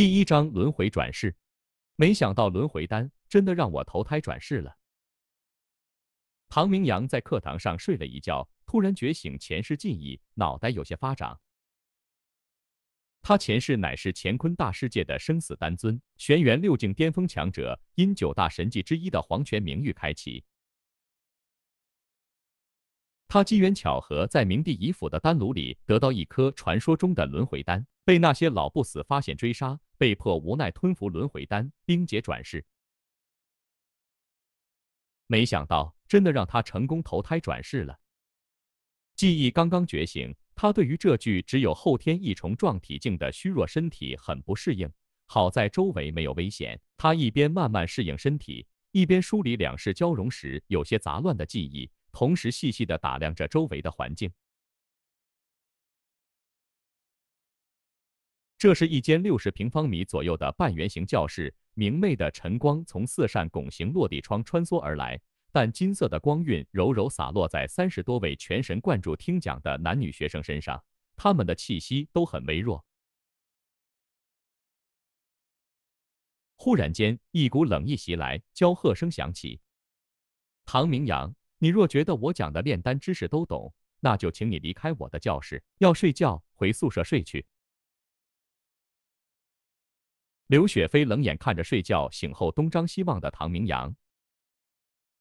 第一章轮回转世，没想到轮回丹真的让我投胎转世了。唐明阳在课堂上睡了一觉，突然觉醒前世记忆，脑袋有些发胀。他前世乃是乾坤大世界的生死丹尊，玄元六境巅峰强者，因九大神迹之一的黄泉名誉开启。他机缘巧合在明帝遗府的丹炉里得到一颗传说中的轮回丹，被那些老不死发现追杀，被迫无奈吞服轮回丹，冰结转世。没想到，真的让他成功投胎转世了。记忆刚刚觉醒，他对于这具只有后天异虫状体境的虚弱身体很不适应。好在周围没有危险，他一边慢慢适应身体，一边梳理两世交融时有些杂乱的记忆。同时细细的打量着周围的环境。这是一间六十平方米左右的半圆形教室，明媚的晨光从四扇拱形落地窗穿梭而来，但金色的光晕柔柔洒落在三十多位全神贯注听讲的男女学生身上，他们的气息都很微弱。忽然间，一股冷意袭来，娇喝声响起：“唐明阳。”你若觉得我讲的炼丹知识都懂，那就请你离开我的教室，要睡觉回宿舍睡去。刘雪飞冷眼看着睡觉醒后东张西望的唐明阳，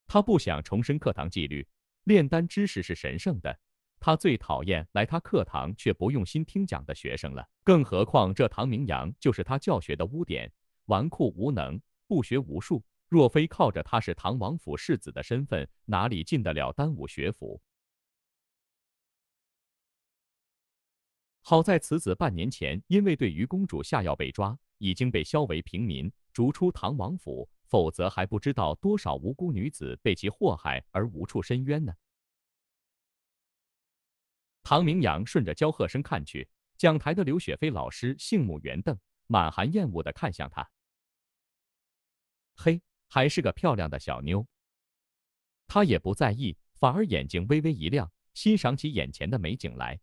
他不想重申课堂纪律，炼丹知识是神圣的，他最讨厌来他课堂却不用心听讲的学生了。更何况这唐明阳就是他教学的污点，纨绔无能，不学无术。若非靠着他是唐王府世子的身份，哪里进得了丹武学府？好在此子半年前因为对于公主下药被抓，已经被削为平民，逐出唐王府，否则还不知道多少无辜女子被其祸害而无处申冤呢。唐明阳顺着娇喝声看去，讲台的刘雪飞老师杏目圆瞪，满含厌恶的看向他。嘿。还是个漂亮的小妞，他也不在意，反而眼睛微微一亮，欣赏起眼前的美景来。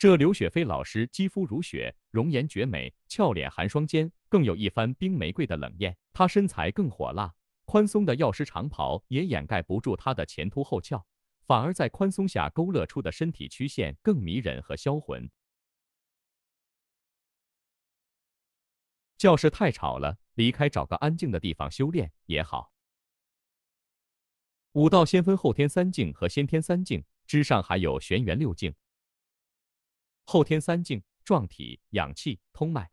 这刘雪飞老师肌肤如雪，容颜绝美，俏脸寒霜间更有一番冰玫瑰的冷艳。她身材更火辣，宽松的药师长袍也掩盖不住她的前凸后翘，反而在宽松下勾勒出的身体曲线更迷人和销魂。教室太吵了。离开，找个安静的地方修炼也好。武道先分后天三境和先天三境，之上还有玄元六境。后天三境：壮体、养气、通脉；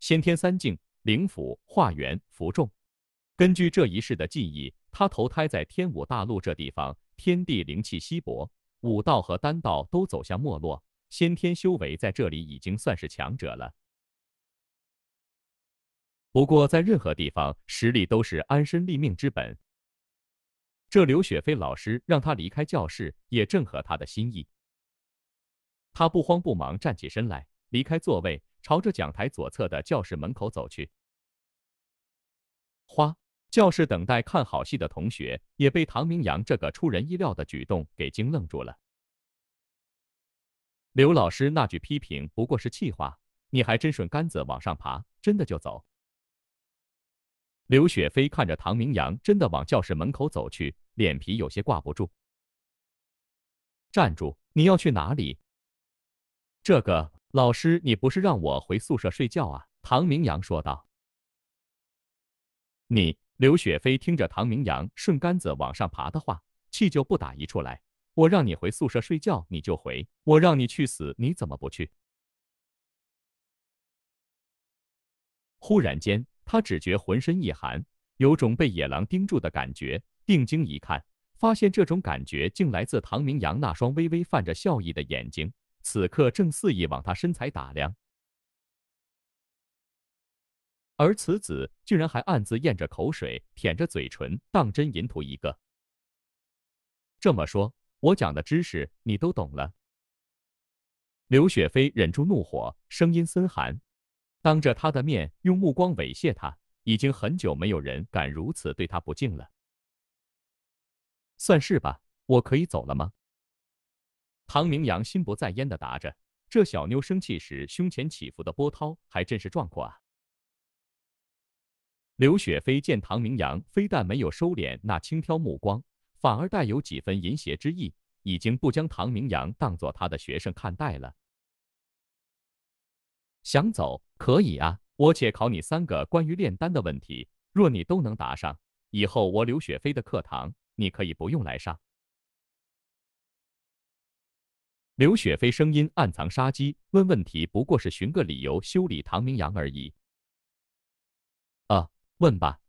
先天三境：灵府、化元、服众。根据这一世的记忆，他投胎在天武大陆这地方，天地灵气稀薄，武道和丹道都走向没落，先天修为在这里已经算是强者了。不过，在任何地方，实力都是安身立命之本。这刘雪飞老师让他离开教室，也正合他的心意。他不慌不忙站起身来，离开座位，朝着讲台左侧的教室门口走去。花，教室等待看好戏的同学也被唐明阳这个出人意料的举动给惊愣住了。刘老师那句批评不过是气话，你还真顺杆子往上爬，真的就走？刘雪飞看着唐明阳真的往教室门口走去，脸皮有些挂不住。站住！你要去哪里？这个老师，你不是让我回宿舍睡觉啊？唐明阳说道。你，刘雪飞听着唐明阳顺杆子往上爬的话，气就不打一处来。我让你回宿舍睡觉，你就回；我让你去死，你怎么不去？忽然间。他只觉浑身一寒，有种被野狼盯住的感觉。定睛一看，发现这种感觉竟来自唐明阳那双微微泛着笑意的眼睛，此刻正肆意往他身材打量。而此子居然还暗自咽着口水，舔着嘴唇，当真淫徒一个。这么说，我讲的知识你都懂了？刘雪飞忍住怒火，声音森寒。当着他的面用目光猥亵他，已经很久没有人敢如此对他不敬了。算是吧，我可以走了吗？唐明阳心不在焉的答着，这小妞生气时胸前起伏的波涛还真是壮阔啊！刘雪飞见唐明阳非但没有收敛那轻佻目光，反而带有几分淫邪之意，已经不将唐明阳当做他的学生看待了。想走可以啊，我且考你三个关于炼丹的问题，若你都能答上，以后我刘雪飞的课堂你可以不用来上。刘雪飞声音暗藏杀机，问问题不过是寻个理由修理唐明阳而已。啊，问吧。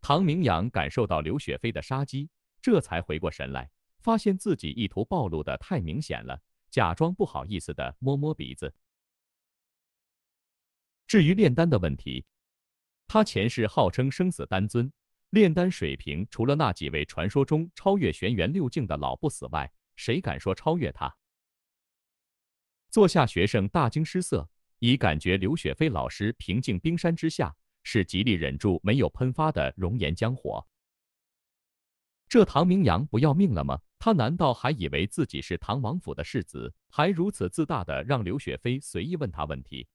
唐明阳感受到刘雪飞的杀机，这才回过神来，发现自己意图暴露的太明显了，假装不好意思的摸摸鼻子。至于炼丹的问题，他前世号称生死丹尊，炼丹水平除了那几位传说中超越玄元六境的老不死外，谁敢说超越他？坐下学生大惊失色，已感觉刘雪飞老师平静冰山之下，是极力忍住没有喷发的熔岩浆火。这唐明阳不要命了吗？他难道还以为自己是唐王府的世子，还如此自大的让刘雪飞随意问他问题？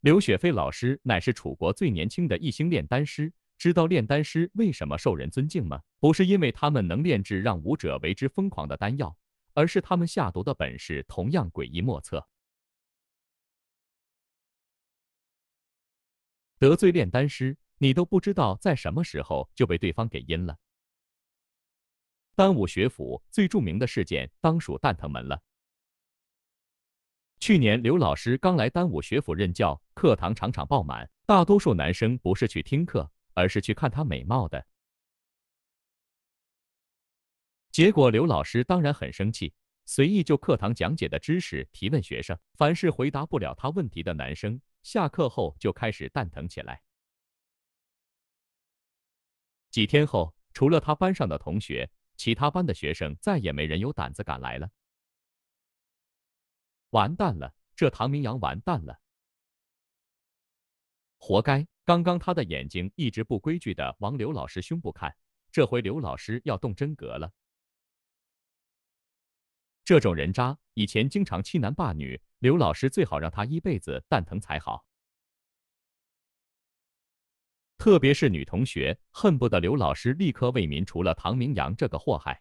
刘雪飞老师乃是楚国最年轻的异星炼丹师，知道炼丹师为什么受人尊敬吗？不是因为他们能炼制让武者为之疯狂的丹药。而是他们下毒的本事同样诡异莫测。得罪炼丹师，你都不知道在什么时候就被对方给阴了。丹武学府最著名的事件当属蛋疼门了。去年刘老师刚来丹武学府任教，课堂场场爆满，大多数男生不是去听课，而是去看她美貌的。结果刘老师当然很生气，随意就课堂讲解的知识提问学生，凡是回答不了他问题的男生，下课后就开始蛋疼起来。几天后，除了他班上的同学，其他班的学生再也没人有胆子敢来了。完蛋了，这唐明阳完蛋了，活该！刚刚他的眼睛一直不规矩的往刘老师胸部看，这回刘老师要动真格了。这种人渣以前经常欺男霸女，刘老师最好让他一辈子蛋疼才好。特别是女同学，恨不得刘老师立刻为民除了唐明阳这个祸害。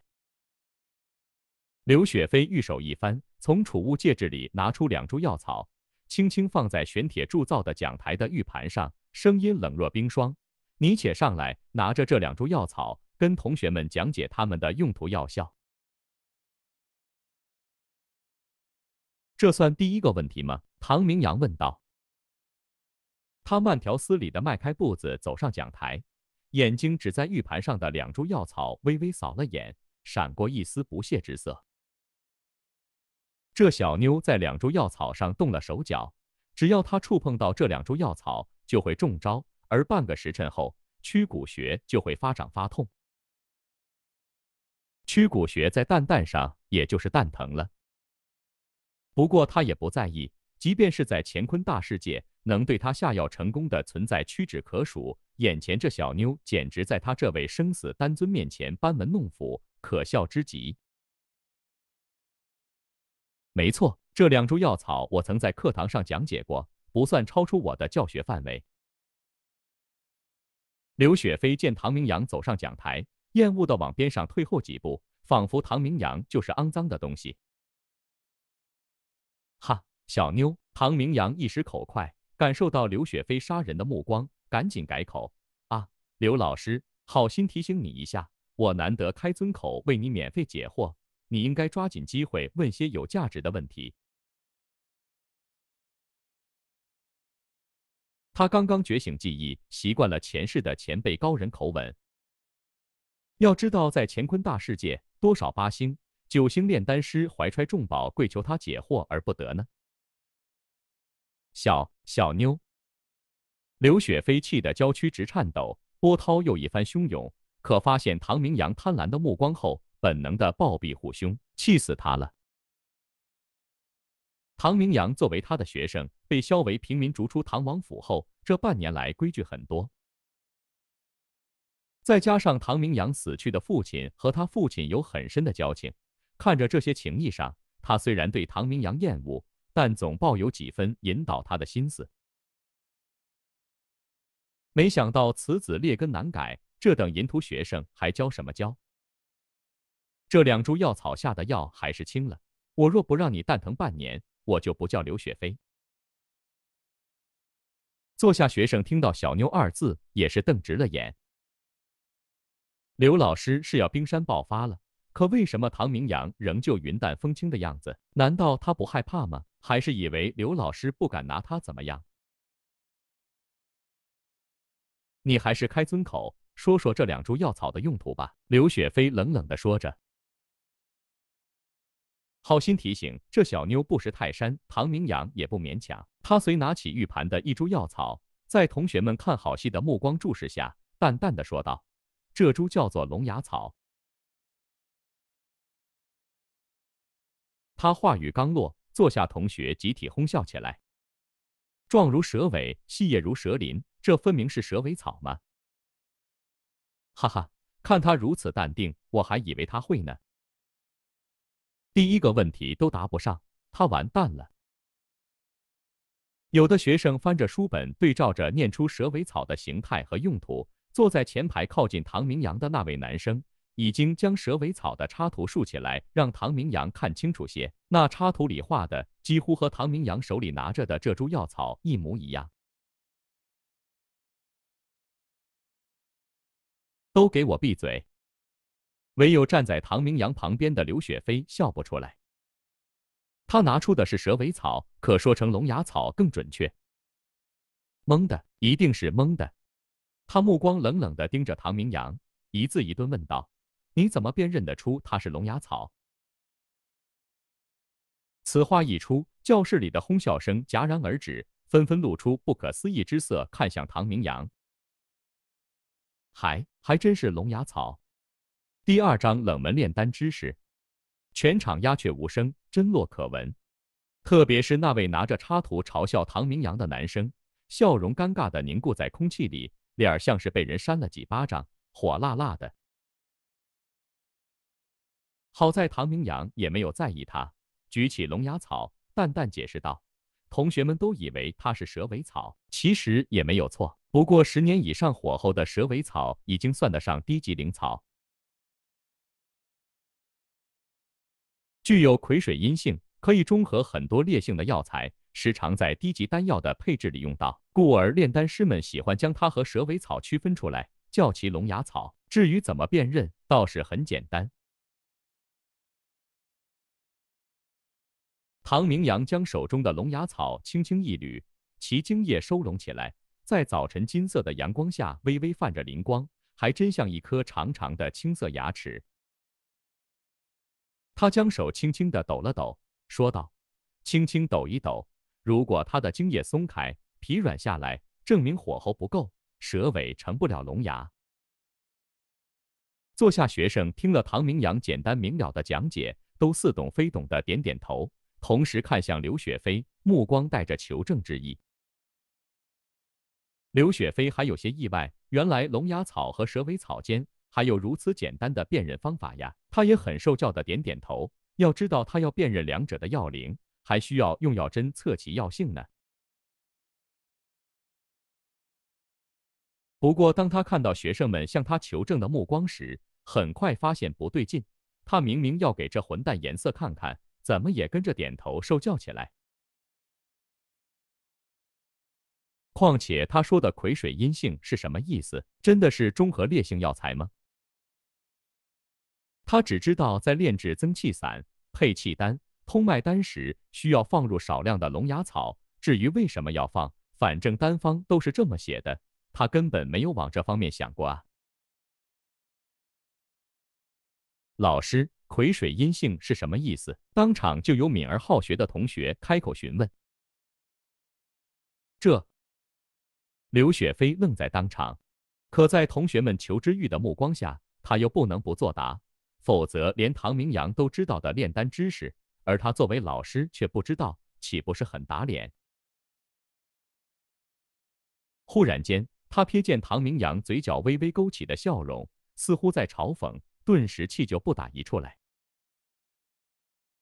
刘雪飞玉手一翻，从储物戒指里拿出两株药草，轻轻放在玄铁铸造的讲台的玉盘上，声音冷若冰霜：“你且上来，拿着这两株药草，跟同学们讲解它们的用途药效。”这算第一个问题吗？唐明阳问道。他慢条斯理地迈开步子走上讲台，眼睛只在玉盘上的两株药草微微扫了眼，闪过一丝不屑之色。这小妞在两株药草上动了手脚，只要她触碰到这两株药草，就会中招，而半个时辰后，曲骨穴就会发胀发痛。曲骨穴在蛋蛋上，也就是蛋疼了。不过他也不在意，即便是在乾坤大世界，能对他下药成功的存在屈指可数。眼前这小妞简直在他这位生死丹尊面前班门弄斧，可笑之极。没错，这两株药草我曾在课堂上讲解过，不算超出我的教学范围。刘雪飞见唐明阳走上讲台，厌恶的往边上退后几步，仿佛唐明阳就是肮脏的东西。哈，小妞！唐明阳一时口快，感受到刘雪飞杀人的目光，赶紧改口：“啊，刘老师，好心提醒你一下，我难得开尊口为你免费解惑，你应该抓紧机会问些有价值的问题。”他刚刚觉醒记忆，习惯了前世的前辈高人口吻。要知道，在乾坤大世界，多少八星。九星炼丹师怀揣重宝，跪求他解惑而不得呢。小小妞，刘雪飞气得娇躯直颤抖，波涛又一番汹涌。可发现唐明阳贪婪的目光后，本能的抱臂护胸，气死他了。唐明阳作为他的学生，被削为平民逐出唐王府后，这半年来规矩很多。再加上唐明阳死去的父亲和他父亲有很深的交情。看着这些情谊上，他虽然对唐明阳厌恶，但总抱有几分引导他的心思。没想到此子劣根难改，这等淫徒学生还教什么教？这两株药草下的药还是轻了，我若不让你蛋疼半年，我就不叫刘雪飞。坐下学生听到“小妞”二字，也是瞪直了眼。刘老师是要冰山爆发了，可为什么唐明阳仍旧云淡风轻的样子？难道他不害怕吗？还是以为刘老师不敢拿他怎么样？你还是开尊口，说说这两株药草的用途吧。”刘雪飞冷冷的说着。好心提醒，这小妞不识泰山，唐明阳也不勉强。他随拿起玉盘的一株药草，在同学们看好戏的目光注视下，淡淡的说道：“这株叫做龙牙草。”他话语刚落，坐下同学集体哄笑起来。状如蛇尾，细叶如蛇鳞，这分明是蛇尾草吗？哈哈，看他如此淡定，我还以为他会呢。第一个问题都答不上，他完蛋了。有的学生翻着书本，对照着念出蛇尾草的形态和用途。坐在前排靠近唐明阳的那位男生，已经将蛇尾草的插图竖起来，让唐明阳看清楚些。那插图里画的几乎和唐明阳手里拿着的这株药草一模一样。都给我闭嘴！唯有站在唐明阳旁边的刘雪飞笑不出来。他拿出的是蛇尾草，可说成龙牙草更准确。蒙的，一定是蒙的。他目光冷冷的盯着唐明阳，一字一顿问道：“你怎么辨认得出它是龙牙草？”此话一出，教室里的哄笑声戛然而止，纷纷露出不可思议之色，看向唐明阳。还还真是龙牙草。第二章冷门炼丹知识，全场鸦雀无声，真落可闻。特别是那位拿着插图嘲笑唐明阳的男生，笑容尴尬的凝固在空气里，脸儿像是被人扇了几巴掌，火辣辣的。好在唐明阳也没有在意他，举起龙牙草，淡淡解释道：“同学们都以为它是蛇尾草，其实也没有错。不过十年以上火候的蛇尾草已经算得上低级灵草。”具有癸水阴性，可以中和很多烈性的药材，时常在低级丹药的配置里用到，故而炼丹师们喜欢将它和蛇尾草区分出来，叫其龙牙草。至于怎么辨认，倒是很简单。唐明阳将手中的龙牙草轻轻一捋，其茎叶收拢起来，在早晨金色的阳光下微微泛着灵光，还真像一颗长长的青色牙齿。他将手轻轻地抖了抖，说道：“轻轻抖一抖，如果它的茎叶松开，皮软下来，证明火候不够，蛇尾成不了龙牙。”坐下学生听了唐明阳简单明了的讲解，都似懂非懂的点点头，同时看向刘雪飞，目光带着求证之意。刘雪飞还有些意外，原来龙牙草和蛇尾草间。还有如此简单的辨认方法呀！他也很受教的点点头。要知道，他要辨认两者的药灵，还需要用药针测其药性呢。不过，当他看到学生们向他求证的目光时，很快发现不对劲。他明明要给这混蛋颜色看看，怎么也跟着点头受教起来？况且他说的癸水阴性是什么意思？真的是中和烈性药材吗？他只知道在炼制增气散、配气丹、通脉丹时需要放入少量的龙牙草。至于为什么要放，反正丹方都是这么写的，他根本没有往这方面想过啊。老师，癸水阴性是什么意思？当场就有敏而好学的同学开口询问。这，刘雪飞愣在当场，可在同学们求知欲的目光下，他又不能不作答。否则，连唐明阳都知道的炼丹知识，而他作为老师却不知道，岂不是很打脸？忽然间，他瞥见唐明阳嘴角微微勾起的笑容，似乎在嘲讽，顿时气就不打一处来。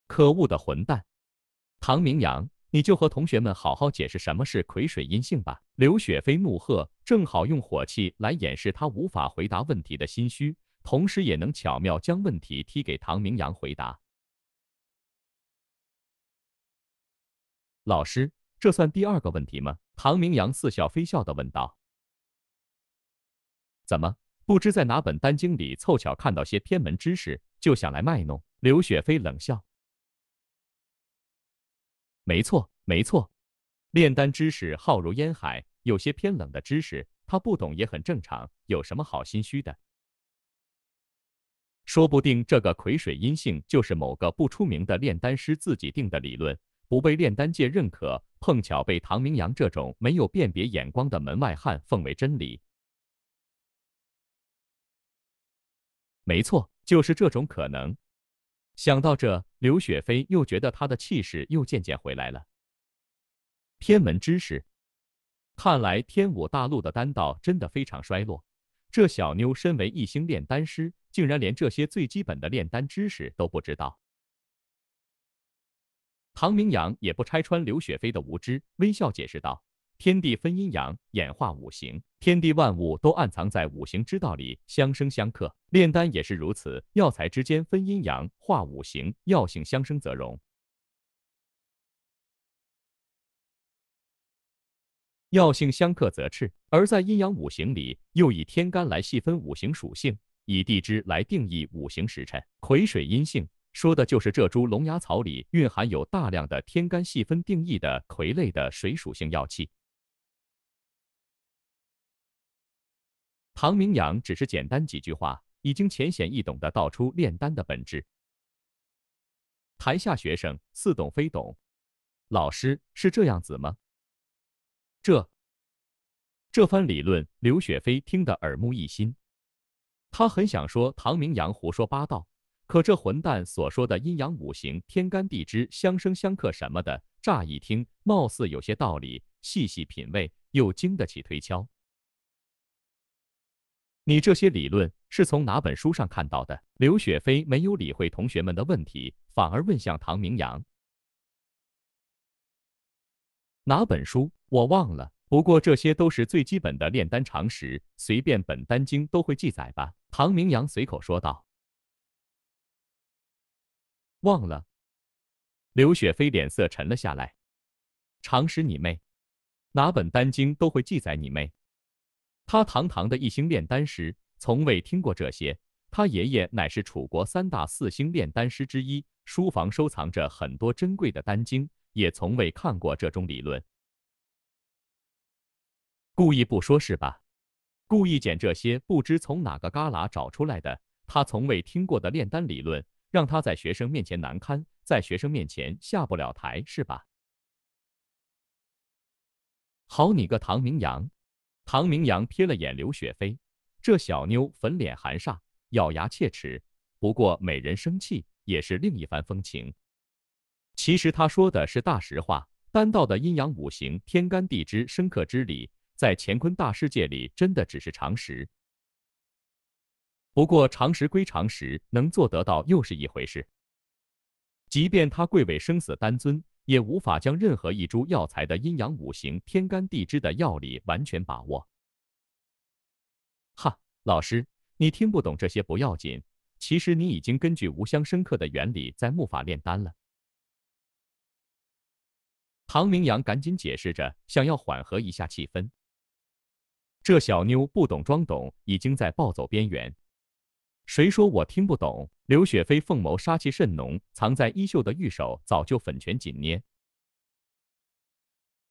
可恶的混蛋！唐明阳，你就和同学们好好解释什么是癸水阴性吧！刘雪飞怒喝，正好用火气来掩饰他无法回答问题的心虚，同时也能巧妙将问题踢给唐明阳回答。老师，这算第二个问题吗？唐明阳似笑非笑的问道。怎么，不知在哪本丹经里凑巧看到些偏门知识，就想来卖弄？刘雪飞冷笑。没错，没错，炼丹知识浩如烟海，有些偏冷的知识他不懂也很正常，有什么好心虚的？说不定这个癸水阴性就是某个不出名的炼丹师自己定的理论，不被炼丹界认可，碰巧被唐明阳这种没有辨别眼光的门外汉奉为真理。没错，就是这种可能。想到这，刘雪飞又觉得他的气势又渐渐回来了。天门知识，看来天武大陆的丹道真的非常衰落。这小妞身为一星炼丹师，竟然连这些最基本的炼丹知识都不知道。唐明阳也不拆穿刘雪飞的无知，微笑解释道。天地分阴阳，演化五行，天地万物都暗藏在五行之道里，相生相克。炼丹也是如此，药材之间分阴阳，化五行，药性相生则融，药性相克则赤。而在阴阳五行里，又以天干来细分五行属性，以地支来定义五行时辰。癸水阴性，说的就是这株龙牙草里蕴含有大量的天干细分定义的癸类的水属性药气。唐明阳只是简单几句话，已经浅显易懂的道出炼丹的本质。台下学生似懂非懂，老师是这样子吗？这这番理论，刘雪飞听得耳目一新。他很想说唐明阳胡说八道，可这混蛋所说的阴阳五行、天干地支相生相克什么的，乍一听貌似有些道理，细细品味又经得起推敲。你这些理论是从哪本书上看到的？刘雪飞没有理会同学们的问题，反而问向唐明阳：“哪本书？我忘了。不过这些都是最基本的炼丹常识，随便本丹经都会记载吧？”唐明阳随口说道。忘了。刘雪飞脸色沉了下来：“常识你妹！哪本丹经都会记载你妹！”他堂堂的一星炼丹师，从未听过这些。他爷爷乃是楚国三大四星炼丹师之一，书房收藏着很多珍贵的丹经，也从未看过这种理论。故意不说是吧？故意捡这些不知从哪个旮旯找出来的，他从未听过的炼丹理论，让他在学生面前难堪，在学生面前下不了台是吧？好你个唐明阳！唐明阳瞥了眼刘雪飞，这小妞粉脸含煞，咬牙切齿。不过美人生气也是另一番风情。其实他说的是大实话，丹道的阴阳五行、天干地支、生克之理，在乾坤大世界里真的只是常识。不过常识归常识，能做得到又是一回事。即便他贵为生死丹尊。也无法将任何一株药材的阴阳五行、天干地支的药理完全把握。哈，老师，你听不懂这些不要紧，其实你已经根据无相生克的原理在木法炼丹了。唐明阳赶紧解释着，想要缓和一下气氛。这小妞不懂装懂，已经在暴走边缘。谁说我听不懂？刘雪飞凤眸杀气甚浓，藏在衣袖的玉手早就粉拳紧捏。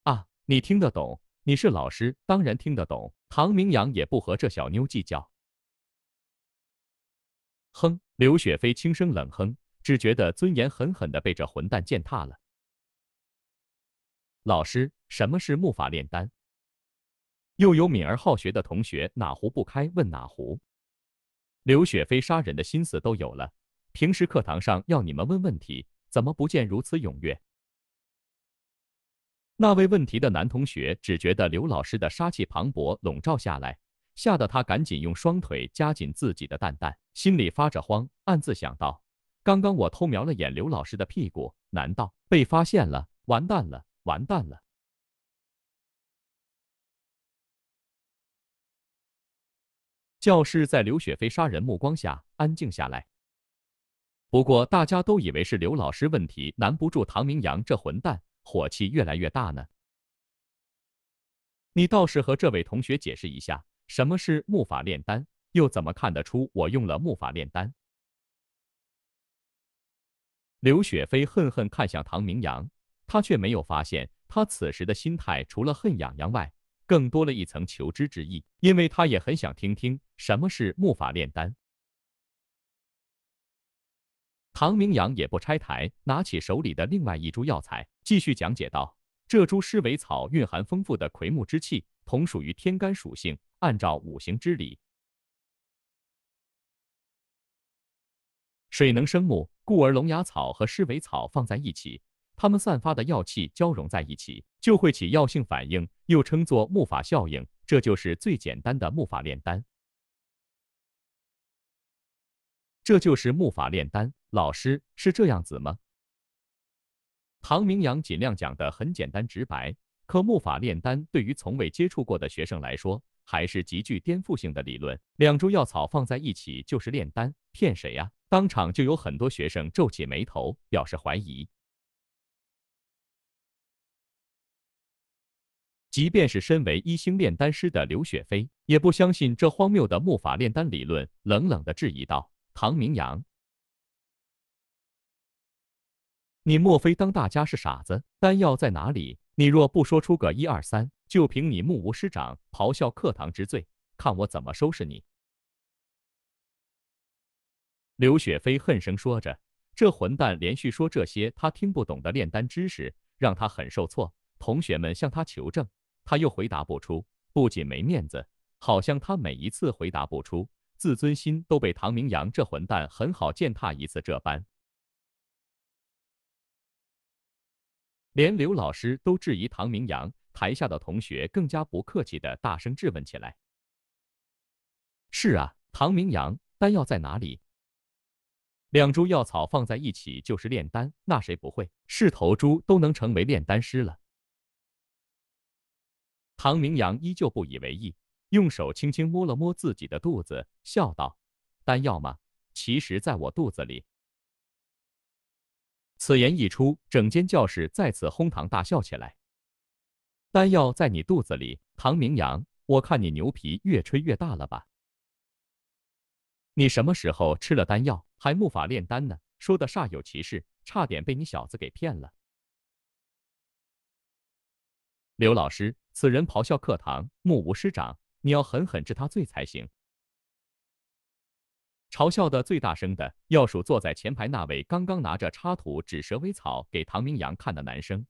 啊，你听得懂？你是老师，当然听得懂。唐明阳也不和这小妞计较。哼！刘雪飞轻声冷哼，只觉得尊严狠狠的被这混蛋践踏了。老师，什么是木法炼丹？又有敏而好学的同学哪壶不开问哪壶。刘雪飞杀人的心思都有了，平时课堂上要你们问问题，怎么不见如此踊跃？那位问题的男同学只觉得刘老师的杀气磅礴笼罩下来，吓得他赶紧用双腿夹紧自己的蛋蛋，心里发着慌，暗自想到：刚刚我偷瞄了眼刘老师的屁股，难道被发现了？完蛋了，完蛋了！教室在刘雪飞杀人目光下安静下来。不过大家都以为是刘老师问题难不住唐明阳这混蛋，火气越来越大呢。你倒是和这位同学解释一下，什么是木法炼丹，又怎么看得出我用了木法炼丹？刘雪飞恨恨看向唐明阳，他却没有发现他此时的心态除了恨痒痒外，更多了一层求知之意，因为他也很想听听什么是木法炼丹。唐明阳也不拆台，拿起手里的另外一株药材，继续讲解道。这株狮尾草蕴含丰富的葵木之气，同属于天干属性。按照五行之理，水能生木，故而龙牙草和狮尾草放在一起，它们散发的药气交融在一起，就会起药性反应，又称作木法效应。这就是最简单的木法炼丹。这就是木法炼丹，老师是这样子吗？唐明阳尽量讲的很简单直白，可木法炼丹对于从未接触过的学生来说，还是极具颠覆性的理论。两株药草放在一起就是炼丹，骗谁呀？当场就有很多学生皱起眉头，表示怀疑。即便是身为一星炼丹师的刘雪飞，也不相信这荒谬的木法炼丹理论，冷冷的质疑道：“唐明阳。”你莫非当大家是傻子？丹药在哪里？你若不说出个一二三，就凭你目无师长、咆哮课堂之罪，看我怎么收拾你！刘雪飞恨声说着，这混蛋连续说这些他听不懂的炼丹知识，让他很受挫。同学们向他求证，他又回答不出，不仅没面子，好像他每一次回答不出，自尊心都被唐明阳这混蛋很好践踏一次这般。连刘老师都质疑唐明阳，台下的同学更加不客气的大声质问起来。是啊，唐明阳，丹药在哪里？两株药草放在一起就是炼丹，那谁不会？是头猪都能成为炼丹师了。唐明阳依旧不以为意，用手轻轻摸了摸自己的肚子，笑道：“丹药吗？其实在我肚子里。”此言一出，整间教室再次哄堂大笑起来。丹药在你肚子里，唐明阳，我看你牛皮越吹越大了吧？你什么时候吃了丹药，还木法炼丹呢？说的煞有其事，差点被你小子给骗了。刘老师，此人咆哮课堂，目无师长，你要狠狠治他罪才行。嘲笑的最大声的，要数坐在前排那位刚刚拿着插图指蛇尾草给唐明阳看的男生。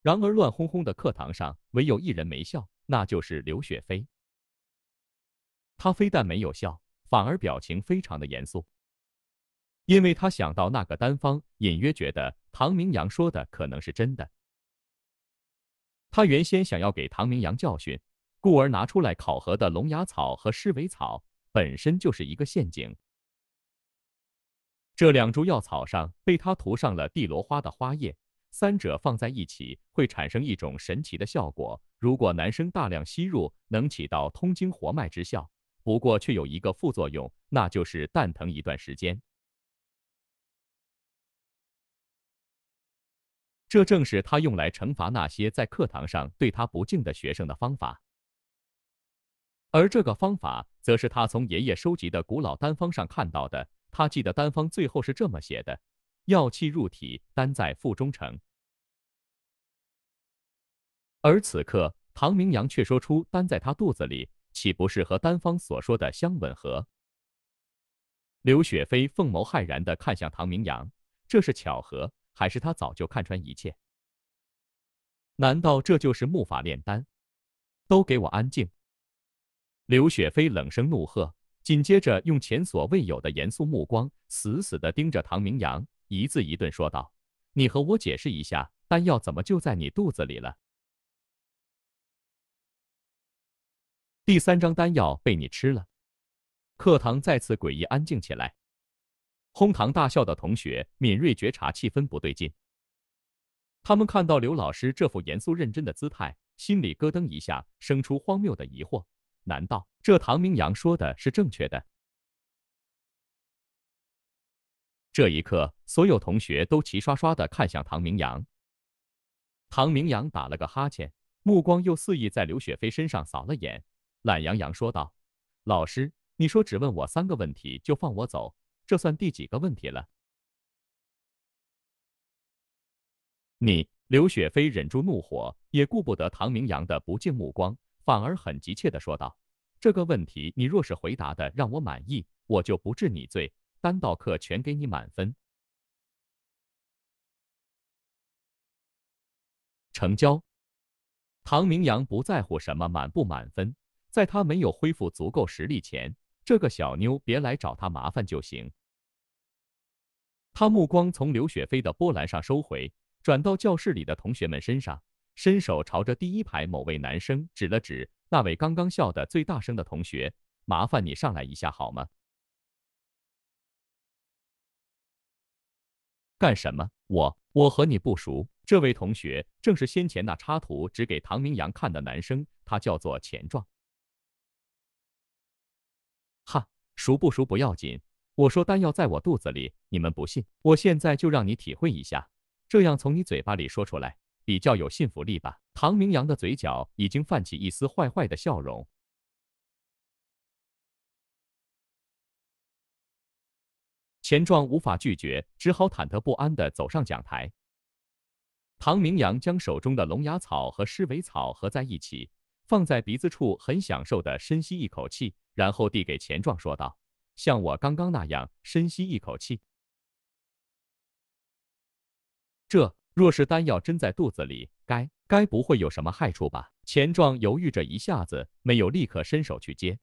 然而，乱哄哄的课堂上，唯有一人没笑，那就是刘雪飞。他非但没有笑，反而表情非常的严肃，因为他想到那个丹方，隐约觉得唐明阳说的可能是真的。他原先想要给唐明阳教训，故而拿出来考核的龙牙草和狮尾草。本身就是一个陷阱。这两株药草上被他涂上了地罗花的花叶，三者放在一起会产生一种神奇的效果。如果男生大量吸入，能起到通经活脉之效。不过却有一个副作用，那就是蛋疼一段时间。这正是他用来惩罚那些在课堂上对他不敬的学生的方法。而这个方法，则是他从爷爷收集的古老丹方上看到的。他记得丹方最后是这么写的：“药气入体，丹在腹中成。”而此刻，唐明阳却说出丹在他肚子里，岂不是和丹方所说的相吻合？刘雪飞凤眸骇然地看向唐明阳，这是巧合，还是他早就看穿一切？难道这就是木法炼丹？都给我安静！刘雪飞冷声怒喝，紧接着用前所未有的严肃目光死死地盯着唐明阳，一字一顿说道：“你和我解释一下，丹药怎么就在你肚子里了？第三张丹药被你吃了。”课堂再次诡异安静起来。哄堂大笑的同学敏锐觉察气氛不对劲，他们看到刘老师这副严肃认真的姿态，心里咯噔一下，生出荒谬的疑惑：难道这唐明阳说的是正确的？这一刻，所有同学都齐刷刷的看向唐明阳。唐明阳打了个哈欠，目光又肆意在刘雪飞身上扫了眼，懒洋洋说道：“老师，你说只问我三个问题就放我走？”这算第几个问题了？你刘雪飞忍住怒火，也顾不得唐明阳的不敬目光，反而很急切的说道：“这个问题，你若是回答的让我满意，我就不治你罪，单道课全给你满分。”成交。唐明阳不在乎什么满不满分，在他没有恢复足够实力前，这个小妞别来找他麻烦就行。他目光从刘雪飞的波澜上收回，转到教室里的同学们身上，伸手朝着第一排某位男生指了指，那位刚刚笑得最大声的同学，麻烦你上来一下好吗？干什么？我我和你不熟。这位同学正是先前那插图指给唐明阳看的男生，他叫做钱壮。哈，熟不熟不要紧。我说丹药在我肚子里，你们不信，我现在就让你体会一下，这样从你嘴巴里说出来比较有信服力吧。唐明阳的嘴角已经泛起一丝坏坏的笑容，钱壮无法拒绝，只好忐忑不安地走上讲台。唐明阳将手中的龙牙草和狮尾草合在一起，放在鼻子处，很享受地深吸一口气，然后递给钱壮，说道。像我刚刚那样深吸一口气，这若是丹药真在肚子里，该该不会有什么害处吧？钱壮犹豫着一下子，没有立刻伸手去接。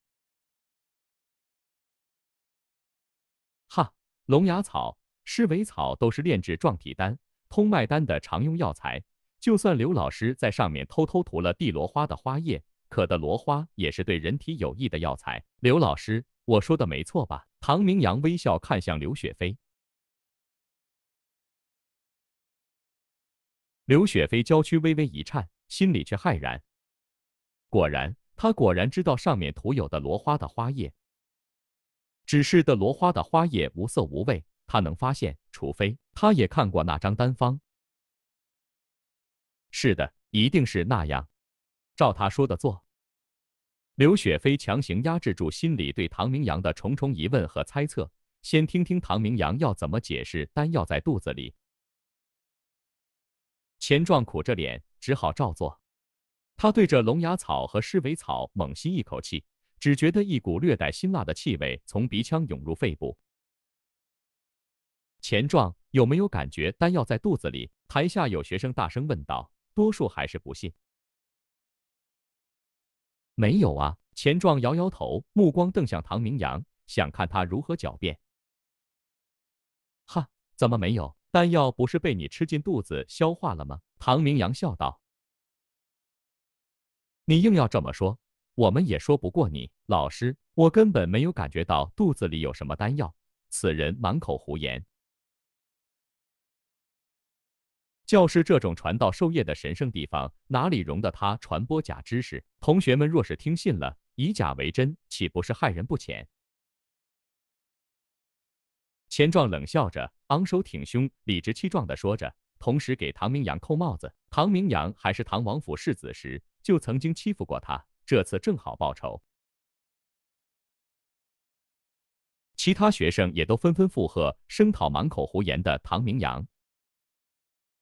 哈，龙牙草、狮尾草都是炼制壮体丹、通脉丹的常用药材，就算刘老师在上面偷偷涂了地罗花的花叶，可的罗花也是对人体有益的药材。刘老师。我说的没错吧？唐明阳微笑看向刘雪飞，刘雪飞娇躯微微一颤，心里却骇然。果然，他果然知道上面涂有的罗花的花叶，只是的罗花的花叶无色无味，他能发现，除非他也看过那张丹方。是的，一定是那样，照他说的做。刘雪飞强行压制住心里对唐明阳的重重疑问和猜测，先听听唐明阳要怎么解释丹药在肚子里。钱壮苦着脸，只好照做。他对着龙牙草和狮尾草猛吸一口气，只觉得一股略带辛辣的气味从鼻腔涌入肺部。钱壮有没有感觉丹药在肚子里？台下有学生大声问道，多数还是不信。没有啊！钱壮摇摇头，目光瞪向唐明阳，想看他如何狡辩。哈，怎么没有？丹药不是被你吃进肚子消化了吗？唐明阳笑道。你硬要这么说，我们也说不过你。老师，我根本没有感觉到肚子里有什么丹药。此人满口胡言。教师这种传道授业的神圣地方，哪里容得他传播假知识？同学们若是听信了，以假为真，岂不是害人不浅？钱壮冷笑着，昂首挺胸，理直气壮地说着，同时给唐明阳扣帽子。唐明阳还是唐王府世子时，就曾经欺负过他，这次正好报仇。其他学生也都纷纷附和，声讨满口胡言的唐明阳。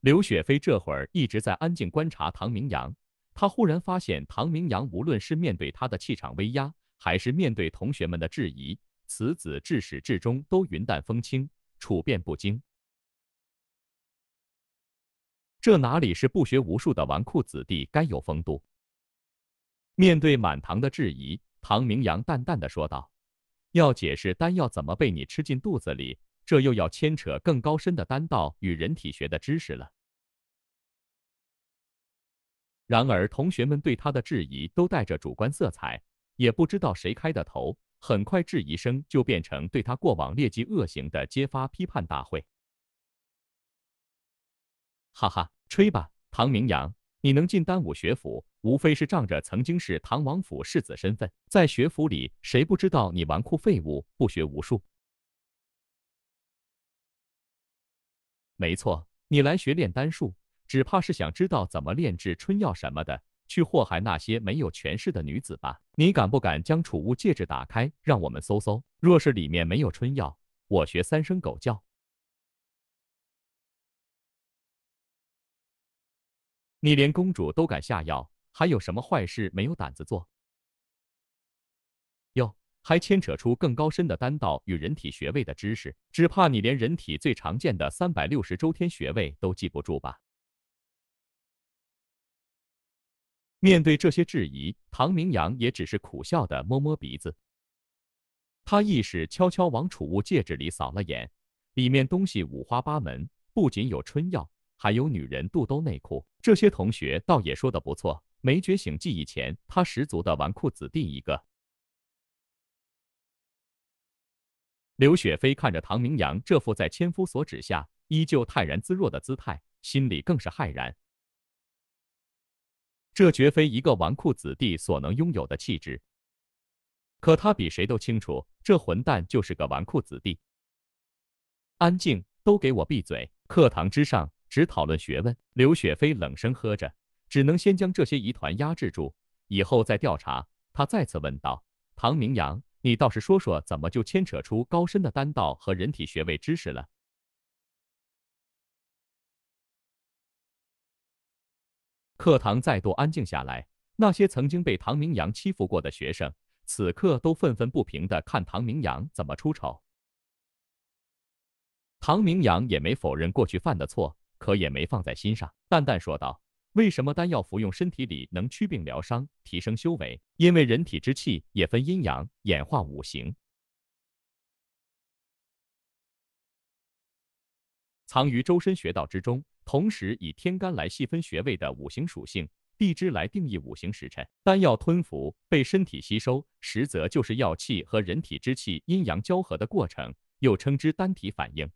刘雪飞这会儿一直在安静观察唐明阳，他忽然发现唐明阳无论是面对他的气场威压，还是面对同学们的质疑，此子至始至终都云淡风轻，处变不惊。这哪里是不学无术的纨绔子弟该有风度？面对满堂的质疑，唐明阳淡淡的说道：“要解释丹药怎么被你吃进肚子里。”这又要牵扯更高深的丹道与人体学的知识了。然而，同学们对他的质疑都带着主观色彩，也不知道谁开的头。很快质疑声就变成对他过往劣迹恶行的揭发批判大会。哈哈，吹吧，唐明阳，你能进丹武学府，无非是仗着曾经是唐王府世子身份，在学府里，谁不知道你纨绔废物，不学无术？没错，你来学炼丹术，只怕是想知道怎么炼制春药什么的，去祸害那些没有权势的女子吧？你敢不敢将储物戒指打开，让我们搜搜？若是里面没有春药，我学三声狗叫。你连公主都敢下药，还有什么坏事没有胆子做？还牵扯出更高深的丹道与人体穴位的知识，只怕你连人体最常见的三百六十周天穴位都记不住吧？面对这些质疑，唐明阳也只是苦笑的摸摸鼻子。他意识悄悄往储物戒指里扫了眼，里面东西五花八门，不仅有春药，还有女人肚兜内裤。这些同学倒也说的不错，没觉醒记忆前，他十足的纨绔子弟一个。刘雪飞看着唐明阳这副在千夫所指下依旧泰然自若的姿态，心里更是骇然。这绝非一个纨绔子弟所能拥有的气质。可他比谁都清楚，这混蛋就是个纨绔子弟。安静，都给我闭嘴！课堂之上只讨论学问。刘雪飞冷声喝着，只能先将这些疑团压制住，以后再调查。他再次问道：“唐明阳。”你倒是说说，怎么就牵扯出高深的丹道和人体穴位知识了？课堂再度安静下来，那些曾经被唐明阳欺负过的学生，此刻都愤愤不平的看唐明阳怎么出丑。唐明阳也没否认过去犯的错，可也没放在心上，淡淡说道。为什么丹药服用身体里能祛病疗伤、提升修为？因为人体之气也分阴阳，演化五行。藏于周身穴道之中，同时以天干来细分穴位的五行属性，地支来定义五行时辰。丹药吞服被身体吸收，实则就是药气和人体之气阴阳交合的过程，又称之丹体反应。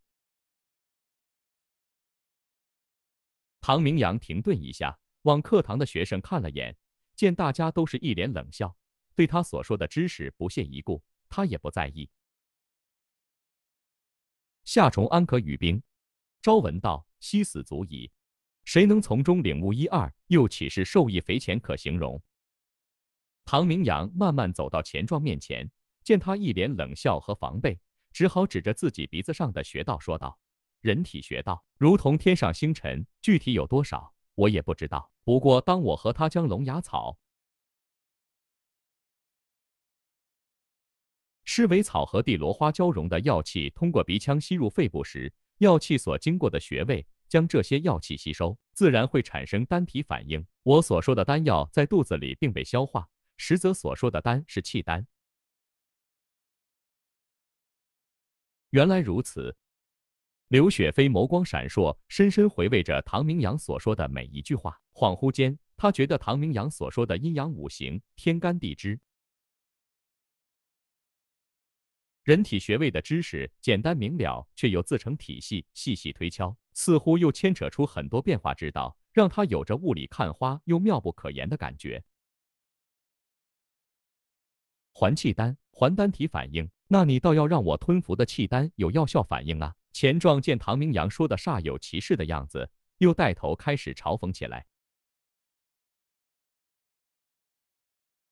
唐明阳停顿一下，往课堂的学生看了眼，见大家都是一脸冷笑，对他所说的知识不屑一顾，他也不在意。夏虫安可语冰，朝闻道，夕死足矣。谁能从中领悟一二，又岂是受益匪浅可形容？唐明阳慢慢走到钱壮面前，见他一脸冷笑和防备，只好指着自己鼻子上的穴道说道。人体穴道如同天上星辰，具体有多少我也不知道。不过当我和他将龙牙草、狮尾草和地罗花交融的药气通过鼻腔吸入肺部时，药气所经过的穴位将这些药气吸收，自然会产生丹体反应。我所说的丹药在肚子里并被消化，实则所说的丹是气丹。原来如此。刘雪飞眸光闪烁，深深回味着唐明阳所说的每一句话。恍惚间，他觉得唐明阳所说的阴阳五行、天干地支、人体穴位的知识简单明了，却又自成体系，细细推敲，似乎又牵扯出很多变化之道，让他有着雾里看花又妙不可言的感觉。还气丹，还丹体反应，那你倒要让我吞服的气丹有药效反应啊！钱壮见唐明阳说的煞有其事的样子，又带头开始嘲讽起来。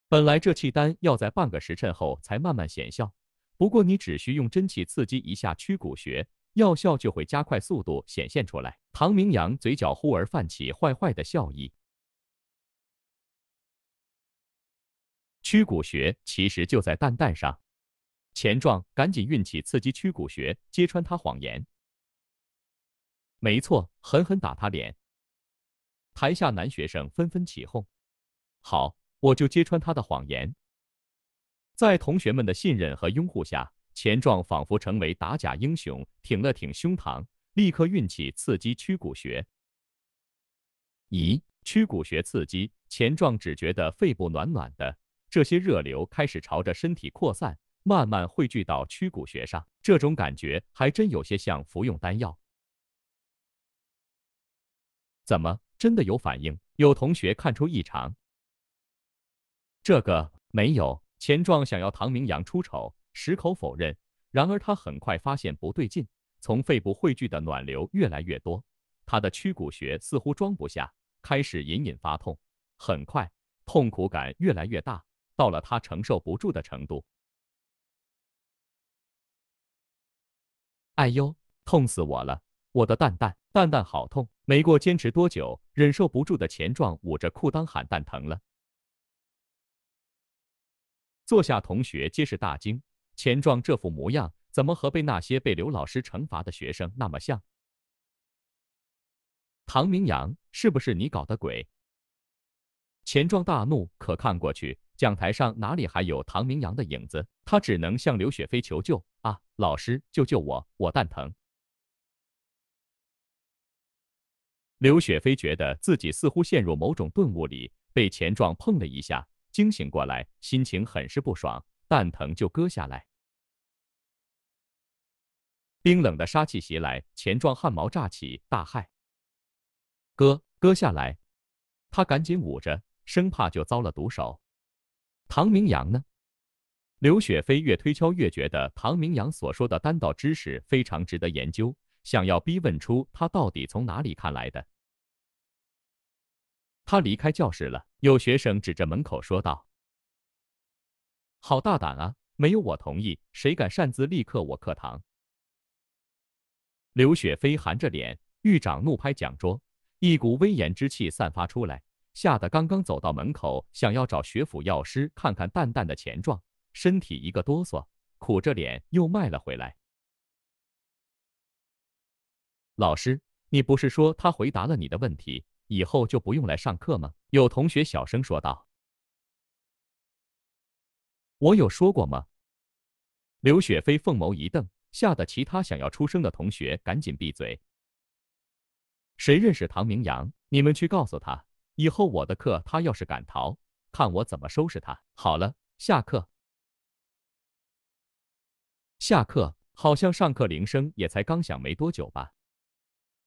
本来这气丹要在半个时辰后才慢慢显效，不过你只需用真气刺激一下曲骨穴，药效就会加快速度显现出来。唐明阳嘴角忽而泛起坏坏的笑意。曲骨穴其实就在蛋蛋上。钱壮赶紧运气刺激曲骨穴，揭穿他谎言。没错，狠狠打他脸。台下男学生纷纷起哄：“好，我就揭穿他的谎言。”在同学们的信任和拥护下，钱壮仿佛成为打假英雄，挺了挺胸膛，立刻运气刺激曲骨穴。咦，曲骨穴刺激，钱壮只觉得肺部暖暖的，这些热流开始朝着身体扩散。慢慢汇聚到曲骨穴上，这种感觉还真有些像服用丹药。怎么，真的有反应？有同学看出异常？这个没有。钱壮想要唐明阳出丑，矢口否认。然而他很快发现不对劲，从肺部汇聚的暖流越来越多，他的曲骨穴似乎装不下，开始隐隐发痛。很快，痛苦感越来越大，到了他承受不住的程度。哎呦，痛死我了！我的蛋蛋，蛋蛋好痛！没过坚持多久，忍受不住的钱壮捂着裤裆喊蛋疼了。坐下同学皆是大惊，钱壮这副模样，怎么和被那些被刘老师惩罚的学生那么像？唐明阳，是不是你搞的鬼？钱壮大怒，可看过去，讲台上哪里还有唐明阳的影子？他只能向刘雪飞求救啊！老师，救救我，我蛋疼！刘雪飞觉得自己似乎陷入某种顿悟里，被钱壮碰了一下，惊醒过来，心情很是不爽，蛋疼就割下来。冰冷的杀气袭来，钱壮汗毛炸起，大骇：“割，割下来！”他赶紧捂着。生怕就遭了毒手。唐明阳呢？刘雪飞越推敲越觉得唐明阳所说的丹道知识非常值得研究，想要逼问出他到底从哪里看来的。他离开教室了，有学生指着门口说道：“好大胆啊！没有我同意，谁敢擅自立刻我课堂？”刘雪飞含着脸，狱长怒拍讲桌，一股威严之气散发出来。吓得刚刚走到门口，想要找学府药师看看蛋蛋的钱状，身体一个哆嗦，苦着脸又迈了回来。老师，你不是说他回答了你的问题，以后就不用来上课吗？有同学小声说道。我有说过吗？刘雪飞凤眸一瞪，吓得其他想要出声的同学赶紧闭嘴。谁认识唐明阳？你们去告诉他。以后我的课，他要是敢逃，看我怎么收拾他！好了，下课。下课，好像上课铃声也才刚响没多久吧。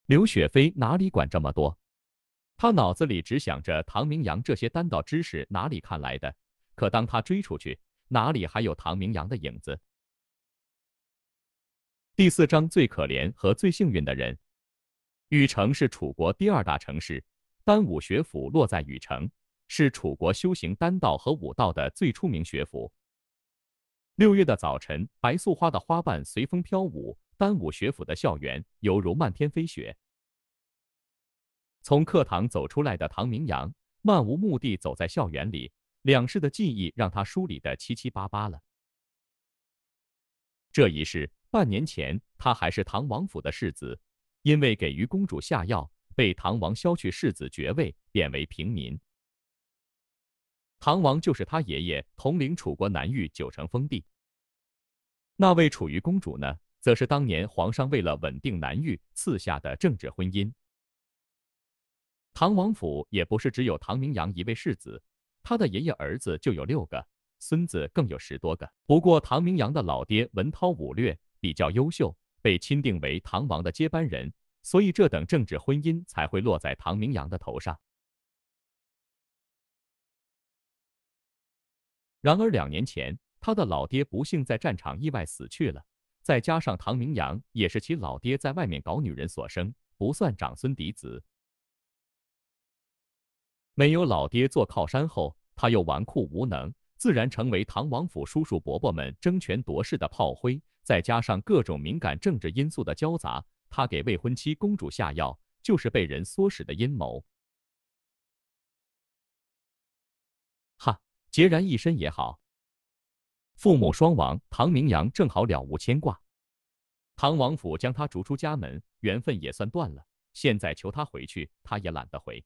刘雪飞哪里管这么多，他脑子里只想着唐明阳这些单道知识哪里看来的。可当他追出去，哪里还有唐明阳的影子？第四章最可怜和最幸运的人。禹城是楚国第二大城市。丹武学府落在禹城，是楚国修行丹道和武道的最出名学府。六月的早晨，白素花的花瓣随风飘舞，丹武学府的校园犹如漫天飞雪。从课堂走出来的唐明阳，漫无目的走在校园里，两世的记忆让他梳理的七七八八了。这一世，半年前他还是唐王府的世子，因为给于公主下药。被唐王削去世子爵位，贬为平民。唐王就是他爷爷统领楚国南域九城封地。那位楚瑜公主呢，则是当年皇上为了稳定南域赐下的政治婚姻。唐王府也不是只有唐明阳一位世子，他的爷爷儿子就有六个，孙子更有十多个。不过唐明阳的老爹文韬武略，比较优秀，被钦定为唐王的接班人。所以，这等政治婚姻才会落在唐明阳的头上。然而，两年前他的老爹不幸在战场意外死去了，再加上唐明阳也是其老爹在外面搞女人所生，不算长孙嫡子。没有老爹做靠山后，他又纨绔无能，自然成为唐王府叔叔伯伯们争权夺势的炮灰。再加上各种敏感政治因素的交杂。他给未婚妻公主下药，就是被人唆使的阴谋。哈，孑然一身也好。父母双亡，唐明阳正好了无牵挂。唐王府将他逐出家门，缘分也算断了。现在求他回去，他也懒得回。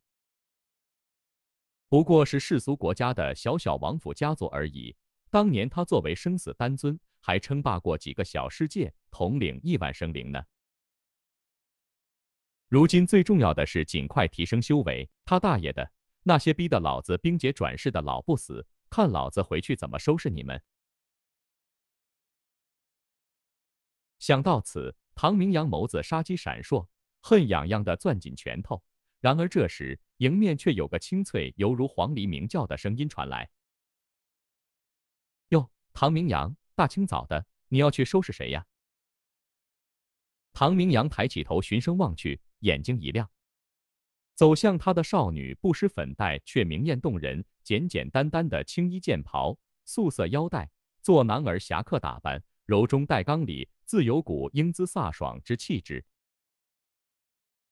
不过是世俗国家的小小王府家族而已。当年他作为生死丹尊，还称霸过几个小世界，统领亿万生灵呢。如今最重要的是尽快提升修为。他大爷的，那些逼得老子冰结转世的老不死，看老子回去怎么收拾你们！想到此，唐明阳眸子杀机闪烁，恨痒痒的攥紧拳头。然而这时，迎面却有个清脆犹如黄鹂鸣叫的声音传来：“哟，唐明阳，大清早的，你要去收拾谁呀？”唐明阳抬起头，循声望去，眼睛一亮。走向他的少女不施粉黛，却明艳动人，简简单单的青衣剑袍，素色腰带，做男儿侠客打扮，柔中带刚里，自有股英姿飒爽之气质。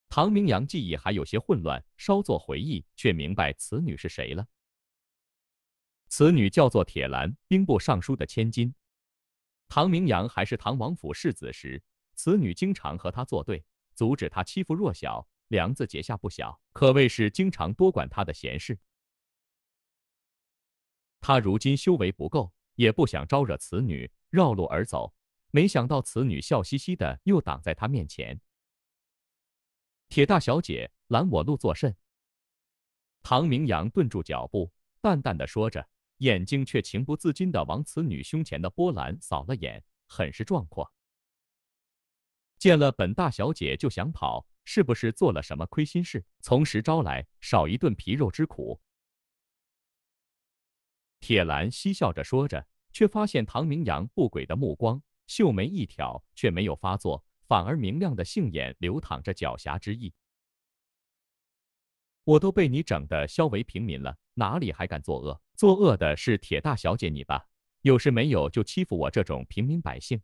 唐明阳记忆还有些混乱，稍作回忆，却明白此女是谁了。此女叫做铁兰，兵部尚书的千金。唐明阳还是唐王府世子时，此女经常和他作对，阻止他欺负弱小，梁子结下不小，可谓是经常多管他的闲事。他如今修为不够，也不想招惹此女，绕路而走，没想到此女笑嘻嘻的又挡在他面前。铁大小姐，拦我路作甚？唐明阳顿住脚步，淡淡的说着，眼睛却情不自禁的往此女胸前的波澜扫了眼，很是壮阔。见了本大小姐就想跑，是不是做了什么亏心事？从实招来，少一顿皮肉之苦。铁兰嬉笑着说着，却发现唐明阳不轨的目光，秀眉一挑，却没有发作。反而明亮的杏眼流淌着狡黠之意。我都被你整得消为平民了，哪里还敢作恶？作恶的是铁大小姐你吧？有事没有就欺负我这种平民百姓。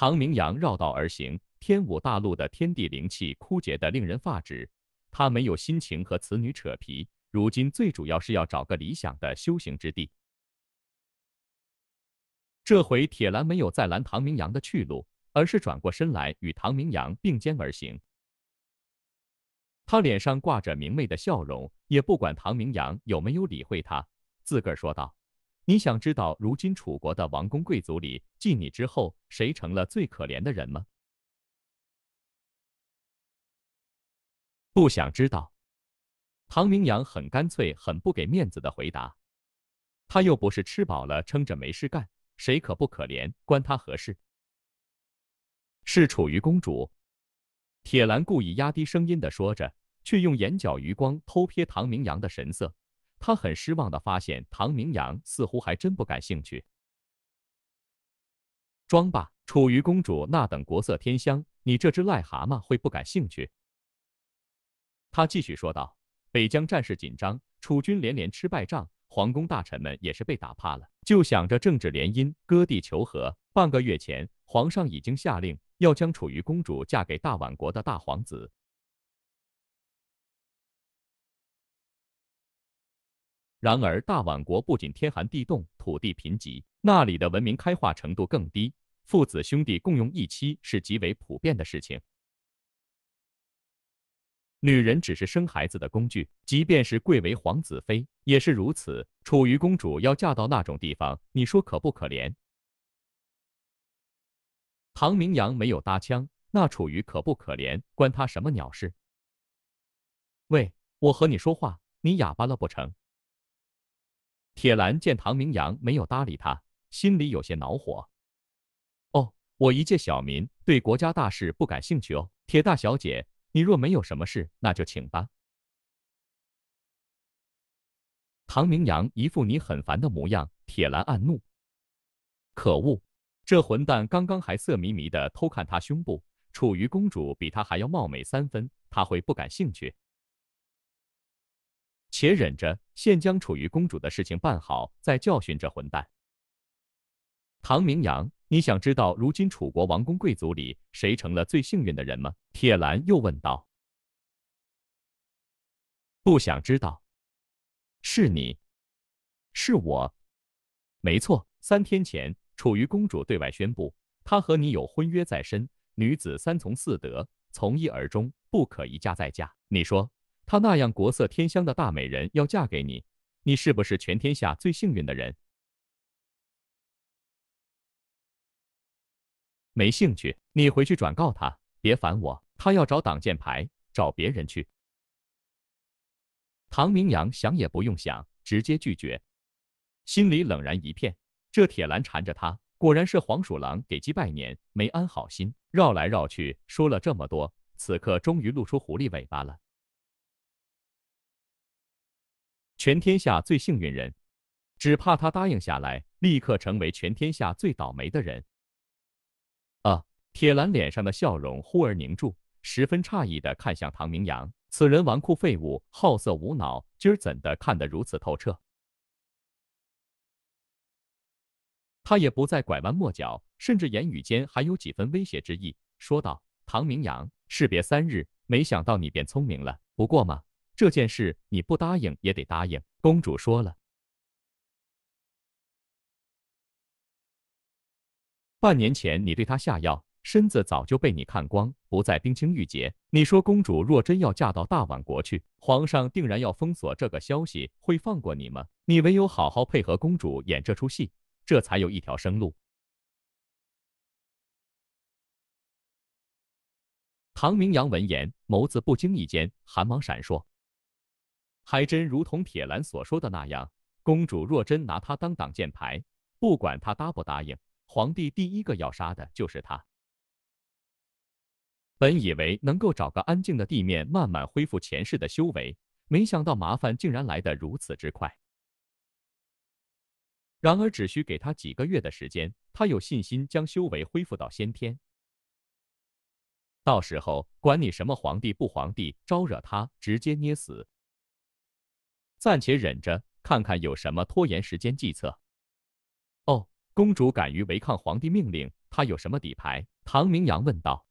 唐明阳绕道而行，天武大陆的天地灵气枯竭的令人发指。他没有心情和此女扯皮，如今最主要是要找个理想的修行之地。这回铁兰没有再拦唐明阳的去路，而是转过身来与唐明阳并肩而行。他脸上挂着明媚的笑容，也不管唐明阳有没有理会他，自个儿说道：“你想知道如今楚国的王公贵族里，继你之后，谁成了最可怜的人吗？”不想知道。唐明阳很干脆、很不给面子的回答：“他又不是吃饱了撑着没事干。”谁可不可怜？关他何事？是楚瑜公主。铁兰故意压低声音的说着，却用眼角余光偷瞥唐明阳的神色。他很失望的发现，唐明阳似乎还真不感兴趣。装吧，楚瑜公主那等国色天香，你这只癞蛤蟆会不感兴趣？他继续说道：“北疆战事紧张，楚军连连吃败仗。”皇宫大臣们也是被打怕了，就想着政治联姻、割地求和。半个月前，皇上已经下令要将楚瑜公主嫁给大宛国的大皇子。然而，大宛国不仅天寒地冻、土地贫瘠，那里的文明开化程度更低，父子兄弟共用一妻是极为普遍的事情。女人只是生孩子的工具，即便是贵为皇子妃也是如此。楚瑜公主要嫁到那种地方，你说可不可怜？唐明阳没有搭腔，那楚瑜可不可怜，关他什么鸟事？喂，我和你说话，你哑巴了不成？铁兰见唐明阳没有搭理他，心里有些恼火。哦，我一介小民，对国家大事不感兴趣哦，铁大小姐。你若没有什么事，那就请吧。唐明阳一副你很烦的模样，铁兰暗怒。可恶，这混蛋刚刚还色迷迷的偷看他胸部，楚瑜公主比他还要貌美三分，他会不感兴趣？且忍着，先将楚瑜公主的事情办好，再教训这混蛋。唐明阳。你想知道如今楚国王公贵族里谁成了最幸运的人吗？铁兰又问道。不想知道。是你，是我，没错。三天前，楚瑜公主对外宣布，她和你有婚约在身，女子三从四德，从一而终，不可一嫁再嫁。你说，她那样国色天香的大美人要嫁给你，你是不是全天下最幸运的人？没兴趣，你回去转告他，别烦我。他要找挡箭牌，找别人去。唐明阳想也不用想，直接拒绝，心里冷然一片。这铁兰缠着他，果然是黄鼠狼给鸡拜年，没安好心，绕来绕去说了这么多，此刻终于露出狐狸尾巴了。全天下最幸运人，只怕他答应下来，立刻成为全天下最倒霉的人。啊！铁兰脸上的笑容忽而凝住，十分诧异的看向唐明阳，此人纨绔废物，好色无脑，今儿怎的看得如此透彻？他也不再拐弯抹角，甚至言语间还有几分威胁之意，说道：“唐明阳，士别三日，没想到你变聪明了。不过嘛，这件事你不答应也得答应。公主说了，半年前你对她下药，身子早就被你看光，不再冰清玉洁。你说公主若真要嫁到大宛国去，皇上定然要封锁这个消息，会放过你吗？你唯有好好配合公主演这出戏。”这才有一条生路。唐明阳闻言，眸子不经意间寒芒闪烁，还真如同铁兰所说的那样，公主若真拿他当挡箭牌，不管他答不答应，皇帝第一个要杀的就是他。本以为能够找个安静的地面，慢慢恢复前世的修为，没想到麻烦竟然来得如此之快。然而，只需给他几个月的时间，他有信心将修为恢复到先天。到时候，管你什么皇帝不皇帝，招惹他，直接捏死。暂且忍着，看看有什么拖延时间计策。哦，公主敢于违抗皇帝命令，她有什么底牌？唐明阳问道。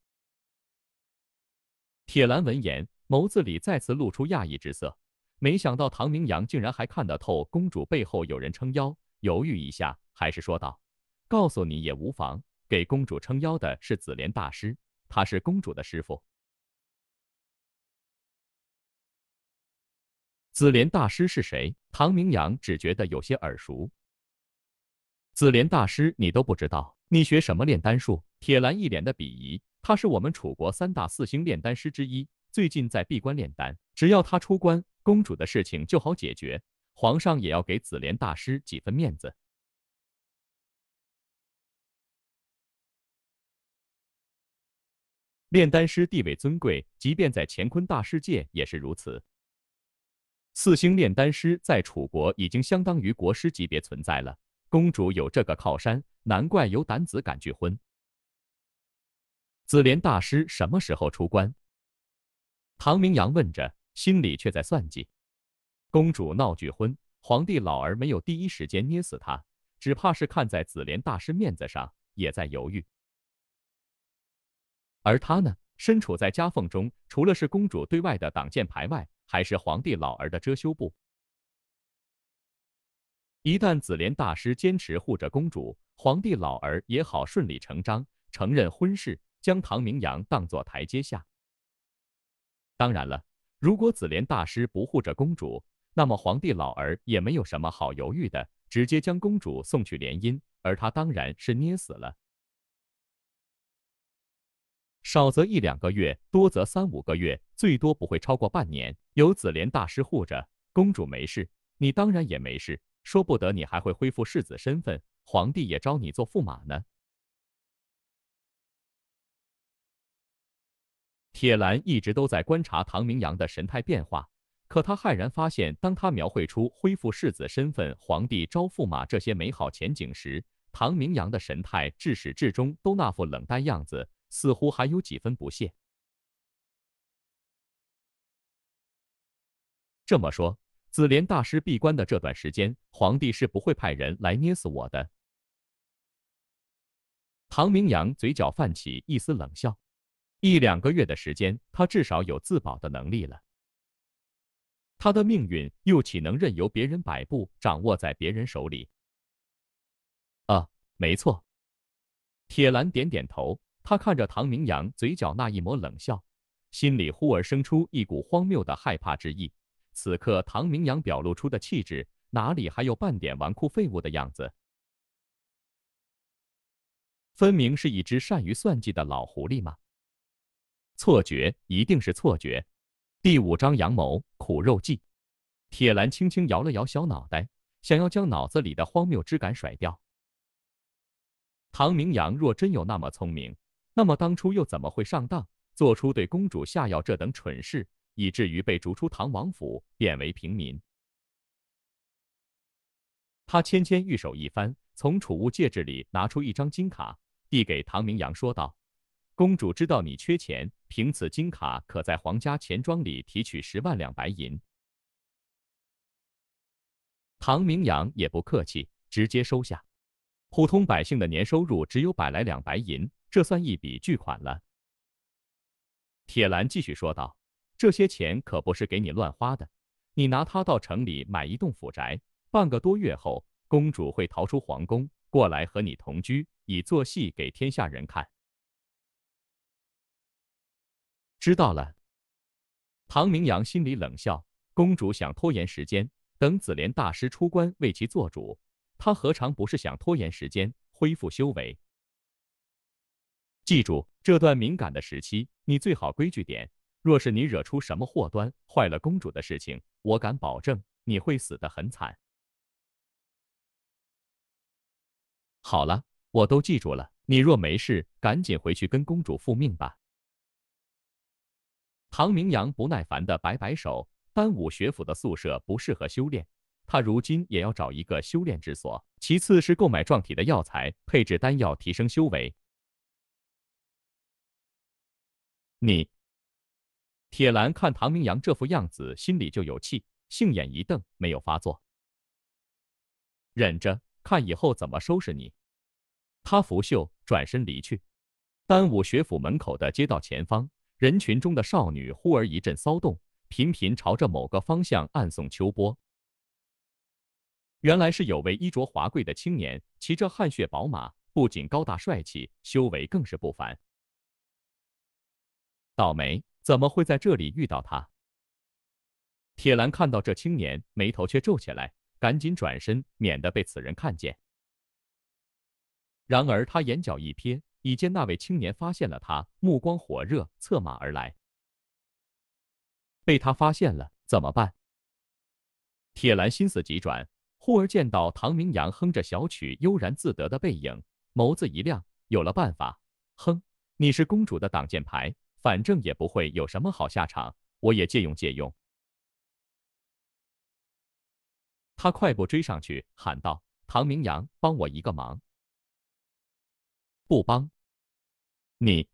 铁兰闻言，眸子里再次露出讶异之色，没想到唐明阳竟然还看得透公主背后有人撑腰。犹豫一下，还是说道：“告诉你也无妨。给公主撑腰的是紫莲大师，他是公主的师傅。”紫莲大师是谁？唐明阳只觉得有些耳熟。紫莲大师你都不知道？你学什么炼丹术？铁兰一脸的鄙夷。他是我们楚国三大四星炼丹师之一，最近在闭关炼丹。只要他出关，公主的事情就好解决。皇上也要给紫莲大师几分面子。炼丹师地位尊贵，即便在乾坤大世界也是如此。四星炼丹师在楚国已经相当于国师级别存在了。公主有这个靠山，难怪有胆子敢拒婚。紫莲大师什么时候出关？唐明阳问着，心里却在算计。公主闹拒婚，皇帝老儿没有第一时间捏死她，只怕是看在紫莲大师面子上，也在犹豫。而他呢，身处在夹缝中，除了是公主对外的挡箭牌外，还是皇帝老儿的遮羞布。一旦紫莲大师坚持护着公主，皇帝老儿也好顺理成章承认婚事，将唐明阳当作台阶下。当然了，如果紫莲大师不护着公主，那么皇帝老儿也没有什么好犹豫的，直接将公主送去联姻，而他当然是捏死了。少则一两个月，多则三五个月，最多不会超过半年。有紫莲大师护着，公主没事，你当然也没事，说不得你还会恢复世子身份，皇帝也招你做驸马呢。铁兰一直都在观察唐明阳的神态变化。可他骇然发现，当他描绘出恢复世子身份、皇帝招驸马这些美好前景时，唐明阳的神态至始至终都那副冷淡样子，似乎还有几分不屑。这么说，紫莲大师闭关的这段时间，皇帝是不会派人来捏死我的。唐明阳嘴角泛起一丝冷笑，一两个月的时间，他至少有自保的能力了。他的命运又岂能任由别人摆布，掌握在别人手里？啊，没错。铁兰点点头，他看着唐明阳嘴角那一抹冷笑，心里忽而生出一股荒谬的害怕之意。此刻唐明阳表露出的气质，哪里还有半点纨绔废物的样子？分明是一只善于算计的老狐狸嘛！错觉，一定是错觉。第五章阳谋苦肉计。铁兰轻轻摇了摇小脑袋，想要将脑子里的荒谬之感甩掉。唐明阳若真有那么聪明，那么当初又怎么会上当，做出对公主下药这等蠢事，以至于被逐出唐王府，变为平民？他纤纤玉手一翻，从储物戒指里拿出一张金卡，递给唐明阳，说道：“公主知道你缺钱，凭此金卡，可在皇家钱庄里提取十万两白银。”唐明阳也不客气，直接收下。普通百姓的年收入只有百来两白银，这算一笔巨款了。铁兰继续说道：“这些钱可不是给你乱花的，你拿它到城里买一栋府宅，半个多月后，公主会逃出皇宫，过来和你同居，以做戏给天下人看。”知道了。唐明阳心里冷笑：公主想拖延时间。等紫莲大师出关为其做主，他何尝不是想拖延时间，恢复修为？记住，这段敏感的时期，你最好规矩点。若是你惹出什么祸端，坏了公主的事情，我敢保证你会死得很惨。好了，我都记住了。你若没事，赶紧回去跟公主复命吧。唐明阳不耐烦的摆摆手。丹武学府的宿舍不适合修炼，他如今也要找一个修炼之所。其次是购买壮体的药材，配置丹药提升修为。你，铁兰看唐明阳这副样子，心里就有气，杏眼一瞪，没有发作。忍着，看以后怎么收拾你。他拂袖转身离去。丹武学府门口的街道前方，人群中的少女忽而一阵骚动。频频朝着某个方向暗送秋波。原来是有位衣着华贵的青年，骑着汗血宝马，不仅高大帅气，修为更是不凡。倒霉，怎么会在这里遇到他？铁兰看到这青年，眉头却皱起来，赶紧转身，免得被此人看见。然而他眼角一瞥，已见那位青年发现了他，目光火热，策马而来。被他发现了怎么办？铁兰心思急转，忽而见到唐明阳哼着小曲，悠然自得的背影，眸子一亮，有了办法。哼，你是公主的挡箭牌，反正也不会有什么好下场，我也借用借用。他快步追上去，喊道：“唐明阳，帮我一个忙！”不帮。你，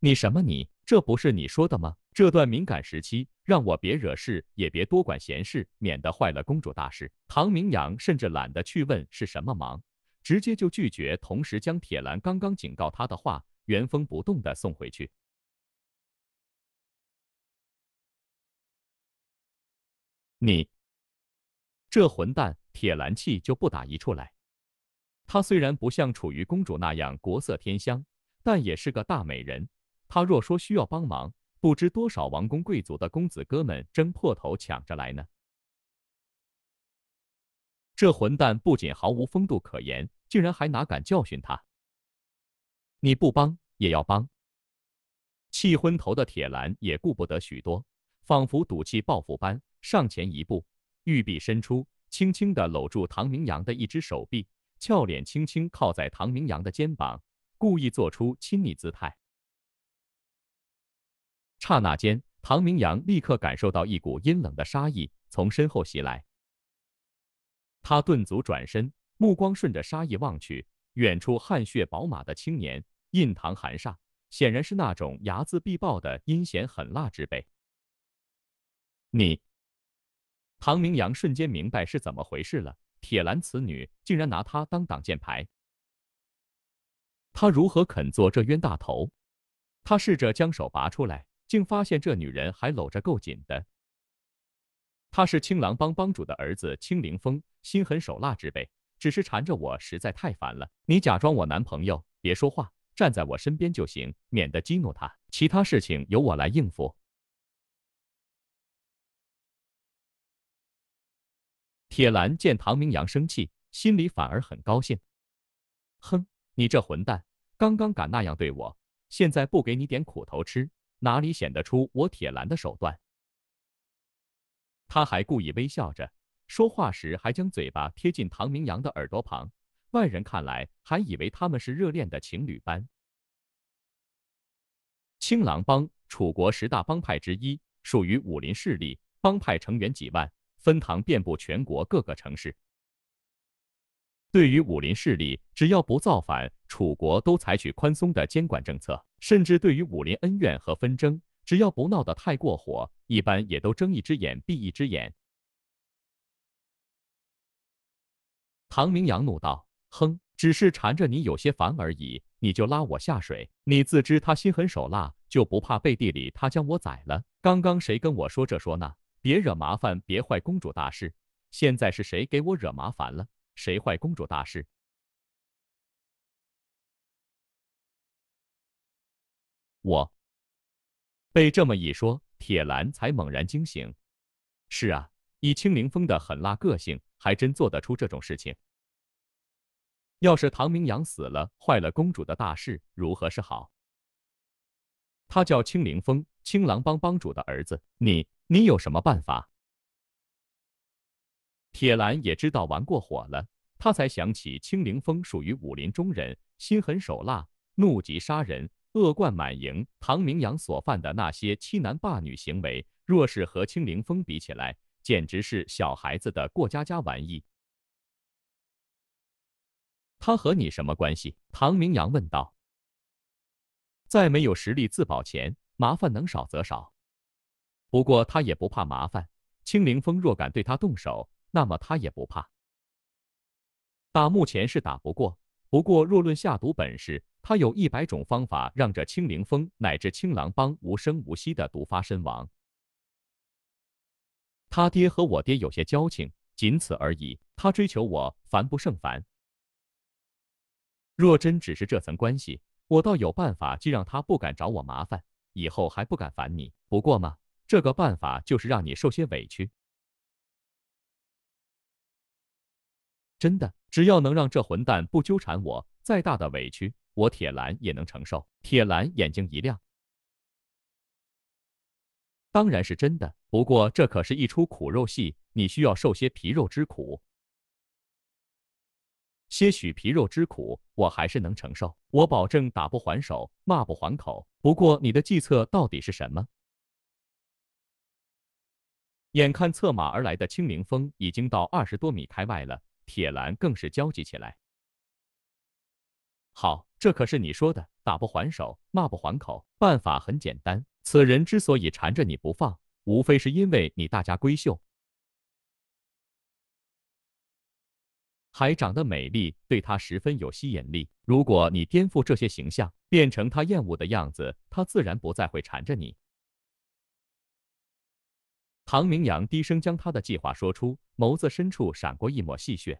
你什么你？这不是你说的吗？这段敏感时期，让我别惹事，也别多管闲事，免得坏了公主大事。唐明阳甚至懒得去问是什么忙，直接就拒绝，同时将铁兰刚刚警告他的话原封不动的送回去。你这混蛋！铁兰气就不打一处来。她虽然不像楚瑜公主那样国色天香，但也是个大美人。她若说需要帮忙，不知多少王公贵族的公子哥们争破头抢着来呢。这混蛋不仅毫无风度可言，竟然还哪敢教训他。你不帮也要帮。气昏头的铁兰也顾不得许多，仿佛赌气报复般上前一步，玉臂伸出，轻轻地搂住唐明阳的一只手臂，俏脸轻轻靠在唐明阳的肩膀，故意做出亲昵姿态。刹那间，唐明阳立刻感受到一股阴冷的杀意从身后袭来。他顿足转身，目光顺着杀意望去，远处汗血宝马的青年，印堂寒煞，显然是那种睚眦必报的阴险狠辣之辈。你，唐明阳瞬间明白是怎么回事了。铁兰此女竟然拿他当挡箭牌，他如何肯做这冤大头？他试着将手拔出来。竟发现这女人还搂着够紧的。他是青狼帮帮主的儿子青灵风，心狠手辣之辈，只是缠着我实在太烦了。你假装我男朋友，别说话，站在我身边就行，免得激怒他。其他事情由我来应付。铁兰见唐明阳生气，心里反而很高兴。哼，你这混蛋，刚刚敢那样对我，现在不给你点苦头吃？哪里显得出我铁兰的手段？他还故意微笑着，说话时还将嘴巴贴近唐明阳的耳朵旁，外人看来还以为他们是热恋的情侣般。青狼帮，楚国十大帮派之一，属于武林势力，帮派成员几万，分堂遍布全国各个城市。对于武林势力，只要不造反，楚国都采取宽松的监管政策。甚至对于武林恩怨和纷争，只要不闹得太过火，一般也都睁一只眼闭一只眼。唐明阳怒道：“哼，只是缠着你有些烦而已，你就拉我下水？你自知他心狠手辣，就不怕背地里他将我宰了？刚刚谁跟我说这说那？别惹麻烦，别坏公主大事。现在是谁给我惹麻烦了？”谁坏公主大事？我被这么一说，铁兰才猛然惊醒。是啊，以青灵风的狠辣个性，还真做得出这种事情。要是唐明阳死了，坏了公主的大事，如何是好？他叫青灵风，青狼帮帮主的儿子。你，你有什么办法？铁兰也知道玩过火了，他才想起青灵风属于武林中人，心狠手辣，怒极杀人，恶贯满盈。唐明阳所犯的那些欺男霸女行为，若是和青灵风比起来，简直是小孩子的过家家玩意。他和你什么关系？唐明阳问道。在没有实力自保前，麻烦能少则少。不过他也不怕麻烦，青灵风若敢对他动手。那么他也不怕，打目前是打不过。不过若论下毒本事，他有一百种方法让这青灵风乃至青狼帮无声无息的毒发身亡。他爹和我爹有些交情，仅此而已。他追求我，烦不胜烦。若真只是这层关系，我倒有办法，既让他不敢找我麻烦，以后还不敢烦你。不过嘛，这个办法就是让你受些委屈。真的，只要能让这混蛋不纠缠我，再大的委屈，我铁兰也能承受。铁兰眼睛一亮，当然是真的。不过这可是一出苦肉戏，你需要受些皮肉之苦。些许皮肉之苦，我还是能承受。我保证打不还手，骂不还口。不过你的计策到底是什么？眼看策马而来的青灵风已经到二十多米开外了。铁兰更是焦急起来。好，这可是你说的，打不还手，骂不还口。办法很简单，此人之所以缠着你不放，无非是因为你大家闺秀，还长得美丽，对他十分有吸引力。如果你颠覆这些形象，变成他厌恶的样子，他自然不再会缠着你。唐明阳低声将他的计划说出，眸子深处闪过一抹戏谑。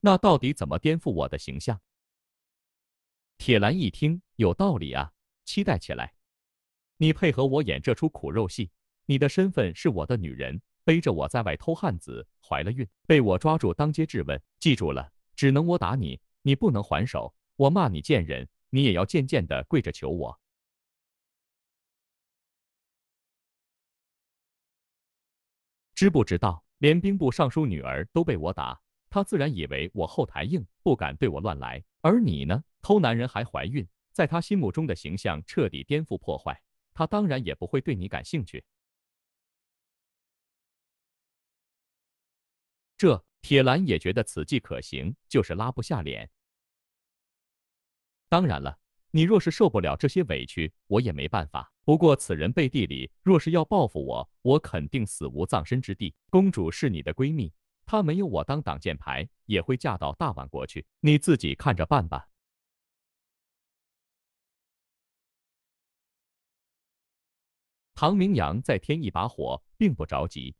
那到底怎么颠覆我的形象？铁兰一听，有道理啊，期待起来。你配合我演这出苦肉戏，你的身份是我的女人，背着我在外偷汉子，怀了孕，被我抓住当街质问。记住了，只能我打你，你不能还手。我骂你贱人，你也要贱贱的跪着求我。知不知道，连兵部尚书女儿都被我打，他自然以为我后台硬，不敢对我乱来。而你呢，偷男人还怀孕，在他心目中的形象彻底颠覆破坏，他当然也不会对你感兴趣。这铁兰也觉得此计可行，就是拉不下脸。当然了。你若是受不了这些委屈，我也没办法。不过此人背地里若是要报复我，我肯定死无葬身之地。公主是你的闺蜜，她没有我当挡箭牌，也会嫁到大宛国去。你自己看着办吧。唐明阳再添一把火，并不着急。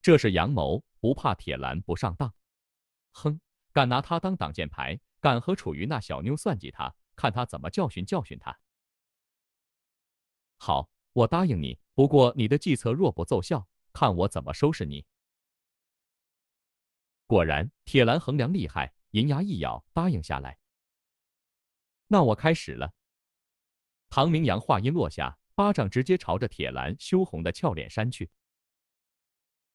这是阳谋，不怕铁兰不上当。哼，敢拿他当挡箭牌，敢和楚瑜那小妞算计他。看他怎么教训教训他。好，我答应你。不过你的计策若不奏效，看我怎么收拾你。果然，铁兰衡量厉害，银牙一咬，答应下来。那我开始了。唐明阳话音落下，巴掌直接朝着铁兰羞红的俏脸扇去。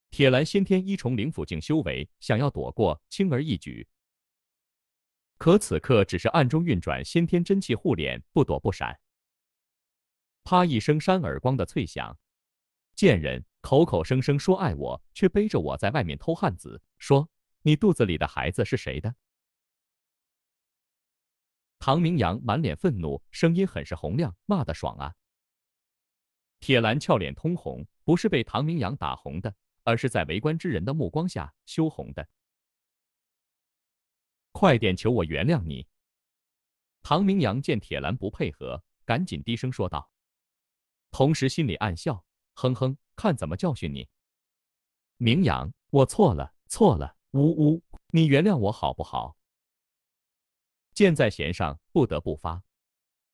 铁兰先天一重灵府境修为，想要躲过，轻而易举。可此刻只是暗中运转先天真气护脸，不躲不闪。啪一声扇耳光的脆响，贱人口口声声说爱我，却背着我在外面偷汉子，说你肚子里的孩子是谁的？唐明阳满脸愤怒，声音很是洪亮，骂得爽啊！铁兰俏脸通红，不是被唐明阳打红的，而是在围观之人的目光下羞红的。快点求我原谅你！唐明阳见铁兰不配合，赶紧低声说道，同时心里暗笑，哼哼，看怎么教训你。明阳，我错了，错了，呜呜，你原谅我好不好？箭在弦上，不得不发。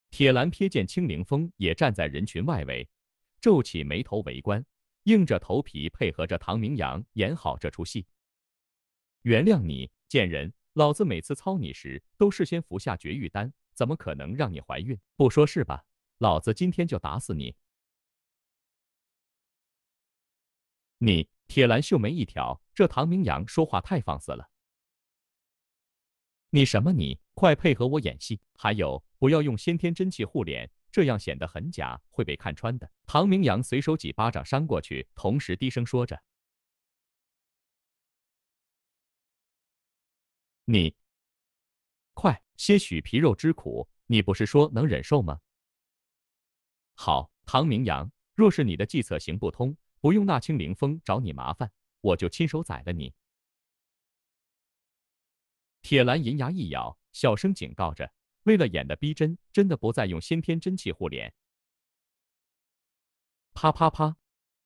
铁兰瞥见青凌风也站在人群外围，皱起眉头围观，硬着头皮配合着唐明阳演好这出戏。原谅你，贱人。老子每次操你时，都事先服下绝育丹，怎么可能让你怀孕？不说是吧？老子今天就打死你！你铁兰秀眉一挑，这唐明阳说话太放肆了。你什么你？快配合我演戏！还有，不要用先天真气护脸，这样显得很假，会被看穿的。唐明阳随手几巴掌扇过去，同时低声说着。你快些许皮肉之苦，你不是说能忍受吗？好，唐明阳，若是你的计策行不通，不用那青灵风找你麻烦，我就亲手宰了你。铁兰银牙一咬，小声警告着，为了演的逼真，真的不再用先天真气护脸。啪啪啪，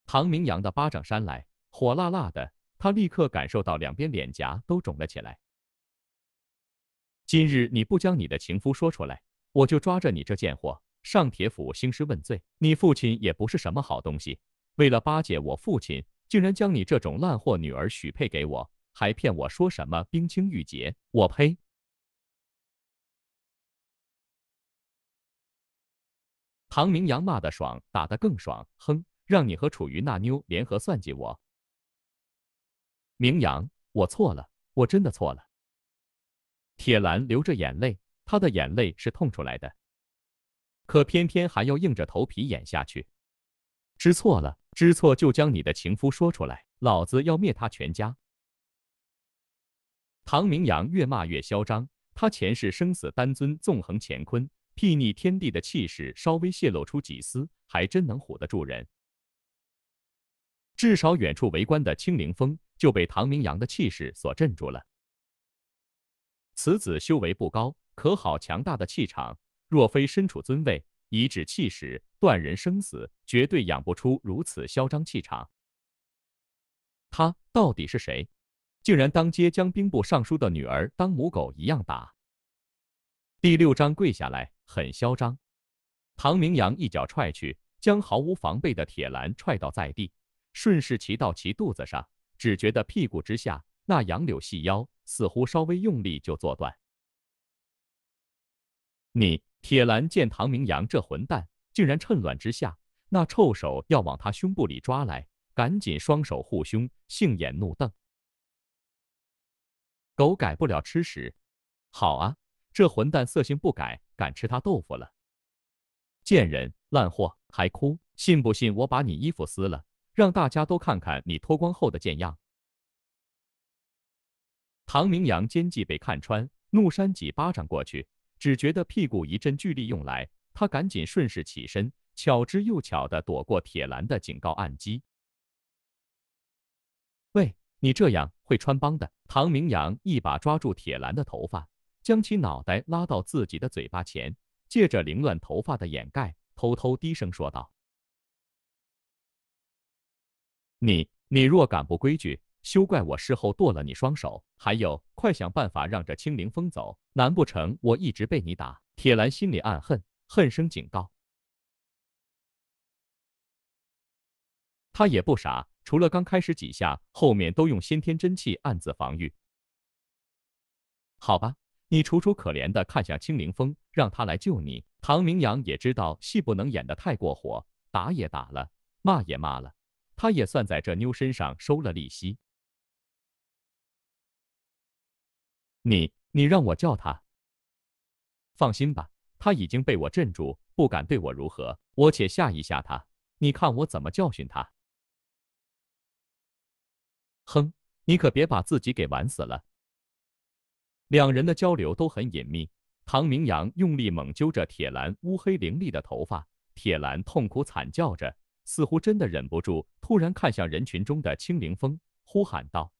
唐明阳的巴掌扇来，火辣辣的，他立刻感受到两边脸颊都肿了起来。今日你不将你的情夫说出来，我就抓着你这贱货上铁府兴师问罪。你父亲也不是什么好东西，为了巴结我父亲，竟然将你这种烂货女儿许配给我，还骗我说什么冰清玉洁。我呸！唐明阳骂得爽，打得更爽。哼，让你和楚瑜那妞联合算计我。明阳，我错了，我真的错了。铁兰流着眼泪，她的眼泪是痛出来的，可偏偏还要硬着头皮演下去。知错了，知错就将你的情夫说出来，老子要灭他全家！唐明阳越骂越嚣张，他前世生死丹尊，纵横乾坤，睥睨天地的气势，稍微泄露出几丝，还真能唬得住人。至少远处围观的青灵风就被唐明阳的气势所镇住了。此子修为不高，可好强大的气场。若非身处尊位，以指气使，断人生死，绝对养不出如此嚣张气场。他到底是谁？竟然当街将兵部尚书的女儿当母狗一样打。第六章跪下来，很嚣张。唐明阳一脚踹去，将毫无防备的铁兰踹倒在地，顺势骑到其肚子上，只觉得屁股之下那杨柳细腰。似乎稍微用力就坐断。你铁兰见唐明阳这混蛋竟然趁乱之下，那臭手要往他胸部里抓来，赶紧双手护胸，杏眼怒瞪。狗改不了吃屎，好啊，这混蛋色性不改，敢吃他豆腐了。贱人烂货还哭，信不信我把你衣服撕了，让大家都看看你脱光后的贱样。唐明阳奸计被看穿，怒扇几巴掌过去，只觉得屁股一阵巨力用来，他赶紧顺势起身，巧之又巧的躲过铁兰的警告暗击。喂，你这样会穿帮的！唐明阳一把抓住铁兰的头发，将其脑袋拉到自己的嘴巴前，借着凌乱头发的掩盖，偷偷低声说道：“你，你若敢不规矩！”休怪我事后剁了你双手！还有，快想办法让这青灵风走，难不成我一直被你打？铁兰心里暗恨，恨声警告。他也不傻，除了刚开始几下，后面都用先天真气暗自防御。好吧，你楚楚可怜的看向青灵风，让他来救你。唐明阳也知道戏不能演得太过火，打也打了，骂也骂了，他也算在这妞身上收了利息。你你让我叫他，放心吧，他已经被我镇住，不敢对我如何。我且吓一吓他，你看我怎么教训他。哼，你可别把自己给玩死了。两人的交流都很隐秘。唐明阳用力猛揪着铁兰乌黑凌厉的头发，铁兰痛苦惨叫着，似乎真的忍不住，突然看向人群中的青凌风，呼喊道：“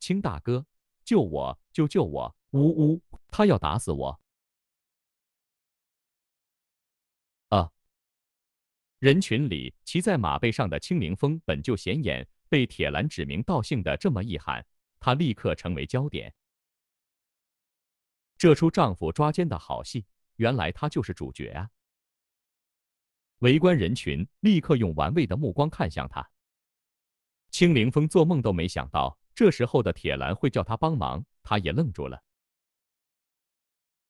青大哥，救我！救救我！呜呜，他要打死我！”啊！人群里骑在马背上的青凌风本就显眼，被铁兰指名道姓的这么一喊，他立刻成为焦点。这出丈夫抓奸的好戏，原来他就是主角啊！围观人群立刻用玩味的目光看向他。青凌风做梦都没想到，这时候的铁兰会叫他帮忙，他也愣住了。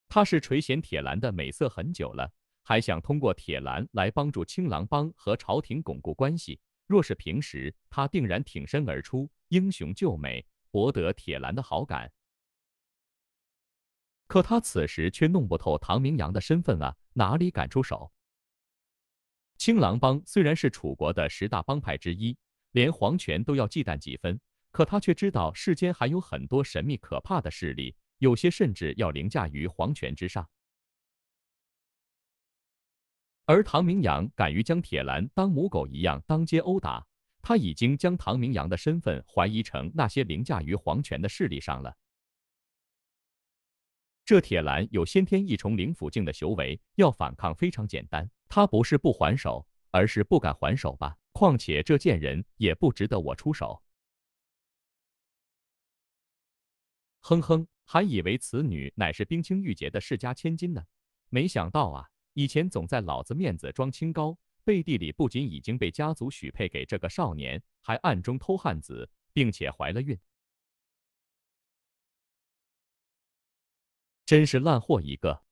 他是垂涎铁兰的美色很久了，还想通过铁兰来帮助青狼帮和朝廷巩固关系。若是平时，他定然挺身而出，英雄救美，博得铁兰的好感。可他此时却弄不透唐明阳的身份啊，哪里敢出手？青狼帮虽然是楚国的十大帮派之一，连皇权都要忌惮几分，可他却知道世间还有很多神秘可怕的势力，有些甚至要凌驾于皇权之上。而唐明阳敢于将铁兰当母狗一样当街殴打，他已经将唐明阳的身份怀疑成那些凌驾于皇权的势力上了。这铁兰有先天异重灵府境的修为，要反抗非常简单。他不是不还手，而是不敢还手吧？况且这贱人也不值得我出手。哼哼，还以为此女乃是冰清玉洁的世家千金呢，没想到啊，以前总在老子面子装清高，背地里不仅已经被家族许配给这个少年，还暗中偷汉子，并且怀了孕。真是烂货一个！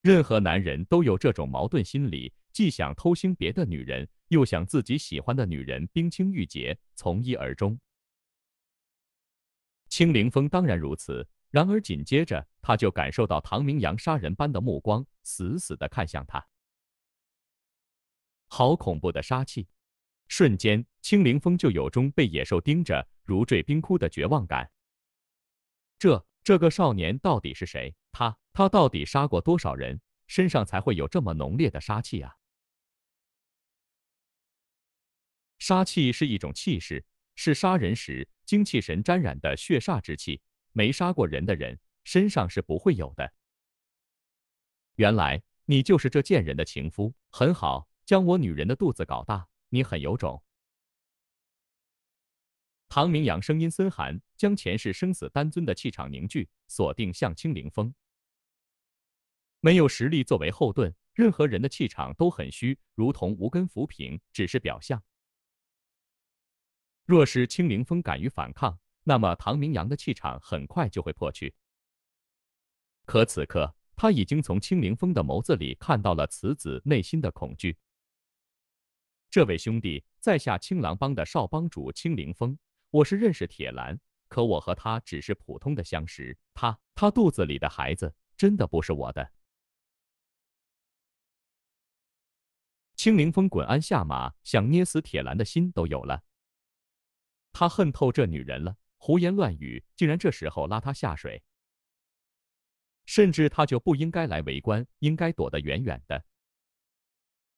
任何男人都有这种矛盾心理，既想偷腥别的女人，又想自己喜欢的女人冰清玉洁，从一而终。青凌风当然如此，然而紧接着他就感受到唐明阳杀人般的目光，死死的看向他，好恐怖的杀气！瞬间，青凌风就有种被野兽盯着，如坠冰窟的绝望感。这。这个少年到底是谁？他他到底杀过多少人，身上才会有这么浓烈的杀气啊？杀气是一种气势，是杀人时精气神沾染的血煞之气。没杀过人的人身上是不会有的。原来你就是这贱人的情夫，很好，将我女人的肚子搞大，你很有种。唐明阳声音森寒，将前世生死丹尊的气场凝聚，锁定向青凌风。没有实力作为后盾，任何人的气场都很虚，如同无根浮萍，只是表象。若是青凌风敢于反抗，那么唐明阳的气场很快就会破去。可此刻，他已经从青凌风的眸子里看到了此子内心的恐惧。这位兄弟，在下青狼帮的少帮主青凌风。我是认识铁兰，可我和他只是普通的相识。他他肚子里的孩子真的不是我的。青凌风滚鞍下马，想捏死铁兰的心都有了。他恨透这女人了，胡言乱语，竟然这时候拉她下水。甚至他就不应该来围观，应该躲得远远的。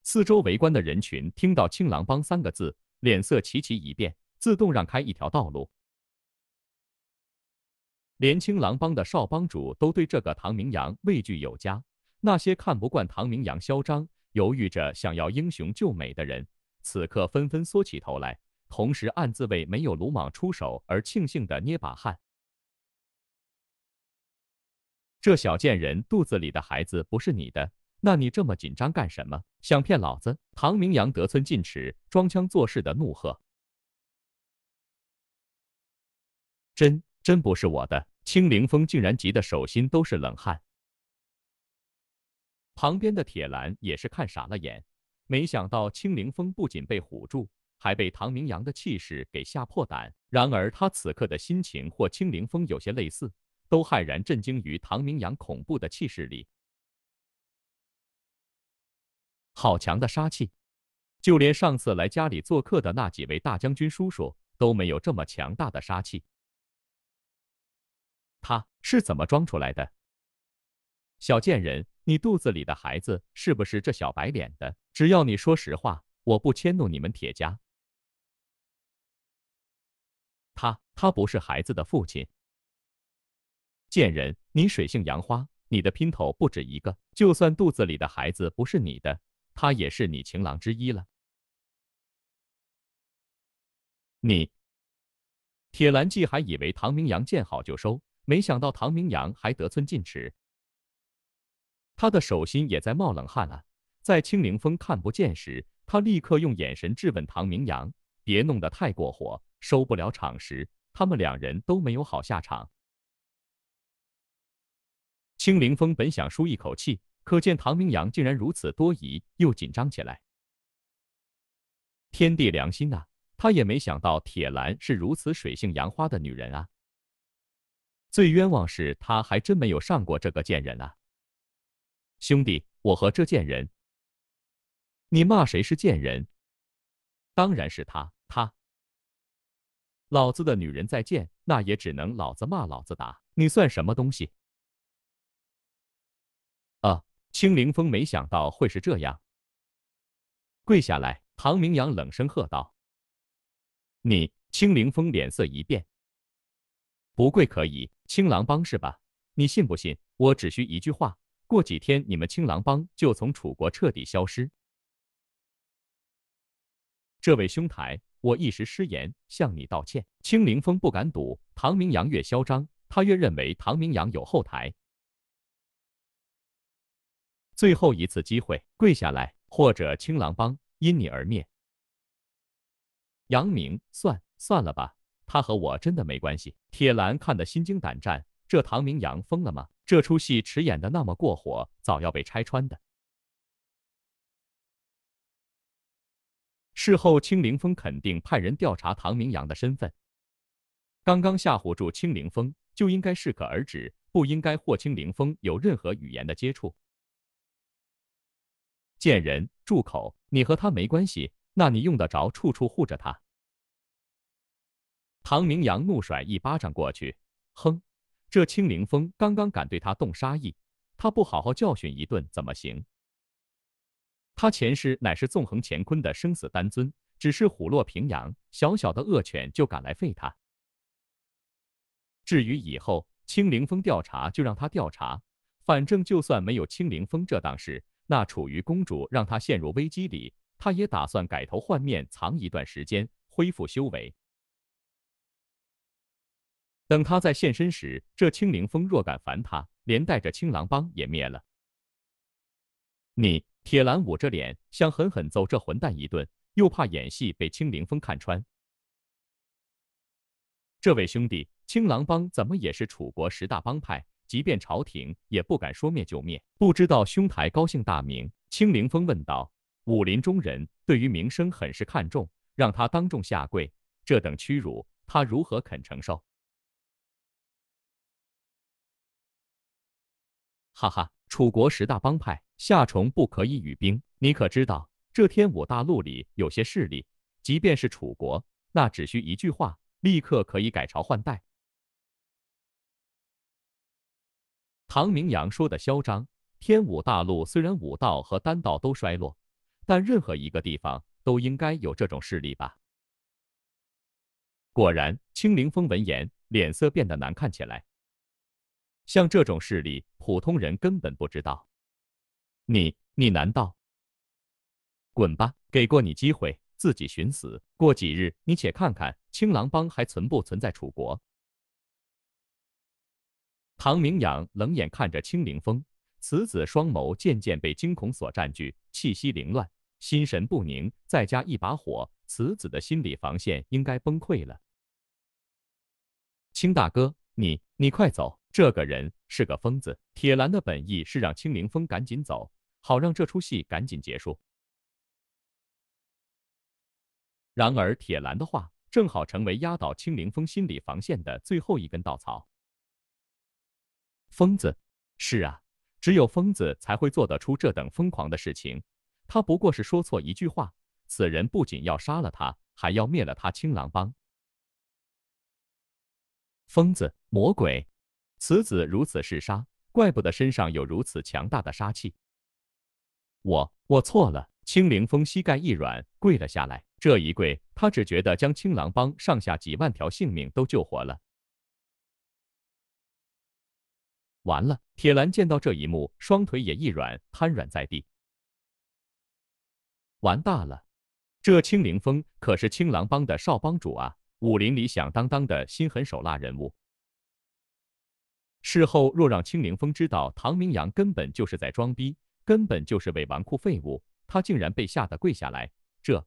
四周围观的人群听到“青狼帮”三个字，脸色齐齐一变。自动让开一条道路，连青狼帮的少帮主都对这个唐明阳畏惧有加。那些看不惯唐明阳嚣张、犹豫着想要英雄救美的人，此刻纷纷缩起头来，同时暗自为没有鲁莽出手而庆幸的捏把汗。这小贱人肚子里的孩子不是你的，那你这么紧张干什么？想骗老子？唐明阳得寸进尺，装腔作势的怒喝。真真不是我的，青凌风竟然急得手心都是冷汗。旁边的铁兰也是看傻了眼，没想到青凌风不仅被唬住，还被唐明阳的气势给吓破胆。然而他此刻的心情或青灵风有些类似，都骇然震惊于唐明阳恐怖的气势里。好强的杀气，就连上次来家里做客的那几位大将军叔叔都没有这么强大的杀气。他是怎么装出来的？小贱人，你肚子里的孩子是不是这小白脸的？只要你说实话，我不迁怒你们铁家。他，他不是孩子的父亲。贱人，你水性杨花，你的姘头不止一个，就算肚子里的孩子不是你的，他也是你情郎之一了。你，铁兰记还以为唐明阳见好就收，没想到唐明阳还得寸进尺。他的手心也在冒冷汗啊！在青灵风看不见时，他立刻用眼神质问唐明阳：“别弄得太过火，收不了场时，他们两人都没有好下场。”青灵风本想舒一口气，可见唐明阳竟然如此多疑，又紧张起来。天地良心啊！他也没想到铁兰是如此水性杨花的女人啊！最冤枉是，他还真没有上过这个贱人啊！兄弟，我和这贱人，你骂谁是贱人？当然是他，他。老子的女人再贱，那也只能老子骂老子打。你算什么东西？啊！青灵风没想到会是这样，跪下来！唐明阳冷声喝道：“你！”青灵风脸色一变，不跪可以，青狼帮是吧？你信不信？我只需一句话。过几天，你们青狼帮就从楚国彻底消失。这位兄台，我一时失言，向你道歉。青灵风不敢赌，唐明阳越嚣张，他越认为唐明阳有后台。最后一次机会，跪下来，或者青狼帮因你而灭。杨明，算算了吧，他和我真的没关系。铁兰看得心惊胆战。这唐明阳疯了吗？这出戏迟演的那么过火，早要被拆穿的。事后，青灵风肯定派人调查唐明阳的身份。刚刚吓唬住青灵风，就应该适可而止，不应该或青灵风有任何语言的接触。贱人，住口！你和他没关系，那你用得着处处护着他？唐明阳怒甩一巴掌过去，哼！这青灵风刚刚敢对他动杀意，他不好好教训一顿怎么行？他前世乃是纵横乾坤的生死丹尊，只是虎落平阳，小小的恶犬就敢来废他。至于以后青灵峰调查，就让他调查，反正就算没有青灵峰这档事，那楚瑜公主让他陷入危机里，他也打算改头换面，藏一段时间，恢复修为。等他再现身时，这青灵峰若敢烦他，连带着青狼帮也灭了。你铁兰捂着脸，想狠狠揍这混蛋一顿，又怕演戏被青灵风看穿。这位兄弟，青狼帮怎么也是楚国十大帮派，即便朝廷也不敢说灭就灭。不知道兄台高姓大名？青灵风问道。武林中人对于名声很是看重，让他当众下跪，这等屈辱，他如何肯承受？哈哈，楚国十大帮派，夏虫不可以语冰。你可知道，这天武大陆里有些势力，即便是楚国，那只需一句话，立刻可以改朝换代。唐明阳说的嚣张，天武大陆虽然武道和丹道都衰落，但任何一个地方都应该有这种势力吧？果然，青灵风闻言，脸色变得难看起来。像这种势力，普通人根本不知道。你，你难道？滚吧！给过你机会，自己寻死。过几日，你且看看青狼帮还存不存在楚国。唐明阳冷眼看着青灵风，此子双眸渐渐被惊恐所占据，气息凌乱，心神不宁。再加一把火，此子的心理防线应该崩溃了。青大哥，你，你快走！这个人是个疯子。铁兰的本意是让青灵风赶紧走，好让这出戏赶紧结束。然而，铁兰的话正好成为压倒青灵风心理防线的最后一根稻草。疯子，是啊，只有疯子才会做得出这等疯狂的事情。他不过是说错一句话，此人不仅要杀了他，还要灭了他青狼帮。疯子，魔鬼，此子如此嗜杀，怪不得身上有如此强大的杀气。我，我错了。青灵峰膝盖一软，跪了下来。这一跪，他只觉得将青狼帮上下几万条性命都救活了。完了！铁兰见到这一幕，双腿也一软，瘫软在地。完大了！这青灵峰可是青狼帮的少帮主啊，武林里响当当的心狠手辣人物。事后若让青灵峰知道唐明阳根本就是在装逼，根本就是伪纨绔废物，他竟然被吓得跪下来，这……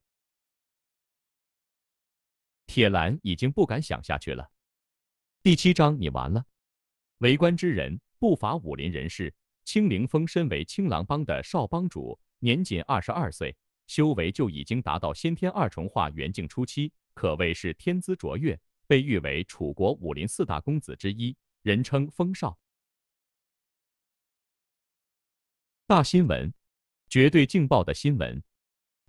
铁兰已经不敢想下去了。第七章，你完了。围观之人不乏武林人士。青灵峰身为青狼帮的少帮主，年仅二十二岁，修为就已经达到先天二重化元境初期，可谓是天资卓越，被誉为楚国武林四大公子之一，人称风少。大新闻，绝对劲爆的新闻！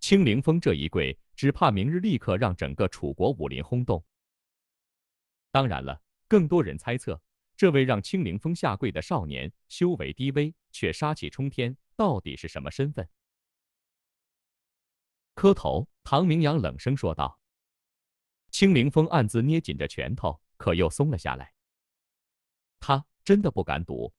青灵峰这一跪。只怕明日立刻让整个楚国武林轰动。当然了，更多人猜测，这位让青灵峰下跪的少年，修为低微却杀气冲天，到底是什么身份？磕头，唐明阳冷声说道。青灵峰暗自捏紧着拳头，可又松了下来。他真的不敢赌。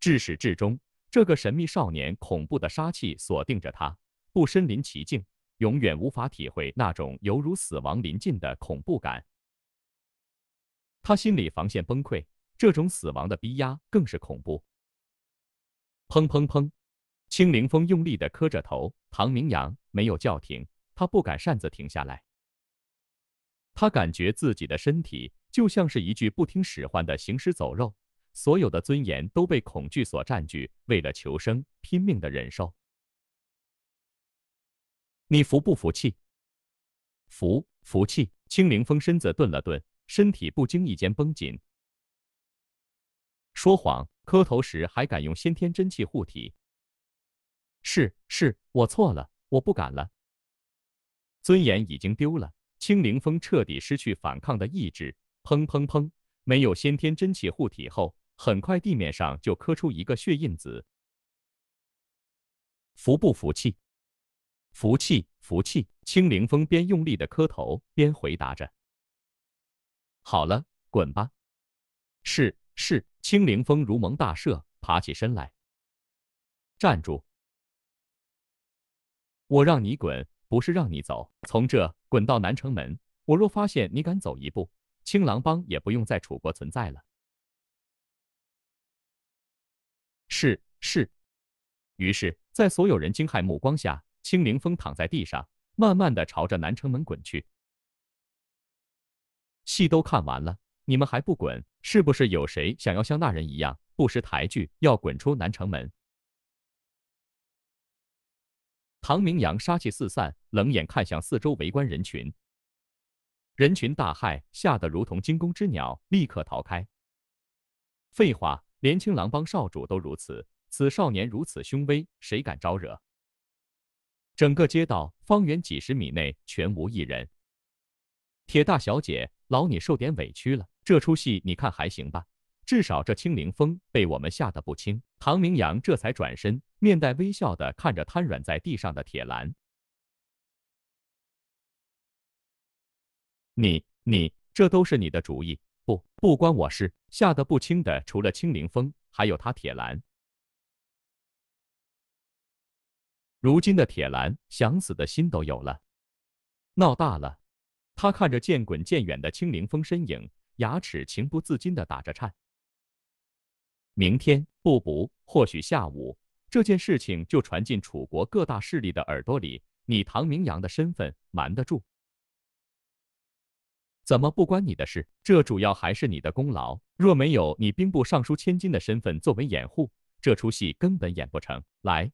至始至终，这个神秘少年恐怖的杀气锁定着他，不身临其境。永远无法体会那种犹如死亡临近的恐怖感。他心里防线崩溃，这种死亡的逼压更是恐怖。砰砰砰！青灵峰用力的磕着头，唐明阳没有叫停，他不敢擅自停下来。他感觉自己的身体就像是一具不听使唤的行尸走肉，所有的尊严都被恐惧所占据，为了求生，拼命的忍受。你服不服气？服，服气。青灵峰身子顿了顿，身体不经意间绷紧。说谎，磕头时还敢用先天真气护体？是，是我错了，我不敢了。尊严已经丢了，青灵峰彻底失去反抗的意志。砰砰砰！没有先天真气护体后，很快地面上就磕出一个血印子。服不服气？服气，服气！青灵峰边用力的磕头，边回答着：“好了，滚吧。”是是，青灵峰如蒙大赦，爬起身来。站住！我让你滚，不是让你走。从这滚到南城门，我若发现你敢走一步，青狼帮也不用在楚国存在了。是是。于是，在所有人惊骇目光下。青灵峰躺在地上，慢慢的朝着南城门滚去。戏都看完了，你们还不滚？是不是有谁想要像那人一样不识抬举，要滚出南城门？唐明阳杀气四散，冷眼看向四周围观人群。人群大骇，吓得如同惊弓之鸟，立刻逃开。废话，连青狼帮少主都如此，此少年如此凶威，谁敢招惹？整个街道方圆几十米内全无一人。铁大小姐，劳你受点委屈了。这出戏你看还行吧？至少这青灵峰被我们吓得不轻。唐明阳这才转身，面带微笑的看着瘫软在地上的铁兰。你你，这都是你的主意？不，不关我事。吓得不轻的除了青灵峰，还有他铁兰。如今的铁兰想死的心都有了，闹大了。他看着渐滚渐远的青灵峰身影，牙齿情不自禁的打着颤。明天不不，或许下午这件事情就传进楚国各大势力的耳朵里。你唐明阳的身份瞒得住？怎么不关你的事？这主要还是你的功劳。若没有你兵部尚书千金的身份作为掩护，这出戏根本演不成。来。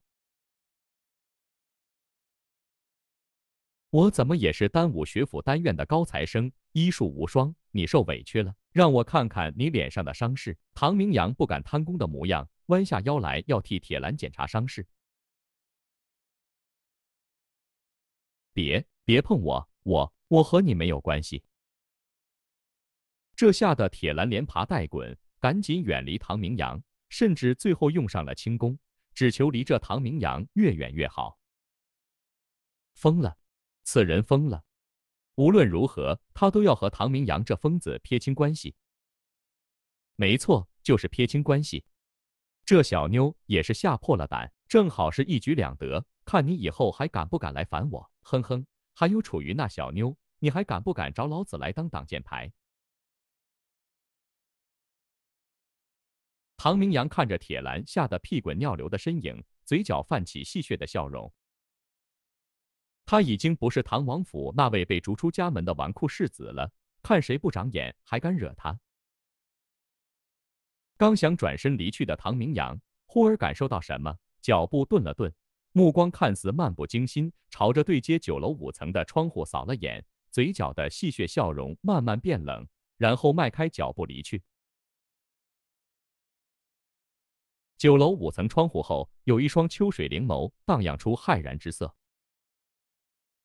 我怎么也是丹武学府丹院的高材生，医术无双。你受委屈了，让我看看你脸上的伤势。唐明阳不敢贪功的模样，弯下腰来要替铁兰检查伤势。别别碰我，我我和你没有关系。这吓得铁蓝连爬带滚，赶紧远离唐明阳，甚至最后用上了轻功，只求离这唐明阳越远越好。疯了，此人疯了！无论如何，他都要和唐明阳这疯子撇清关系。没错，就是撇清关系。这小妞也是吓破了胆，正好是一举两得。看你以后还敢不敢来烦我？哼哼，还有楚瑜那小妞，你还敢不敢找老子来当挡箭牌？唐明阳看着铁兰吓得屁滚尿流的身影，嘴角泛起戏谑的笑容。他已经不是唐王府那位被逐出家门的纨绔世子了，看谁不长眼，还敢惹他？刚想转身离去的唐明阳，忽而感受到什么，脚步顿了顿，目光看似漫不经心，朝着对接九楼五层的窗户扫了眼，嘴角的戏谑笑容慢慢变冷，然后迈开脚步离去。九楼五层窗户后有一双秋水灵眸，荡漾出骇然之色。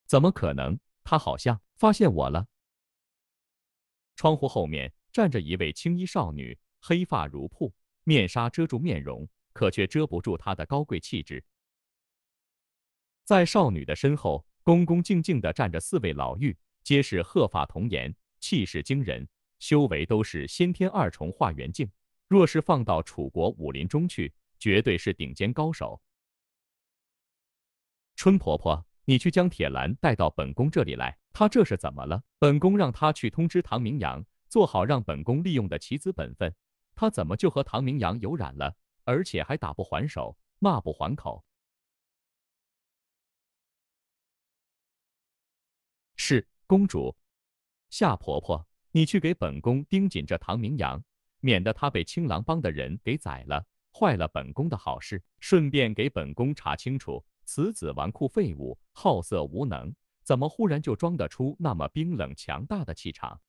怎么可能？他好像发现我了。窗户后面站着一位青衣少女。黑发如瀑，面纱遮住面容，可却遮不住她的高贵气质。在少女的身后，恭恭敬敬地站着四位老妪，皆是鹤发童颜，气势惊人，修为都是先天二重化元境。若是放到楚国武林中去，绝对是顶尖高手。春婆婆，你去将铁兰带到本宫这里来。她这是怎么了？本宫让她去通知唐明阳，做好让本宫利用的棋子本分。她怎么就和唐明阳有染了，而且还打不还手，骂不还口？是公主，夏婆婆，你去给本宫盯紧这唐明阳，免得他被青狼帮的人给宰了，坏了本宫的好事。顺便给本宫查清楚，此子纨绔废物，好色无能，怎么忽然就装得出那么冰冷强大的气场？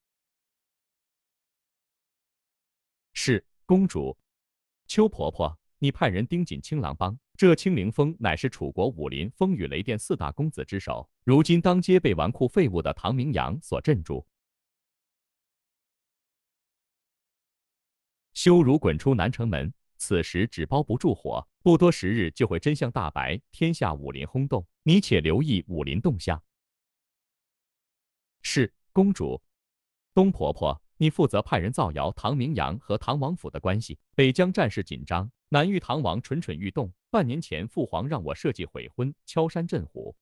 是公主，邱婆婆，你派人盯紧青狼帮。这青灵风乃是楚国武林风雨雷电四大公子之首，如今当街被纨绔废物的唐明阳所镇住。羞辱滚出南城门，此时纸包不住火，不多时日就会真相大白，天下武林轰动。你且留意武林动向。是公主，东婆婆。你负责派人造谣唐明阳和唐王府的关系。北疆战事紧张，南域唐王蠢蠢欲动。半年前，父皇让我设计悔婚，敲山震虎。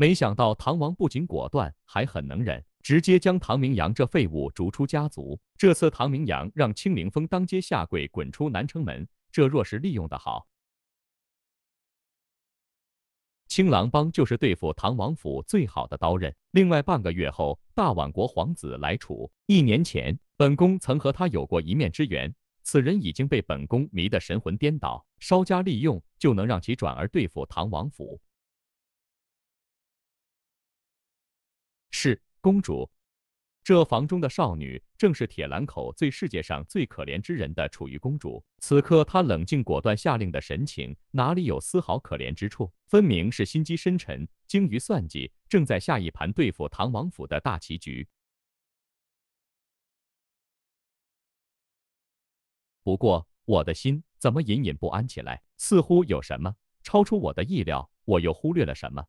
没想到唐王不仅果断，还很能忍，直接将唐明阳这废物逐出家族。这次唐明阳让青灵峰当街下跪，滚出南城门。这若是利用的好。青狼帮就是对付唐王府最好的刀刃。另外半个月后，大宛国皇子来楚。一年前，本宫曾和他有过一面之缘。此人已经被本宫迷得神魂颠倒，稍加利用就能让其转而对付唐王府。公主。这房中的少女正是铁兰口最世界上最可怜之人的楚玉公主。此刻她冷静果断下令的神情，哪里有丝毫可怜之处？分明是心机深沉、精于算计，正在下一盘对付唐王府的大棋局。不过我的心怎么隐隐不安起来？似乎有什么超出我的意料，我又忽略了什么？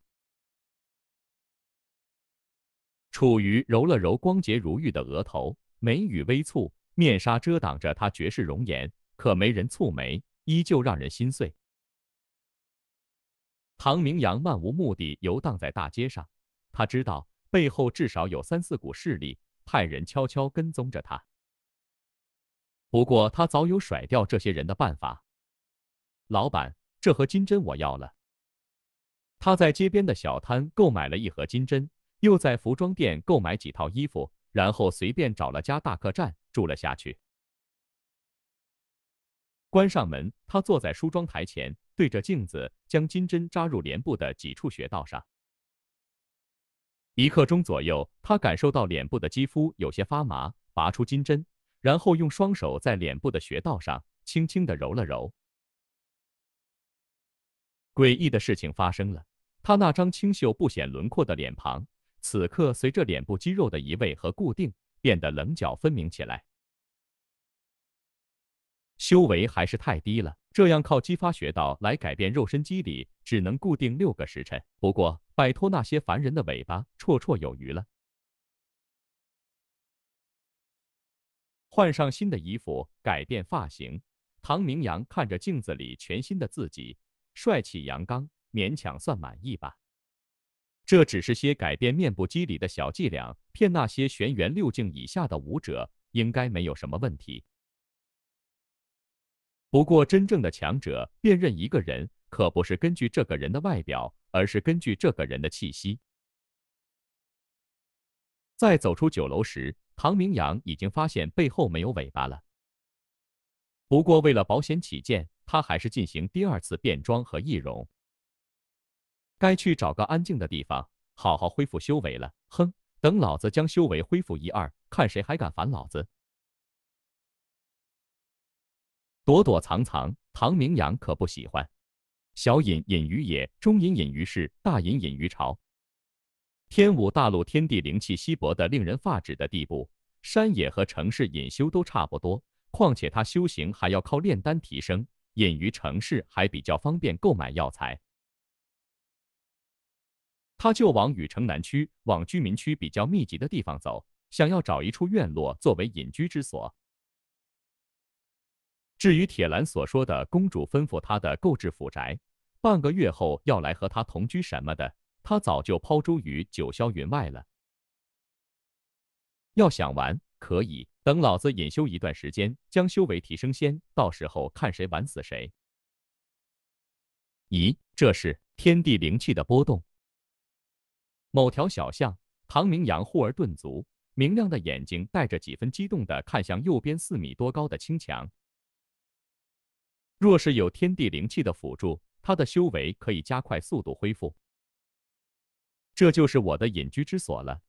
楚瑜揉了揉光洁如玉的额头，眉宇微蹙，面纱遮挡着她绝世容颜，可没人蹙眉，依旧让人心碎。唐明阳漫无目的游荡在大街上，他知道背后至少有三四股势力，派人悄悄跟踪着他。不过他早有甩掉这些人的办法。老板，这盒金针我要了。他在街边的小摊购买了一盒金针。又在服装店购买几套衣服，然后随便找了家大客栈住了下去。关上门，他坐在梳妆台前，对着镜子将金针扎入脸部的几处穴道上。一刻钟左右，他感受到脸部的肌肤有些发麻，拔出金针，然后用双手在脸部的穴道上轻轻的揉了揉。诡异的事情发生了，他那张清秀不显轮廓的脸庞，此刻随着脸部肌肉的移位和固定，变得棱角分明起来。修为还是太低了，这样靠激发穴道来改变肉身肌理，只能固定六个时辰。不过摆脱那些凡人的尾巴，绰绰有余了。换上新的衣服，改变发型，唐明阳看着镜子里全新的自己，帅气阳刚，勉强算满意吧。这只是些改变面部肌理的小伎俩，骗那些玄元六境以下的武者，应该没有什么问题。不过，真正的强者辨认一个人，可不是根据这个人的外表，而是根据这个人的气息。在走出酒楼时，唐明阳已经发现背后没有尾巴了。不过，为了保险起见，他还是进行第二次变装和易容。该去找个安静的地方，好好恢复修为了。哼，等老子将修为恢复一二，看谁还敢烦老子！躲躲藏藏，唐明阳可不喜欢。小隐隐于野，中隐隐于市，大隐隐于朝。天武大陆天地灵气稀薄的令人发指的地步，山野和城市隐修都差不多。况且他修行还要靠炼丹提升，隐于城市还比较方便购买药材。他就往禹城南区，往居民区比较密集的地方走，想要找一处院落作为隐居之所。至于铁兰所说的公主吩咐他的购置府宅，半个月后要来和他同居什么的，他早就抛诸于九霄云外了。要想玩，可以等老子隐修一段时间，将修为提升先，到时候看谁玩死谁。咦，这是天地灵气的波动。某条小巷，唐明阳忽而顿足，明亮的眼睛带着几分激动的看向右边四米多高的青墙。若是有天地灵气的辅助，他的修为可以加快速度恢复。这就是我的隐居之所了。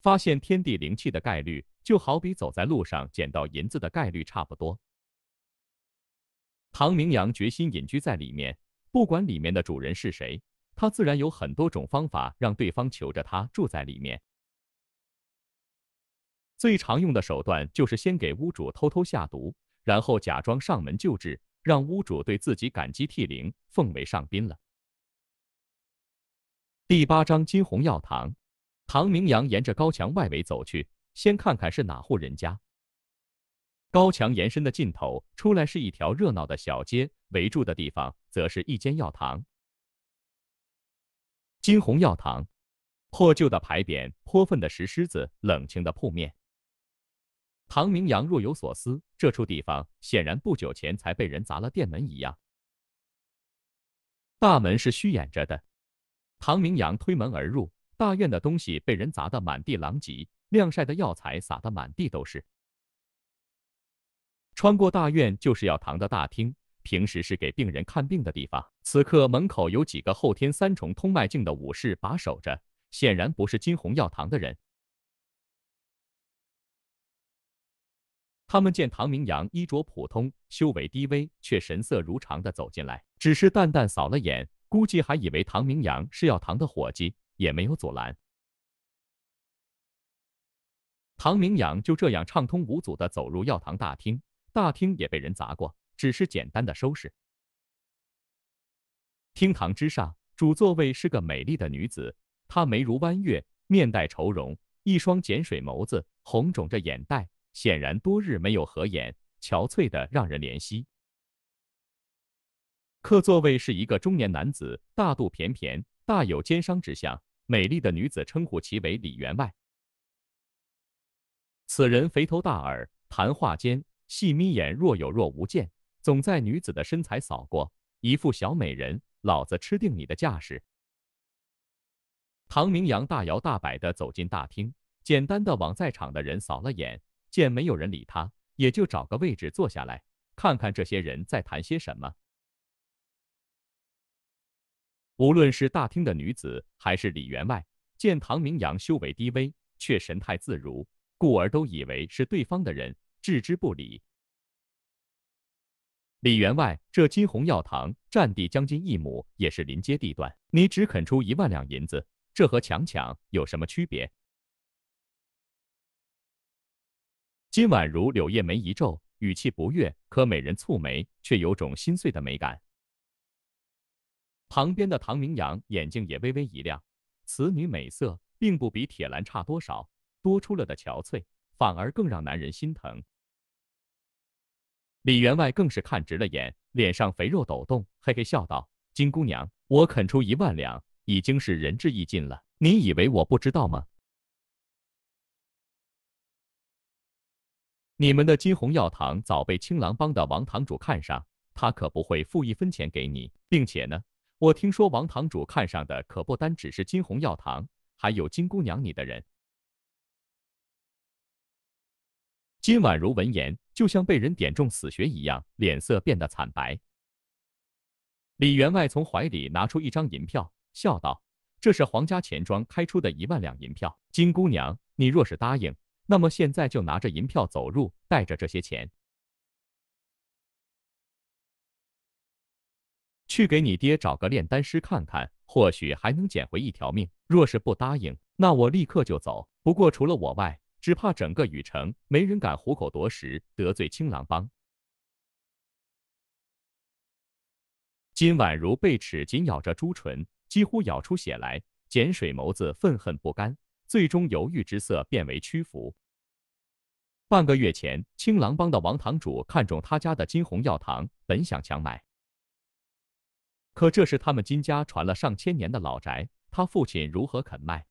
发现天地灵气的概率，就好比走在路上捡到银子的概率差不多。唐明阳决心隐居在里面，不管里面的主人是谁，他自然有很多种方法让对方求着他住在里面。最常用的手段就是先给屋主偷偷下毒。然后假装上门救治，让屋主对自己感激涕零，奉为上宾了。第八章金鸿药堂，唐明阳沿着高墙外围走去，先看看是哪户人家。高墙延伸的尽头，出来是一条热闹的小街，围住的地方则是一间药堂。金鸿药堂，破旧的牌匾，泼粪的石狮子，冷清的铺面。唐明阳若有所思，这处地方显然不久前才被人砸了店门一样。大门是虚掩着的。唐明阳推门而入，大院的东西被人砸得满地狼藉，晾晒的药材撒得满地都是。穿过大院就是药堂的大厅，平时是给病人看病的地方。此刻门口有几个后天三重通脉镜的武士把守着，显然不是金鸿药堂的人。他们见唐明阳衣着普通，修为低微，却神色如常的走进来，只是淡淡扫了眼，估计还以为唐明阳是药堂的伙计，也没有阻拦。唐明阳就这样畅通无阻的走入药堂大厅，大厅也被人砸过，只是简单的收拾。厅堂之上，主座位是个美丽的女子，她眉如弯月，面带愁容，一双碱水眸子红肿着眼袋。显然多日没有合眼，憔悴的让人怜惜。客座位是一个中年男子，大肚便便，大有奸商之相。美丽的女子称呼其为李员外。此人肥头大耳，谈话间细眯眼，若有若无见，总在女子的身材扫过，一副小美人，老子吃定你的架势。唐明阳大摇大摆地走进大厅，简单的往在场的人扫了眼。见没有人理他，也就找个位置坐下来，看看这些人在谈些什么。无论是大厅的女子，还是李员外，见唐明阳修为低微，却神态自如，故而都以为是对方的人，置之不理。李员外，这金鸿药堂占地将近一亩，也是临街地段，你只肯出一万两银子，这和强抢有什么区别？金婉如柳叶眉一皱，语气不悦，可美人蹙眉，却有种心碎的美感。旁边的唐明阳眼睛也微微一亮，此女美色并不比铁兰差多少，多出了的憔悴，反而更让男人心疼。李员外更是看直了眼，脸上肥肉抖动，嘿嘿笑道：“金姑娘，我肯出一万两，已经是仁至义尽了。你以为我不知道吗？你们的金鸿药堂早被青狼帮的王堂主看上，他可不会付一分钱给你。并且呢，我听说王堂主看上的可不单只是金鸿药堂，还有金姑娘你的人。”金婉如闻言，就像被人点中死穴一样，脸色变得惨白。李员外从怀里拿出一张银票，笑道：“这是皇家钱庄开出的一万两银票，金姑娘，你若是答应，那么现在就拿着银票走入，带着这些钱，去给你爹找个炼丹师看看，或许还能捡回一条命。若是不答应，那我立刻就走。不过除了我外，”只怕整个雨城没人敢虎口夺食，得罪青狼帮。金婉如被齿紧咬着朱唇，几乎咬出血来，碱水眸子愤恨不甘，最终犹豫之色变为屈服。半个月前，青狼帮的王堂主看中他家的金鸿药堂，本想强买，可这是他们金家传了上千年的老宅，他父亲如何肯卖？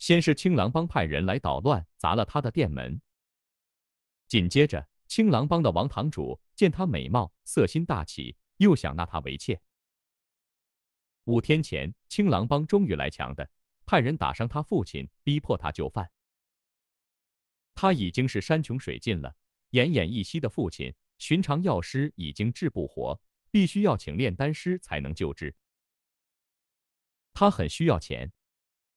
先是青狼帮派人来捣乱，砸了他的店门。紧接着，青狼帮的王堂主见她美貌，色心大起，又想纳她为妾。五天前，青狼帮终于来强的，派人打伤他父亲，逼迫他就范。他已经是山穷水尽了，奄奄一息的父亲，寻常药师已经治不活，必须要请炼丹师才能救治。他很需要钱。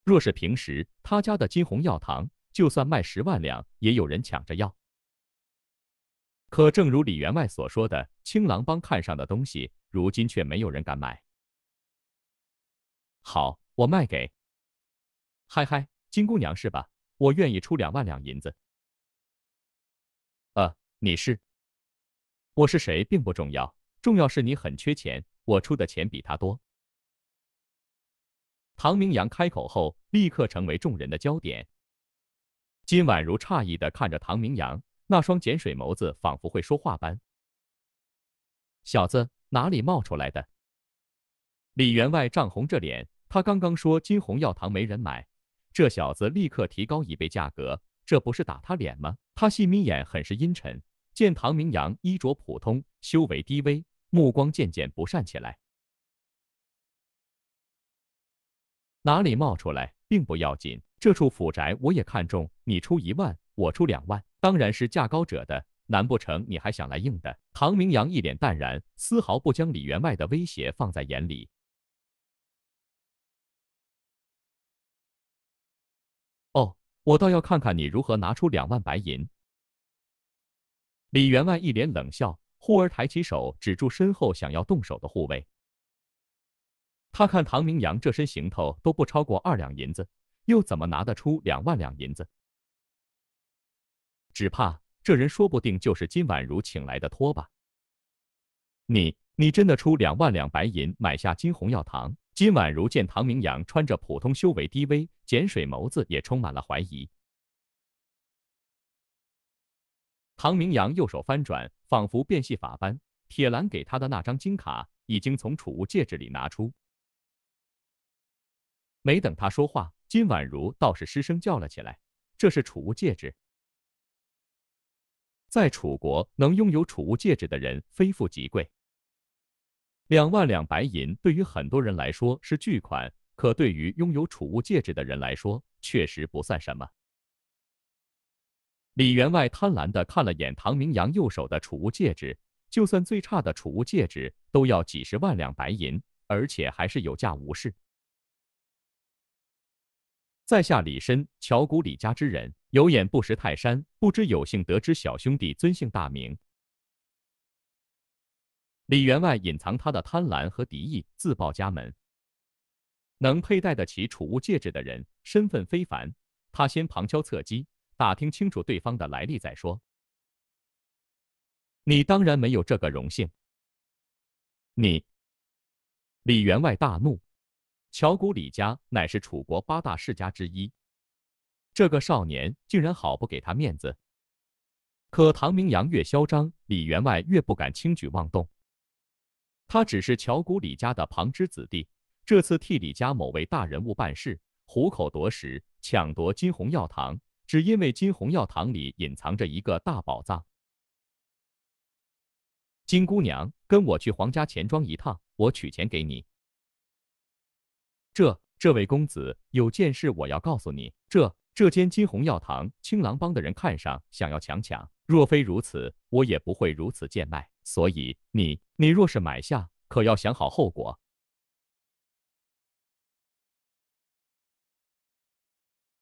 若是平时，他家的金红药堂就算卖十万两，也有人抢着要。可正如李员外所说的，青狼帮看上的东西，如今却没有人敢买。好，我卖给。嗨嗨，金姑娘是吧？我愿意出两万两银子。呃，你是？我是谁并不重要，重要是你很缺钱，我出的钱比他多。唐明阳开口后，立刻成为众人的焦点。金婉如诧异的看着唐明阳，那双碱水眸子仿佛会说话般。小子哪里冒出来的？李员外涨红着脸，他刚刚说金红药堂没人买，这小子立刻提高一倍价格，这不是打他脸吗？他细眯眼，很是阴沉。见唐明阳衣着普通，修为低微，目光渐渐不善起来。哪里冒出来，并不要紧。这处府宅我也看中，你出一万，我出两万，当然是价高者的。难不成你还想来硬的？唐明阳一脸淡然，丝毫不将李员外的威胁放在眼里。哦，我倒要看看你如何拿出两万白银。李员外一脸冷笑，忽而抬起手指住身后想要动手的护卫。他看唐明阳这身行头都不超过二两银子，又怎么拿得出两万两银子？只怕这人说不定就是金婉如请来的托吧。你你真的出两万两白银买下金鸿药堂？金婉如见唐明阳穿着普通修为低微，碱水眸子也充满了怀疑。唐明阳右手翻转，仿佛变戏法般，铁兰给他的那张金卡已经从储物戒指里拿出。没等他说话，金婉如倒是失声叫了起来：“这是储物戒指，在楚国能拥有储物戒指的人非富即贵。两万两白银对于很多人来说是巨款，可对于拥有储物戒指的人来说，确实不算什么。”李员外贪婪的看了眼唐明阳右手的储物戒指，就算最差的储物戒指都要几十万两白银，而且还是有价无市。在下李深，乔谷李家之人，有眼不识泰山，不知有幸得知小兄弟尊姓大名。李员外隐藏他的贪婪和敌意，自报家门。能佩戴得起储物戒指的人，身份非凡。他先旁敲侧击，打听清楚对方的来历再说。你当然没有这个荣幸。你，李员外大怒。乔古李家乃是楚国八大世家之一，这个少年竟然好不给他面子。可唐明阳越嚣张，李员外越不敢轻举妄动。他只是乔古李家的旁支子弟，这次替李家某位大人物办事，虎口夺食，抢夺金红药堂，只因为金红药堂里隐藏着一个大宝藏。金姑娘，跟我去皇家钱庄一趟，我取钱给你。这这位公子有件事我要告诉你，这这间金红药堂，青狼帮的人看上，想要强抢。若非如此，我也不会如此贱卖。所以你你若是买下，可要想好后果。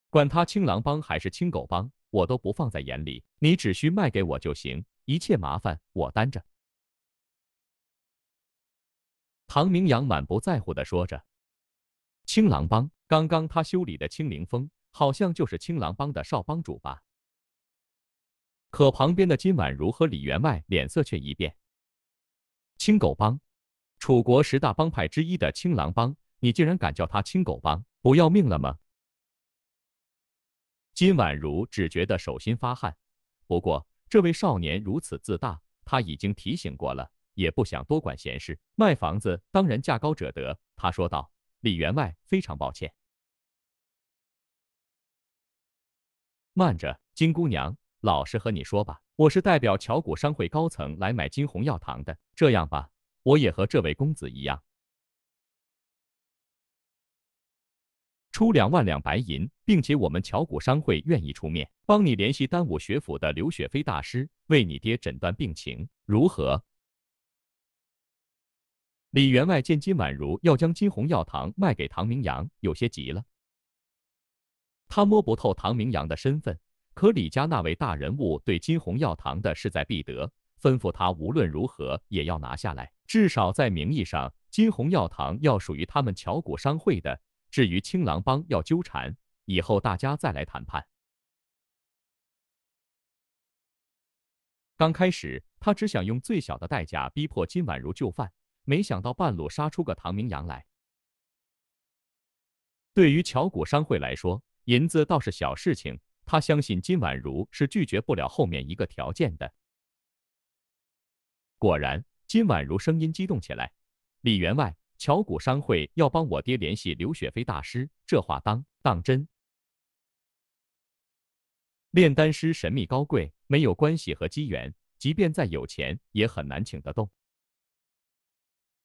管他青狼帮还是青狗帮，我都不放在眼里。你只需卖给我就行，一切麻烦我担着。唐明阳满不在乎的说着。青狼帮，刚刚他修理的青灵峰，好像就是青狼帮的少帮主吧？可旁边的金婉如和李员外脸色却一变。青狗帮，楚国十大帮派之一的青狼帮，你竟然敢叫他青狗帮，不要命了吗？金婉如只觉得手心发汗。不过这位少年如此自大，他已经提醒过了，也不想多管闲事。卖房子当然价高者得，他说道。李员外非常抱歉。慢着，金姑娘，老实和你说吧，我是代表乔谷商会高层来买金红药堂的。这样吧，我也和这位公子一样，出两万两白银，并且我们乔谷商会愿意出面帮你联系丹武学府的刘雪飞大师，为你爹诊断病情，如何？李员外见金婉如要将金红药堂卖给唐明阳，有些急了。他摸不透唐明阳的身份，可李家那位大人物对金红药堂的势在必得，吩咐他无论如何也要拿下来。至少在名义上，金红药堂要属于他们乔谷商会的。至于青狼帮要纠缠，以后大家再来谈判。刚开始，他只想用最小的代价逼迫金婉如就范。没想到半路杀出个唐明阳来。对于乔谷商会来说，银子倒是小事情。他相信金婉如是拒绝不了后面一个条件的。果然，金婉如声音激动起来：“李员外，乔谷商会要帮我爹联系刘雪飞大师，这话当当真？炼丹师神秘高贵，没有关系和机缘，即便再有钱，也很难请得动。”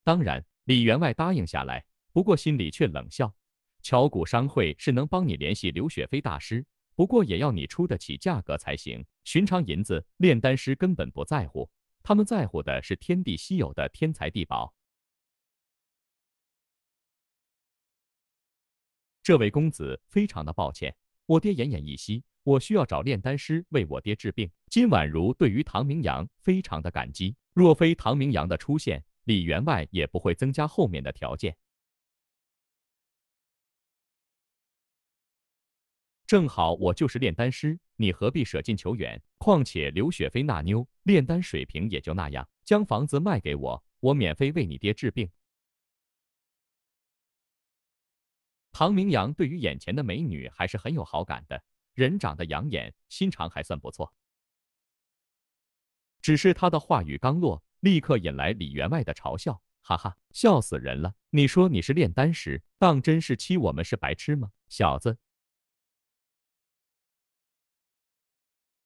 当然，李员外答应下来，不过心里却冷笑：乔谷商会是能帮你联系刘雪飞大师，不过也要你出得起价格才行。寻常银子，炼丹师根本不在乎，他们在乎的是天地稀有的天才地宝。这位公子非常的抱歉，我爹奄奄一息，我需要找炼丹师为我爹治病。金婉如对于唐明阳非常的感激，若非唐明阳的出现。李员外也不会增加后面的条件。正好我就是炼丹师，你何必舍近求远？况且刘雪飞那妞炼丹水平也就那样，将房子卖给我，我免费为你爹治病。唐明阳对于眼前的美女还是很有好感的，人长得养眼，心肠还算不错。只是他的话语刚落。立刻引来李员外的嘲笑，哈哈，笑死人了！你说你是炼丹师，当真是欺我们是白痴吗，小子？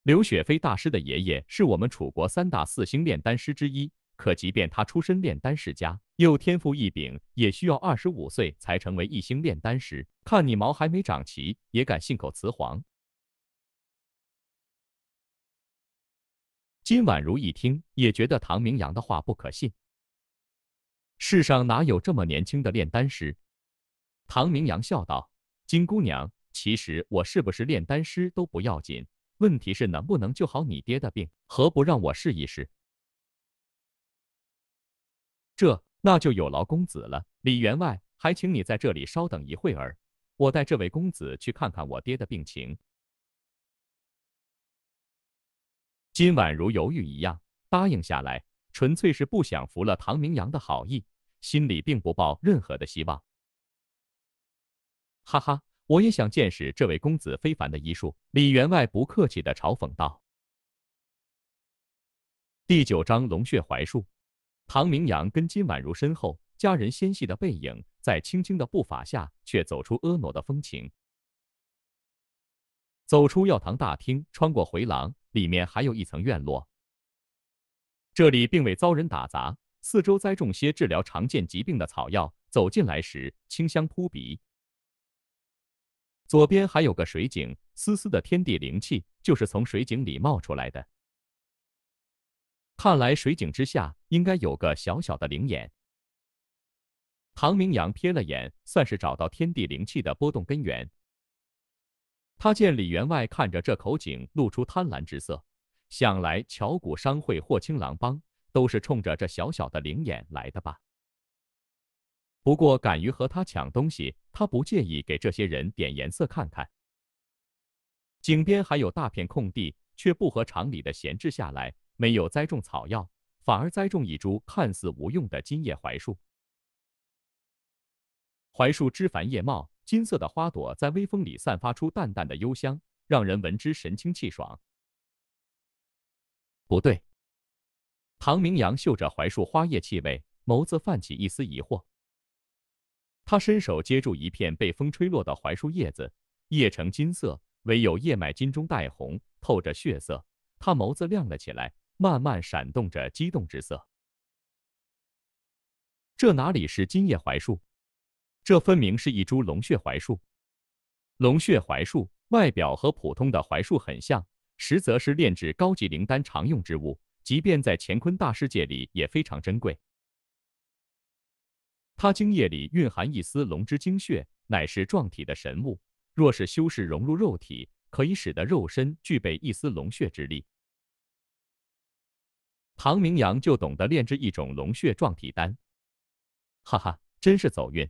刘雪飞大师的爷爷是我们楚国三大四星炼丹师之一，可即便他出身炼丹世家，又天赋异禀，也需要二十五岁才成为一星炼丹师。看你毛还没长齐，也敢信口雌黄？金婉如一听，也觉得唐明阳的话不可信。世上哪有这么年轻的炼丹师？唐明阳笑道：“金姑娘，其实我是不是炼丹师都不要紧，问题是能不能救好你爹的病？何不让我试一试？”这那就有劳公子了。李员外，还请你在这里稍等一会儿，我带这位公子去看看我爹的病情。金婉如犹豫一样答应下来，纯粹是不想服了唐明阳的好意，心里并不抱任何的希望。哈哈，我也想见识这位公子非凡的医术。李员外不客气的嘲讽道。第九章龙血槐树。唐明阳跟金婉如身后，佳人纤细的背影在轻轻的步伐下，却走出婀娜的风情。走出药堂大厅，穿过回廊，里面还有一层院落。这里并未遭人打砸，四周栽种些治疗常见疾病的草药。走进来时，清香扑鼻。左边还有个水井，丝丝的天地灵气就是从水井里冒出来的。看来水井之下应该有个小小的灵眼。唐明阳瞥了眼，算是找到天地灵气的波动根源。他见李员外看着这口井，露出贪婪之色，想来乔谷商会或青狼帮都是冲着这小小的灵眼来的吧。不过敢于和他抢东西，他不介意给这些人点颜色看看。井边还有大片空地，却不合常理的闲置下来。没有栽种草药，反而栽种一株看似无用的金叶槐树。槐树枝繁叶茂，金色的花朵在微风里散发出淡淡的幽香，让人闻之神清气爽。不对，唐明阳嗅着槐树花叶气味，眸子泛起一丝疑惑。他伸手接住一片被风吹落的槐树叶子，叶呈金色，唯有叶脉金中带红，透着血色。他眸子亮了起来。慢慢闪动着激动之色。这哪里是金叶槐树？这分明是一株龙血槐树。龙血槐树外表和普通的槐树很像，实则是炼制高级灵丹常用之物，即便在乾坤大世界里也非常珍贵。它精液里蕴含一丝龙之精血，乃是壮体的神物。若是修士融入肉体，可以使得肉身具备一丝龙血之力。唐明阳就懂得炼制一种龙血壮体丹，哈哈，真是走运。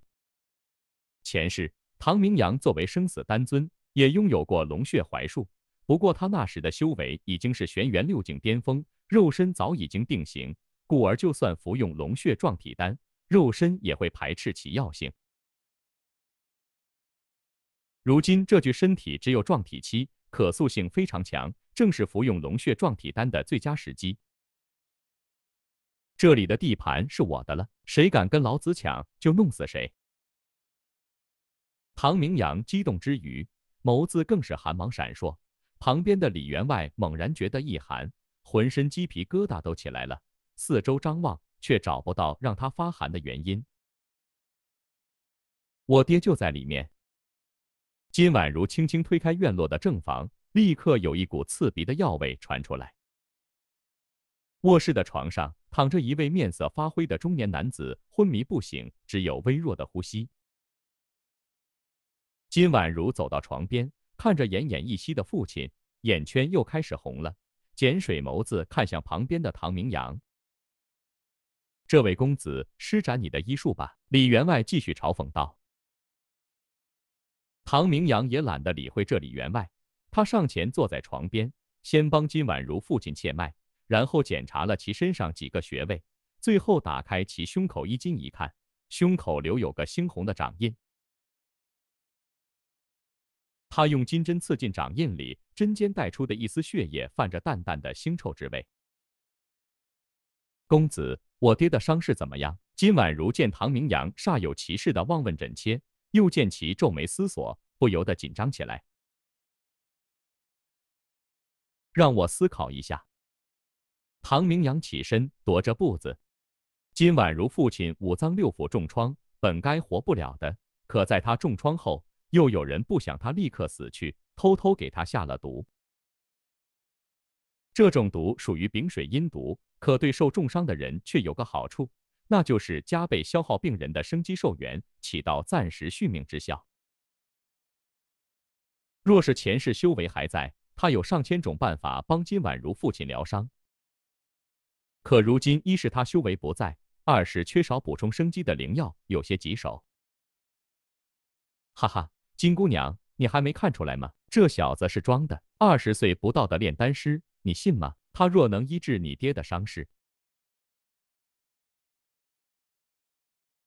前世，唐明阳作为生死丹尊，也拥有过龙血槐树，不过他那时的修为已经是玄元六境巅峰，肉身早已经定型，故而就算服用龙血壮体丹，肉身也会排斥其药性。如今这具身体只有壮体期，可塑性非常强，正是服用龙血壮体丹的最佳时机。这里的地盘是我的了，谁敢跟老子抢，就弄死谁！唐明阳激动之余，眸子更是寒芒闪烁。旁边的李员外猛然觉得一寒，浑身鸡皮疙瘩都起来了，四周张望，却找不到让他发寒的原因。我爹就在里面。金婉如轻轻推开院落的正房，立刻有一股刺鼻的药味传出来。卧室的床上。躺着一位面色发灰的中年男子，昏迷不醒，只有微弱的呼吸。金婉如走到床边，看着奄奄一息的父亲，眼圈又开始红了，碱水眸子看向旁边的唐明阳：“这位公子，施展你的医术吧。”李员外继续嘲讽道。唐明阳也懒得理会这李员外，他上前坐在床边，先帮金婉如父亲切脉。然后检查了其身上几个穴位，最后打开其胸口衣襟一看，胸口留有个猩红的掌印。他用金针刺进掌印里，针尖带出的一丝血液泛着淡淡的腥臭之味。公子，我爹的伤势怎么样？金婉如见唐明阳煞有其事的望问诊切，又见其皱眉思索，不由得紧张起来。让我思考一下。唐明阳起身，踱着步子。金婉如父亲五脏六腑重创，本该活不了的，可在他重创后，又有人不想他立刻死去，偷偷给他下了毒。这种毒属于丙水阴毒，可对受重伤的人却有个好处，那就是加倍消耗病人的生机寿元，起到暂时续命之效。若是前世修为还在，他有上千种办法帮金婉如父亲疗伤。可如今，一是他修为不在，二是缺少补充生机的灵药，有些棘手。哈哈，金姑娘，你还没看出来吗？这小子是装的，二十岁不到的炼丹师，你信吗？他若能医治你爹的伤势，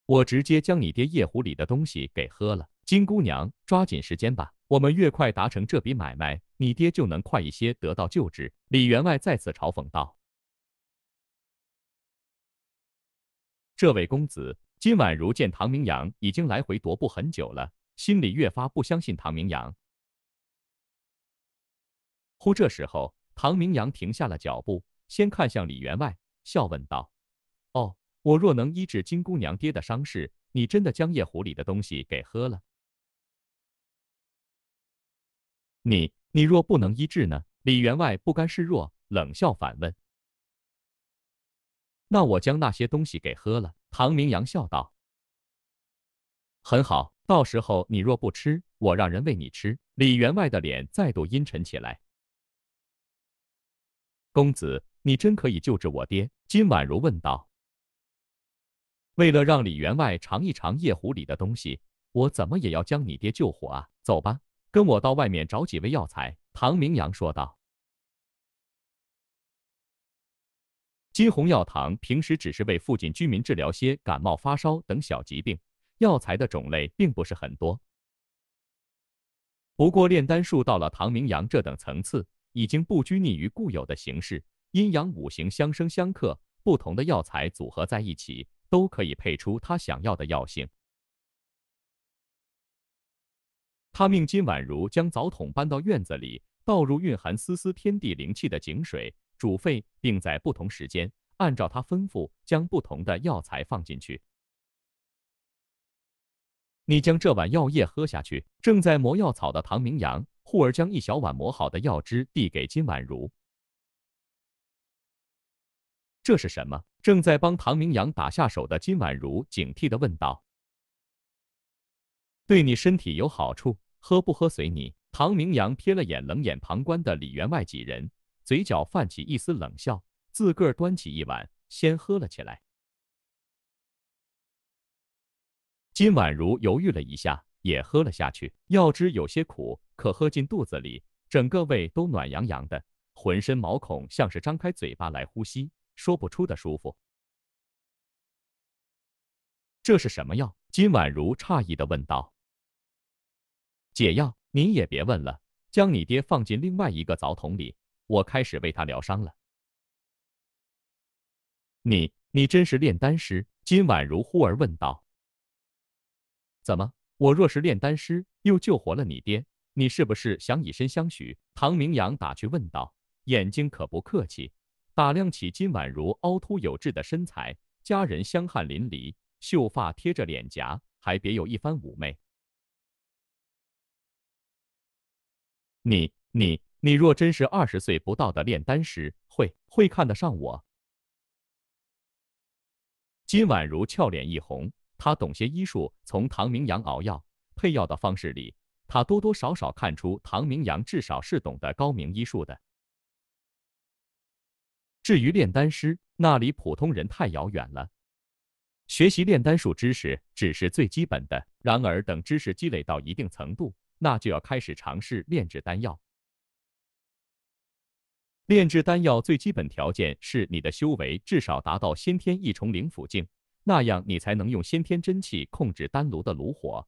我直接将你爹夜壶里的东西给喝了。金姑娘，抓紧时间吧，我们越快达成这笔买卖，你爹就能快一些得到救治。李员外再次嘲讽道：“这位公子。”金婉如见唐明阳已经来回踱步很久了，心里越发不相信唐明阳。忽这时候，唐明阳停下了脚步，先看向李员外，笑问道：“哦，我若能医治金姑娘爹的伤势，你真的将夜壶里的东西给喝了？你你若不能医治呢？”李员外不甘示弱，冷笑反问：“那我将那些东西给喝了。”唐明阳笑道：“很好，到时候你若不吃，我让人喂你吃。”李员外的脸再度阴沉起来。公子，你真可以救治我爹？金婉如问道。为了让李员外尝一尝夜壶里的东西，我怎么也要将你爹救活啊！走吧，跟我到外面找几味药材。”唐明阳说道。金鸿药堂平时只是为附近居民治疗些感冒、发烧等小疾病，药材的种类并不是很多。不过炼丹术到了唐明阳这等层次，已经不拘泥于固有的形式，阴阳五行相生相克，不同的药材组合在一起，都可以配出他想要的药性。他命金婉如将澡桶搬到院子里，倒入蕴含丝丝天地灵气的井水。煮沸，并在不同时间按照他吩咐将不同的药材放进去。你将这碗药液喝下去。正在磨药草的唐明阳，忽而将一小碗磨好的药汁递给金婉如。这是什么？正在帮唐明阳打下手的金婉如警惕的问道。对你身体有好处，喝不喝随你。唐明阳瞥了眼冷眼旁观的李员外几人。嘴角泛起一丝冷笑，自个儿端起一碗，先喝了起来。金婉如犹豫了一下，也喝了下去。药汁有些苦，可喝进肚子里，整个胃都暖洋洋的，浑身毛孔像是张开嘴巴来呼吸，说不出的舒服。这是什么药？金婉如诧异的问道。解药，您也别问了，将你爹放进另外一个澡桶里。我开始为他疗伤了。你，你真是炼丹师？金婉如忽而问道。怎么，我若是炼丹师，又救活了你爹，你是不是想以身相许？唐明阳打趣问道，眼睛可不客气，打量起金婉如凹凸有致的身材，佳人香汗淋漓，秀发贴着脸颊，还别有一番妩媚。你，你。你若真是二十岁不到的炼丹师，会会看得上我？金婉如俏脸一红，他懂些医术，从唐明阳熬药、配药的方式里，他多多少少看出唐明阳至少是懂得高明医术的。至于炼丹师，那离普通人太遥远了。学习炼丹术知识只是最基本的，然而等知识积累到一定程度，那就要开始尝试炼制丹药。炼制丹药最基本条件是你的修为至少达到先天一重灵府境，那样你才能用先天真气控制丹炉的炉火。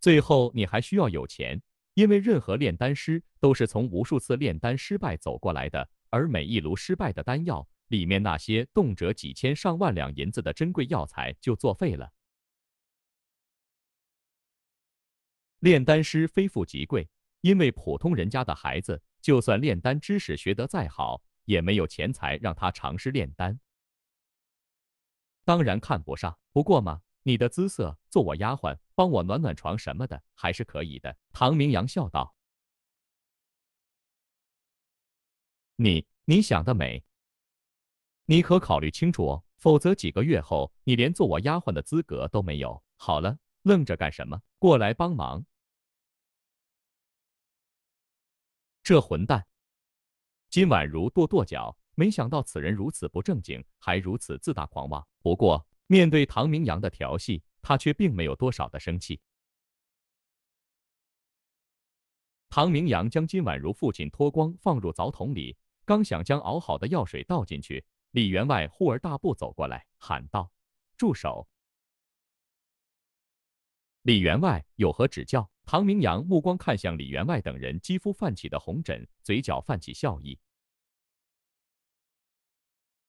最后你还需要有钱，因为任何炼丹师都是从无数次炼丹失败走过来的，而每一炉失败的丹药里面那些动辄几千上万两银子的珍贵药材就作废了。炼丹师非富即贵，因为普通人家的孩子。就算炼丹知识学得再好，也没有钱财让他尝试炼丹。当然看不上，不过嘛，你的姿色，做我丫鬟，帮我暖暖床什么的，还是可以的。唐明阳笑道：“你，你想得美，你可考虑清楚哦，否则几个月后，你连做我丫鬟的资格都没有。好了，愣着干什么？过来帮忙。”这混蛋！金婉如跺跺脚，没想到此人如此不正经，还如此自大狂妄。不过，面对唐明阳的调戏，他却并没有多少的生气。唐明阳将金婉如父亲脱光放入澡桶里，刚想将熬好的药水倒进去，李员外忽而大步走过来，喊道：“住手！”李员外有何指教？唐明阳目光看向李员外等人肌肤泛起的红疹，嘴角泛起笑意。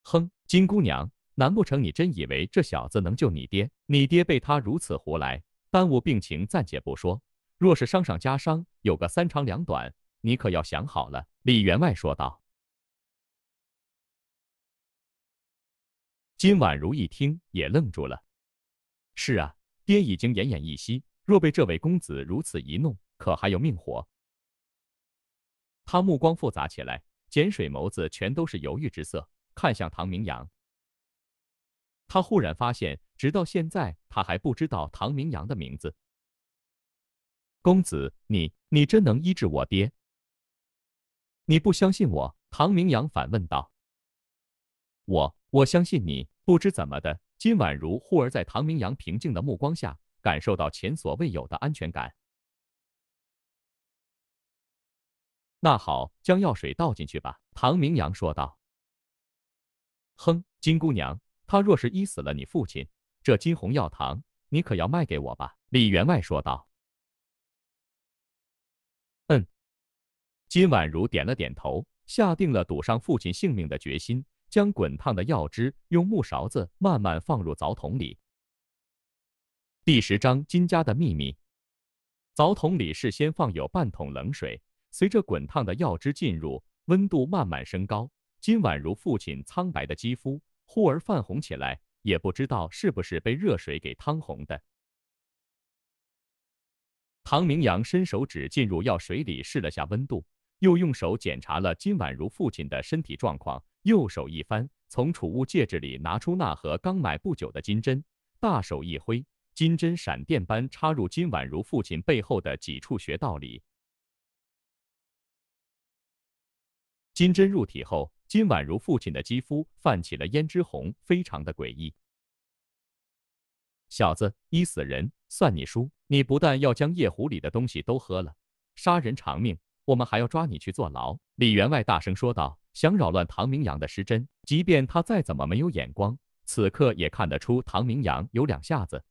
哼，金姑娘，难不成你真以为这小子能救你爹？你爹被他如此胡来，耽误病情暂且不说，若是伤上加伤，有个三长两短，你可要想好了。”李员外说道。金婉如一听也愣住了。是啊。爹已经奄奄一息，若被这位公子如此一弄，可还有命活？他目光复杂起来，碱水眸子全都是犹豫之色，看向唐明阳。他忽然发现，直到现在，他还不知道唐明阳的名字。公子，你你真能医治我爹？你不相信我？唐明阳反问道。我我相信你。不知怎么的。金婉如忽而在唐明阳平静的目光下，感受到前所未有的安全感。那好，将药水倒进去吧。”唐明阳说道。“哼，金姑娘，他若是医死了你父亲，这金红药堂你可要卖给我吧？”李员外说道。“嗯。”金婉如点了点头，下定了赌上父亲性命的决心。将滚烫的药汁用木勺子慢慢放入澡桶里。第十章金家的秘密。澡桶里事先放有半桶冷水，随着滚烫的药汁进入，温度慢慢升高。金婉如父亲苍白的肌肤忽而泛红起来，也不知道是不是被热水给烫红的。唐明阳伸手指进入药水里试了下温度，又用手检查了金婉如父亲的身体状况。右手一翻，从储物戒指里拿出那盒刚买不久的金针，大手一挥，金针闪电般插入金婉如父亲背后的几处穴道里。金针入体后，金婉如父亲的肌肤泛起了胭脂红，非常的诡异。小子，医死人算你输！你不但要将夜壶里的东西都喝了，杀人偿命，我们还要抓你去坐牢！李员外大声说道。想扰乱唐明阳的失真，即便他再怎么没有眼光，此刻也看得出唐明阳有两下子。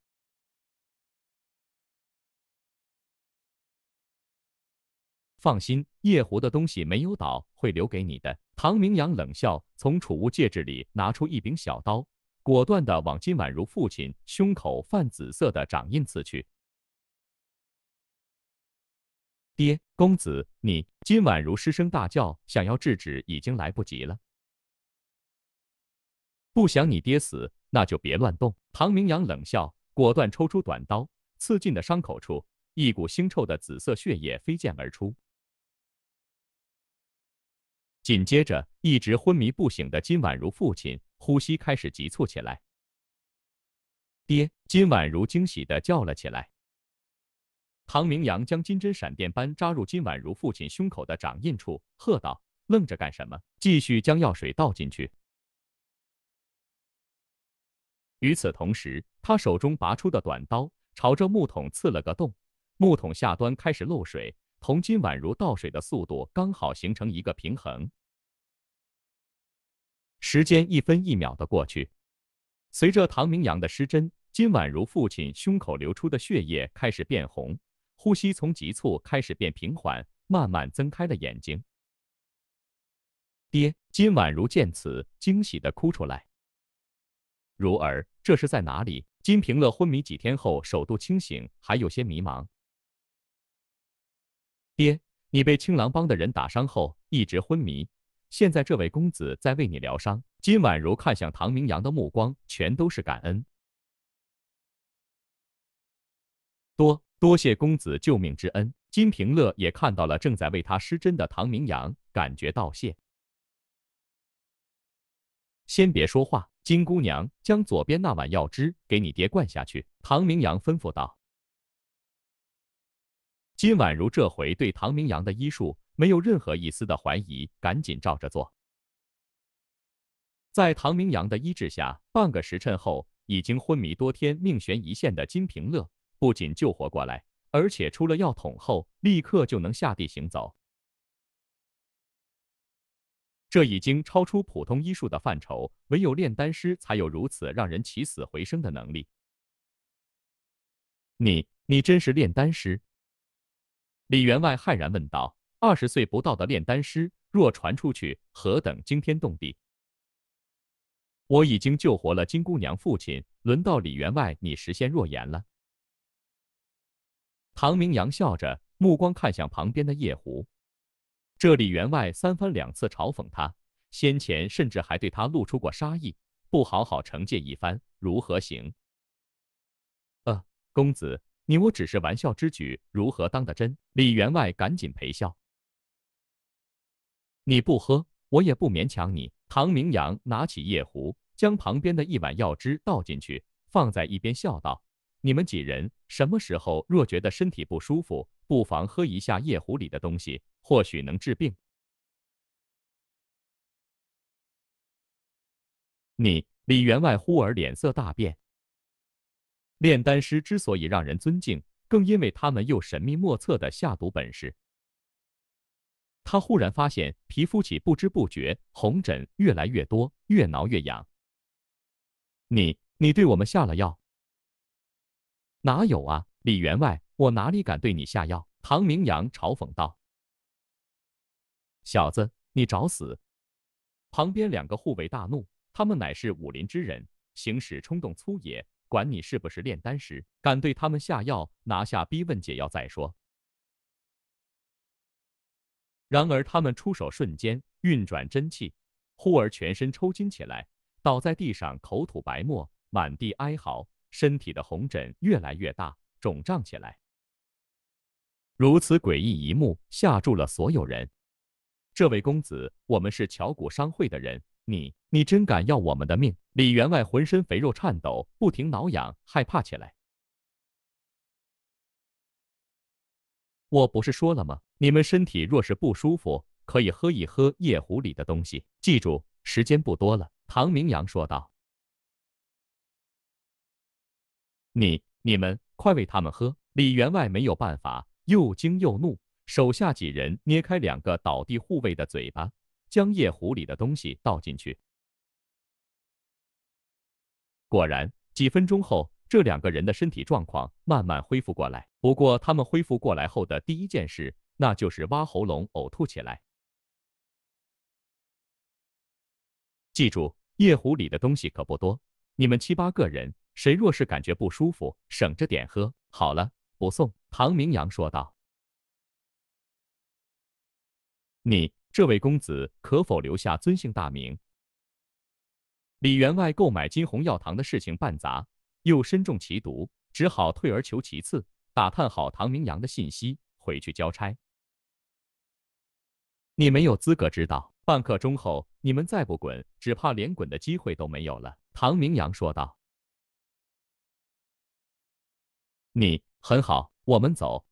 放心，夜壶的东西没有倒，会留给你的。唐明阳冷笑，从储物戒指里拿出一柄小刀，果断的往金婉如父亲胸口泛紫色的掌印刺去。爹，公子，你！金婉如失声大叫，想要制止，已经来不及了。不想你爹死，那就别乱动。唐明阳冷笑，果断抽出短刀，刺进的伤口处，一股腥臭的紫色血液飞溅而出。紧接着，一直昏迷不醒的金婉如父亲呼吸开始急促起来。爹！金婉如惊喜的叫了起来。唐明阳将金针闪电般扎入金婉如父亲胸口的掌印处，喝道：“愣着干什么？继续将药水倒进去。”与此同时，他手中拔出的短刀朝着木桶刺了个洞，木桶下端开始漏水，同金婉如倒水的速度刚好形成一个平衡。时间一分一秒的过去，随着唐明阳的失针，金婉如父亲胸口流出的血液开始变红。呼吸从急促开始变平缓，慢慢睁开了眼睛。爹，金婉如见此，惊喜的哭出来。如儿，这是在哪里？金平乐昏迷几天后首度清醒，还有些迷茫。爹，你被青狼帮的人打伤后一直昏迷，现在这位公子在为你疗伤。金婉如看向唐明阳的目光全都是感恩。多。多谢公子救命之恩。金平乐也看到了正在为他施针的唐明阳，感觉道谢。先别说话，金姑娘，将左边那碗药汁给你爹灌下去。唐明阳吩咐道。金婉如这回对唐明阳的医术没有任何一丝的怀疑，赶紧照着做。在唐明阳的医治下，半个时辰后，已经昏迷多天、命悬一线的金平乐不仅救活过来，而且出了药桶后，立刻就能下地行走。这已经超出普通医术的范畴，唯有炼丹师才有如此让人起死回生的能力。你，你真是炼丹师？李员外骇然问道。二十岁不到的炼丹师，若传出去，何等惊天动地！我已经救活了金姑娘父亲，轮到李员外你实现诺言了。唐明阳笑着，目光看向旁边的叶狐。这李员外三番两次嘲讽他，先前甚至还对他露出过杀意，不好好惩戒一番，如何行？呃，公子，你我只是玩笑之举，如何当得真？李员外赶紧陪笑。你不喝，我也不勉强你。唐明阳拿起夜壶，将旁边的一碗药汁倒进去，放在一边，笑道：“你们几人什么时候若觉得身体不舒服，不妨喝一下夜壶里的东西。”或许能治病。你李员外忽而脸色大变。炼丹师之所以让人尊敬，更因为他们又神秘莫测的下毒本事。他忽然发现皮肤起不知不觉红疹越来越多，越挠越痒。你你对我们下了药？哪有啊，李员外，我哪里敢对你下药？唐明阳嘲讽道。小子，你找死！旁边两个护卫大怒，他们乃是武林之人，行事冲动粗野，管你是不是炼丹师，敢对他们下药，拿下逼问解药再说。然而他们出手瞬间，运转真气，忽而全身抽筋起来，倒在地上，口吐白沫，满地哀嚎，身体的红疹越来越大，肿胀起来。如此诡异一幕，吓住了所有人。这位公子，我们是巧古商会的人，你你真敢要我们的命？李员外浑身肥肉颤抖，不停挠痒，害怕起来。我不是说了吗？你们身体若是不舒服，可以喝一喝夜壶里的东西。记住，时间不多了。”唐明阳说道。“你你们快喂他们喝！”李员外没有办法，又惊又怒。手下几人捏开两个倒地护卫的嘴巴，将夜壶里的东西倒进去。果然，几分钟后，这两个人的身体状况慢慢恢复过来。不过，他们恢复过来后的第一件事，那就是挖喉咙呕吐起来。记住，夜壶里的东西可不多，你们七八个人，谁若是感觉不舒服，省着点喝。好了，不送。”唐明阳说道。你这位公子可否留下尊姓大名？李员外购买金鸿药堂的事情办砸，又身中奇毒，只好退而求其次，打探好唐明阳的信息，回去交差。你没有资格知道，半刻钟后你们再不滚，只怕连滚的机会都没有了。”唐明阳说道。“你很好，我们走。”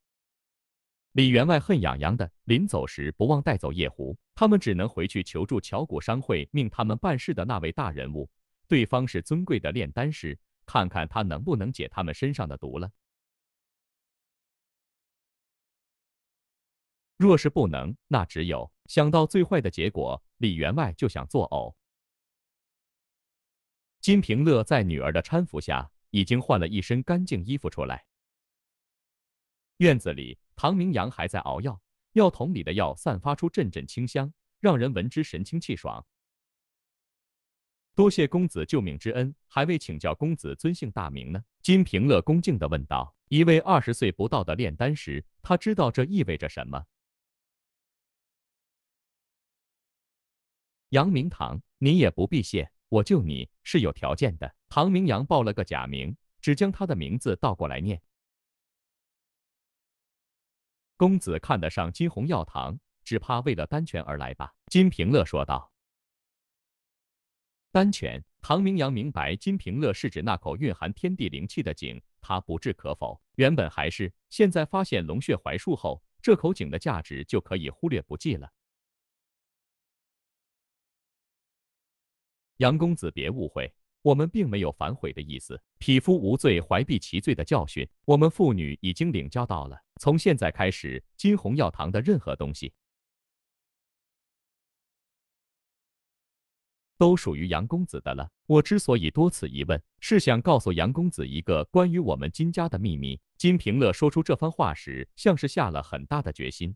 李员外恨痒痒的，临走时不忘带走夜壶。他们只能回去求助乔谷商会命他们办事的那位大人物，对方是尊贵的炼丹师，看看他能不能解他们身上的毒了。若是不能，那只有想到最坏的结果，李员外就想作呕。金平乐在女儿的搀扶下，已经换了一身干净衣服出来。院子里。唐明阳还在熬药，药桶里的药散发出阵阵清香，让人闻之神清气爽。多谢公子救命之恩，还未请教公子尊姓大名呢？金平乐恭敬地问道。一位二十岁不到的炼丹师，他知道这意味着什么。杨明堂，你也不必谢，我救你是有条件的。唐明阳报了个假名，只将他的名字倒过来念。公子看得上金鸿药堂，只怕为了丹泉而来吧？”金平乐说道。丹泉，唐明阳明白金平乐是指那口蕴含天地灵气的井，他不置可否。原本还是，现在发现龙血槐树后，这口井的价值就可以忽略不计了。杨公子别误会，我们并没有反悔的意思。匹夫无罪，怀璧其罪的教训，我们妇女已经领教到了。从现在开始，金红药堂的任何东西。都属于杨公子的了。我之所以多此一问，是想告诉杨公子一个关于我们金家的秘密。金平乐说出这番话时，像是下了很大的决心。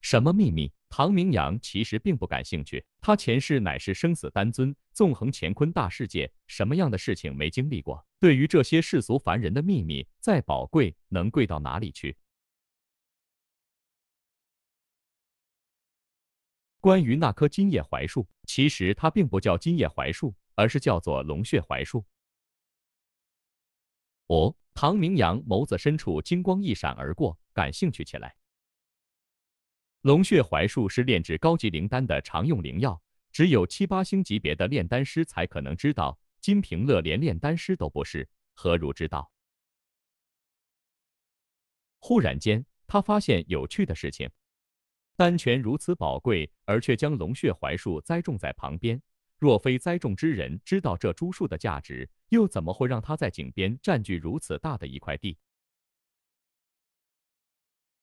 什么秘密？唐明阳其实并不感兴趣。他前世乃是生死丹尊，纵横乾坤大世界，什么样的事情没经历过？对于这些世俗凡人的秘密，再宝贵，能贵到哪里去？关于那棵金叶槐树，其实它并不叫金叶槐树，而是叫做龙血槐树。哦，唐明阳眸子深处金光一闪而过，感兴趣起来。龙血槐树是炼制高级灵丹的常用灵药，只有七八星级别的炼丹师才可能知道。金平乐连炼丹师都不是，何如知道？忽然间，他发现有趣的事情。丹泉如此宝贵，而却将龙血槐树栽种在旁边。若非栽种之人知道这株树的价值，又怎么会让它在井边占据如此大的一块地？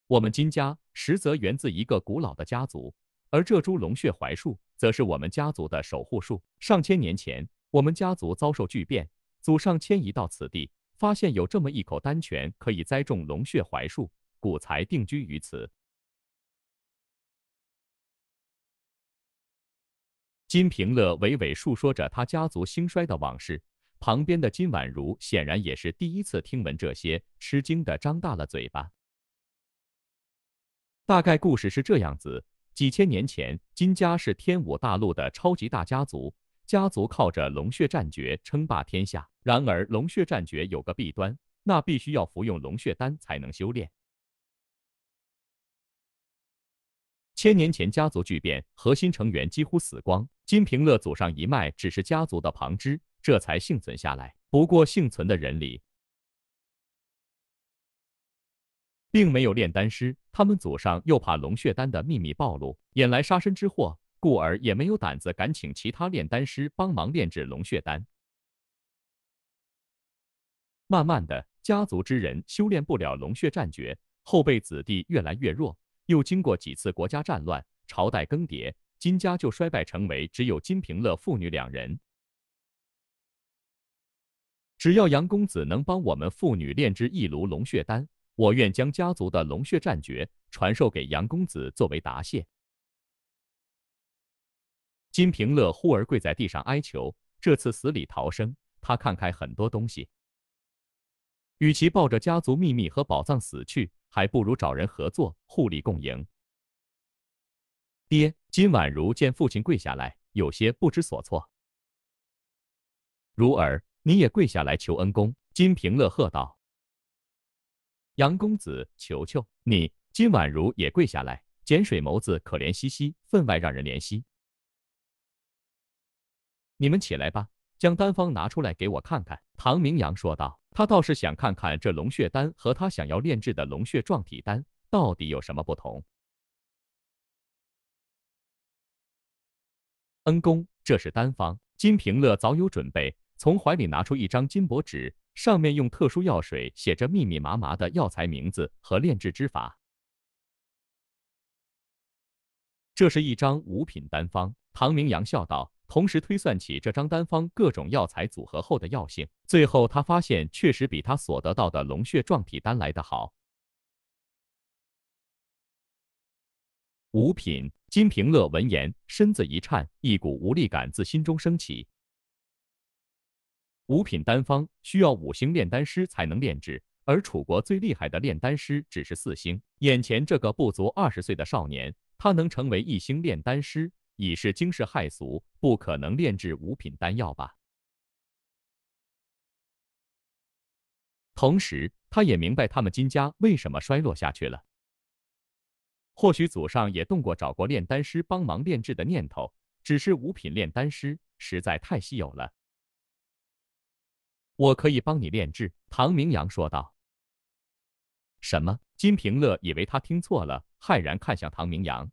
我们金家实则源自一个古老的家族，而这株龙血槐树则是我们家族的守护树。上千年前，我们家族遭受巨变，祖上迁移到此地，发现有这么一口丹泉，可以栽种龙血槐树，故才定居于此。金平乐娓娓述说着他家族兴衰的往事，旁边的金婉如显然也是第一次听闻这些，吃惊的张大了嘴巴。大概故事是这样子：几千年前，金家是天武大陆的超级大家族，家族靠着龙血战诀称霸天下。然而，龙血战诀有个弊端，那必须要服用龙血丹才能修炼。千年前，家族巨变，核心成员几乎死光。金平乐祖上一脉只是家族的旁支，这才幸存下来。不过，幸存的人里，并没有炼丹师。他们祖上又怕龙血丹的秘密暴露，引来杀身之祸，故而也没有胆子敢请其他炼丹师帮忙炼制龙血丹。慢慢的，家族之人修炼不了龙血战诀，后辈子弟越来越弱。又经过几次国家战乱、朝代更迭，金家就衰败成为只有金平乐父女两人。只要杨公子能帮我们父女炼制一炉龙血丹，我愿将家族的龙血战诀传授给杨公子作为答谢。金平乐忽而跪在地上哀求，这次死里逃生，他看开很多东西，与其抱着家族秘密和宝藏死去。还不如找人合作，互利共赢。爹，金婉如见父亲跪下来，有些不知所措。如儿，你也跪下来求恩公。金平乐喝道：“杨公子，求求你！”金婉如也跪下来，碱水眸子可怜兮兮，分外让人怜惜。你们起来吧，将丹方拿出来给我看看。”唐明阳说道。他倒是想看看这龙血丹和他想要炼制的龙血壮体丹到底有什么不同。恩公，这是丹方。金平乐早有准备，从怀里拿出一张金箔纸，上面用特殊药水写着密密麻麻的药材名字和炼制之法。这是一张五品丹方。唐明阳笑道。同时推算起这张丹方各种药材组合后的药性，最后他发现确实比他所得到的龙血壮体丹来得好。五品金平乐闻言，身子一颤，一股无力感自心中升起。五品丹方需要五星炼丹师才能炼制，而楚国最厉害的炼丹师只是四星。眼前这个不足二十岁的少年，他能成为一星炼丹师？已是惊世骇俗，不可能炼制五品丹药吧？同时，他也明白他们金家为什么衰落下去了。或许祖上也动过找过炼丹师帮忙炼制的念头，只是五品炼丹师实在太稀有了。我可以帮你炼制，唐明阳说道。什么？金平乐以为他听错了，骇然看向唐明阳。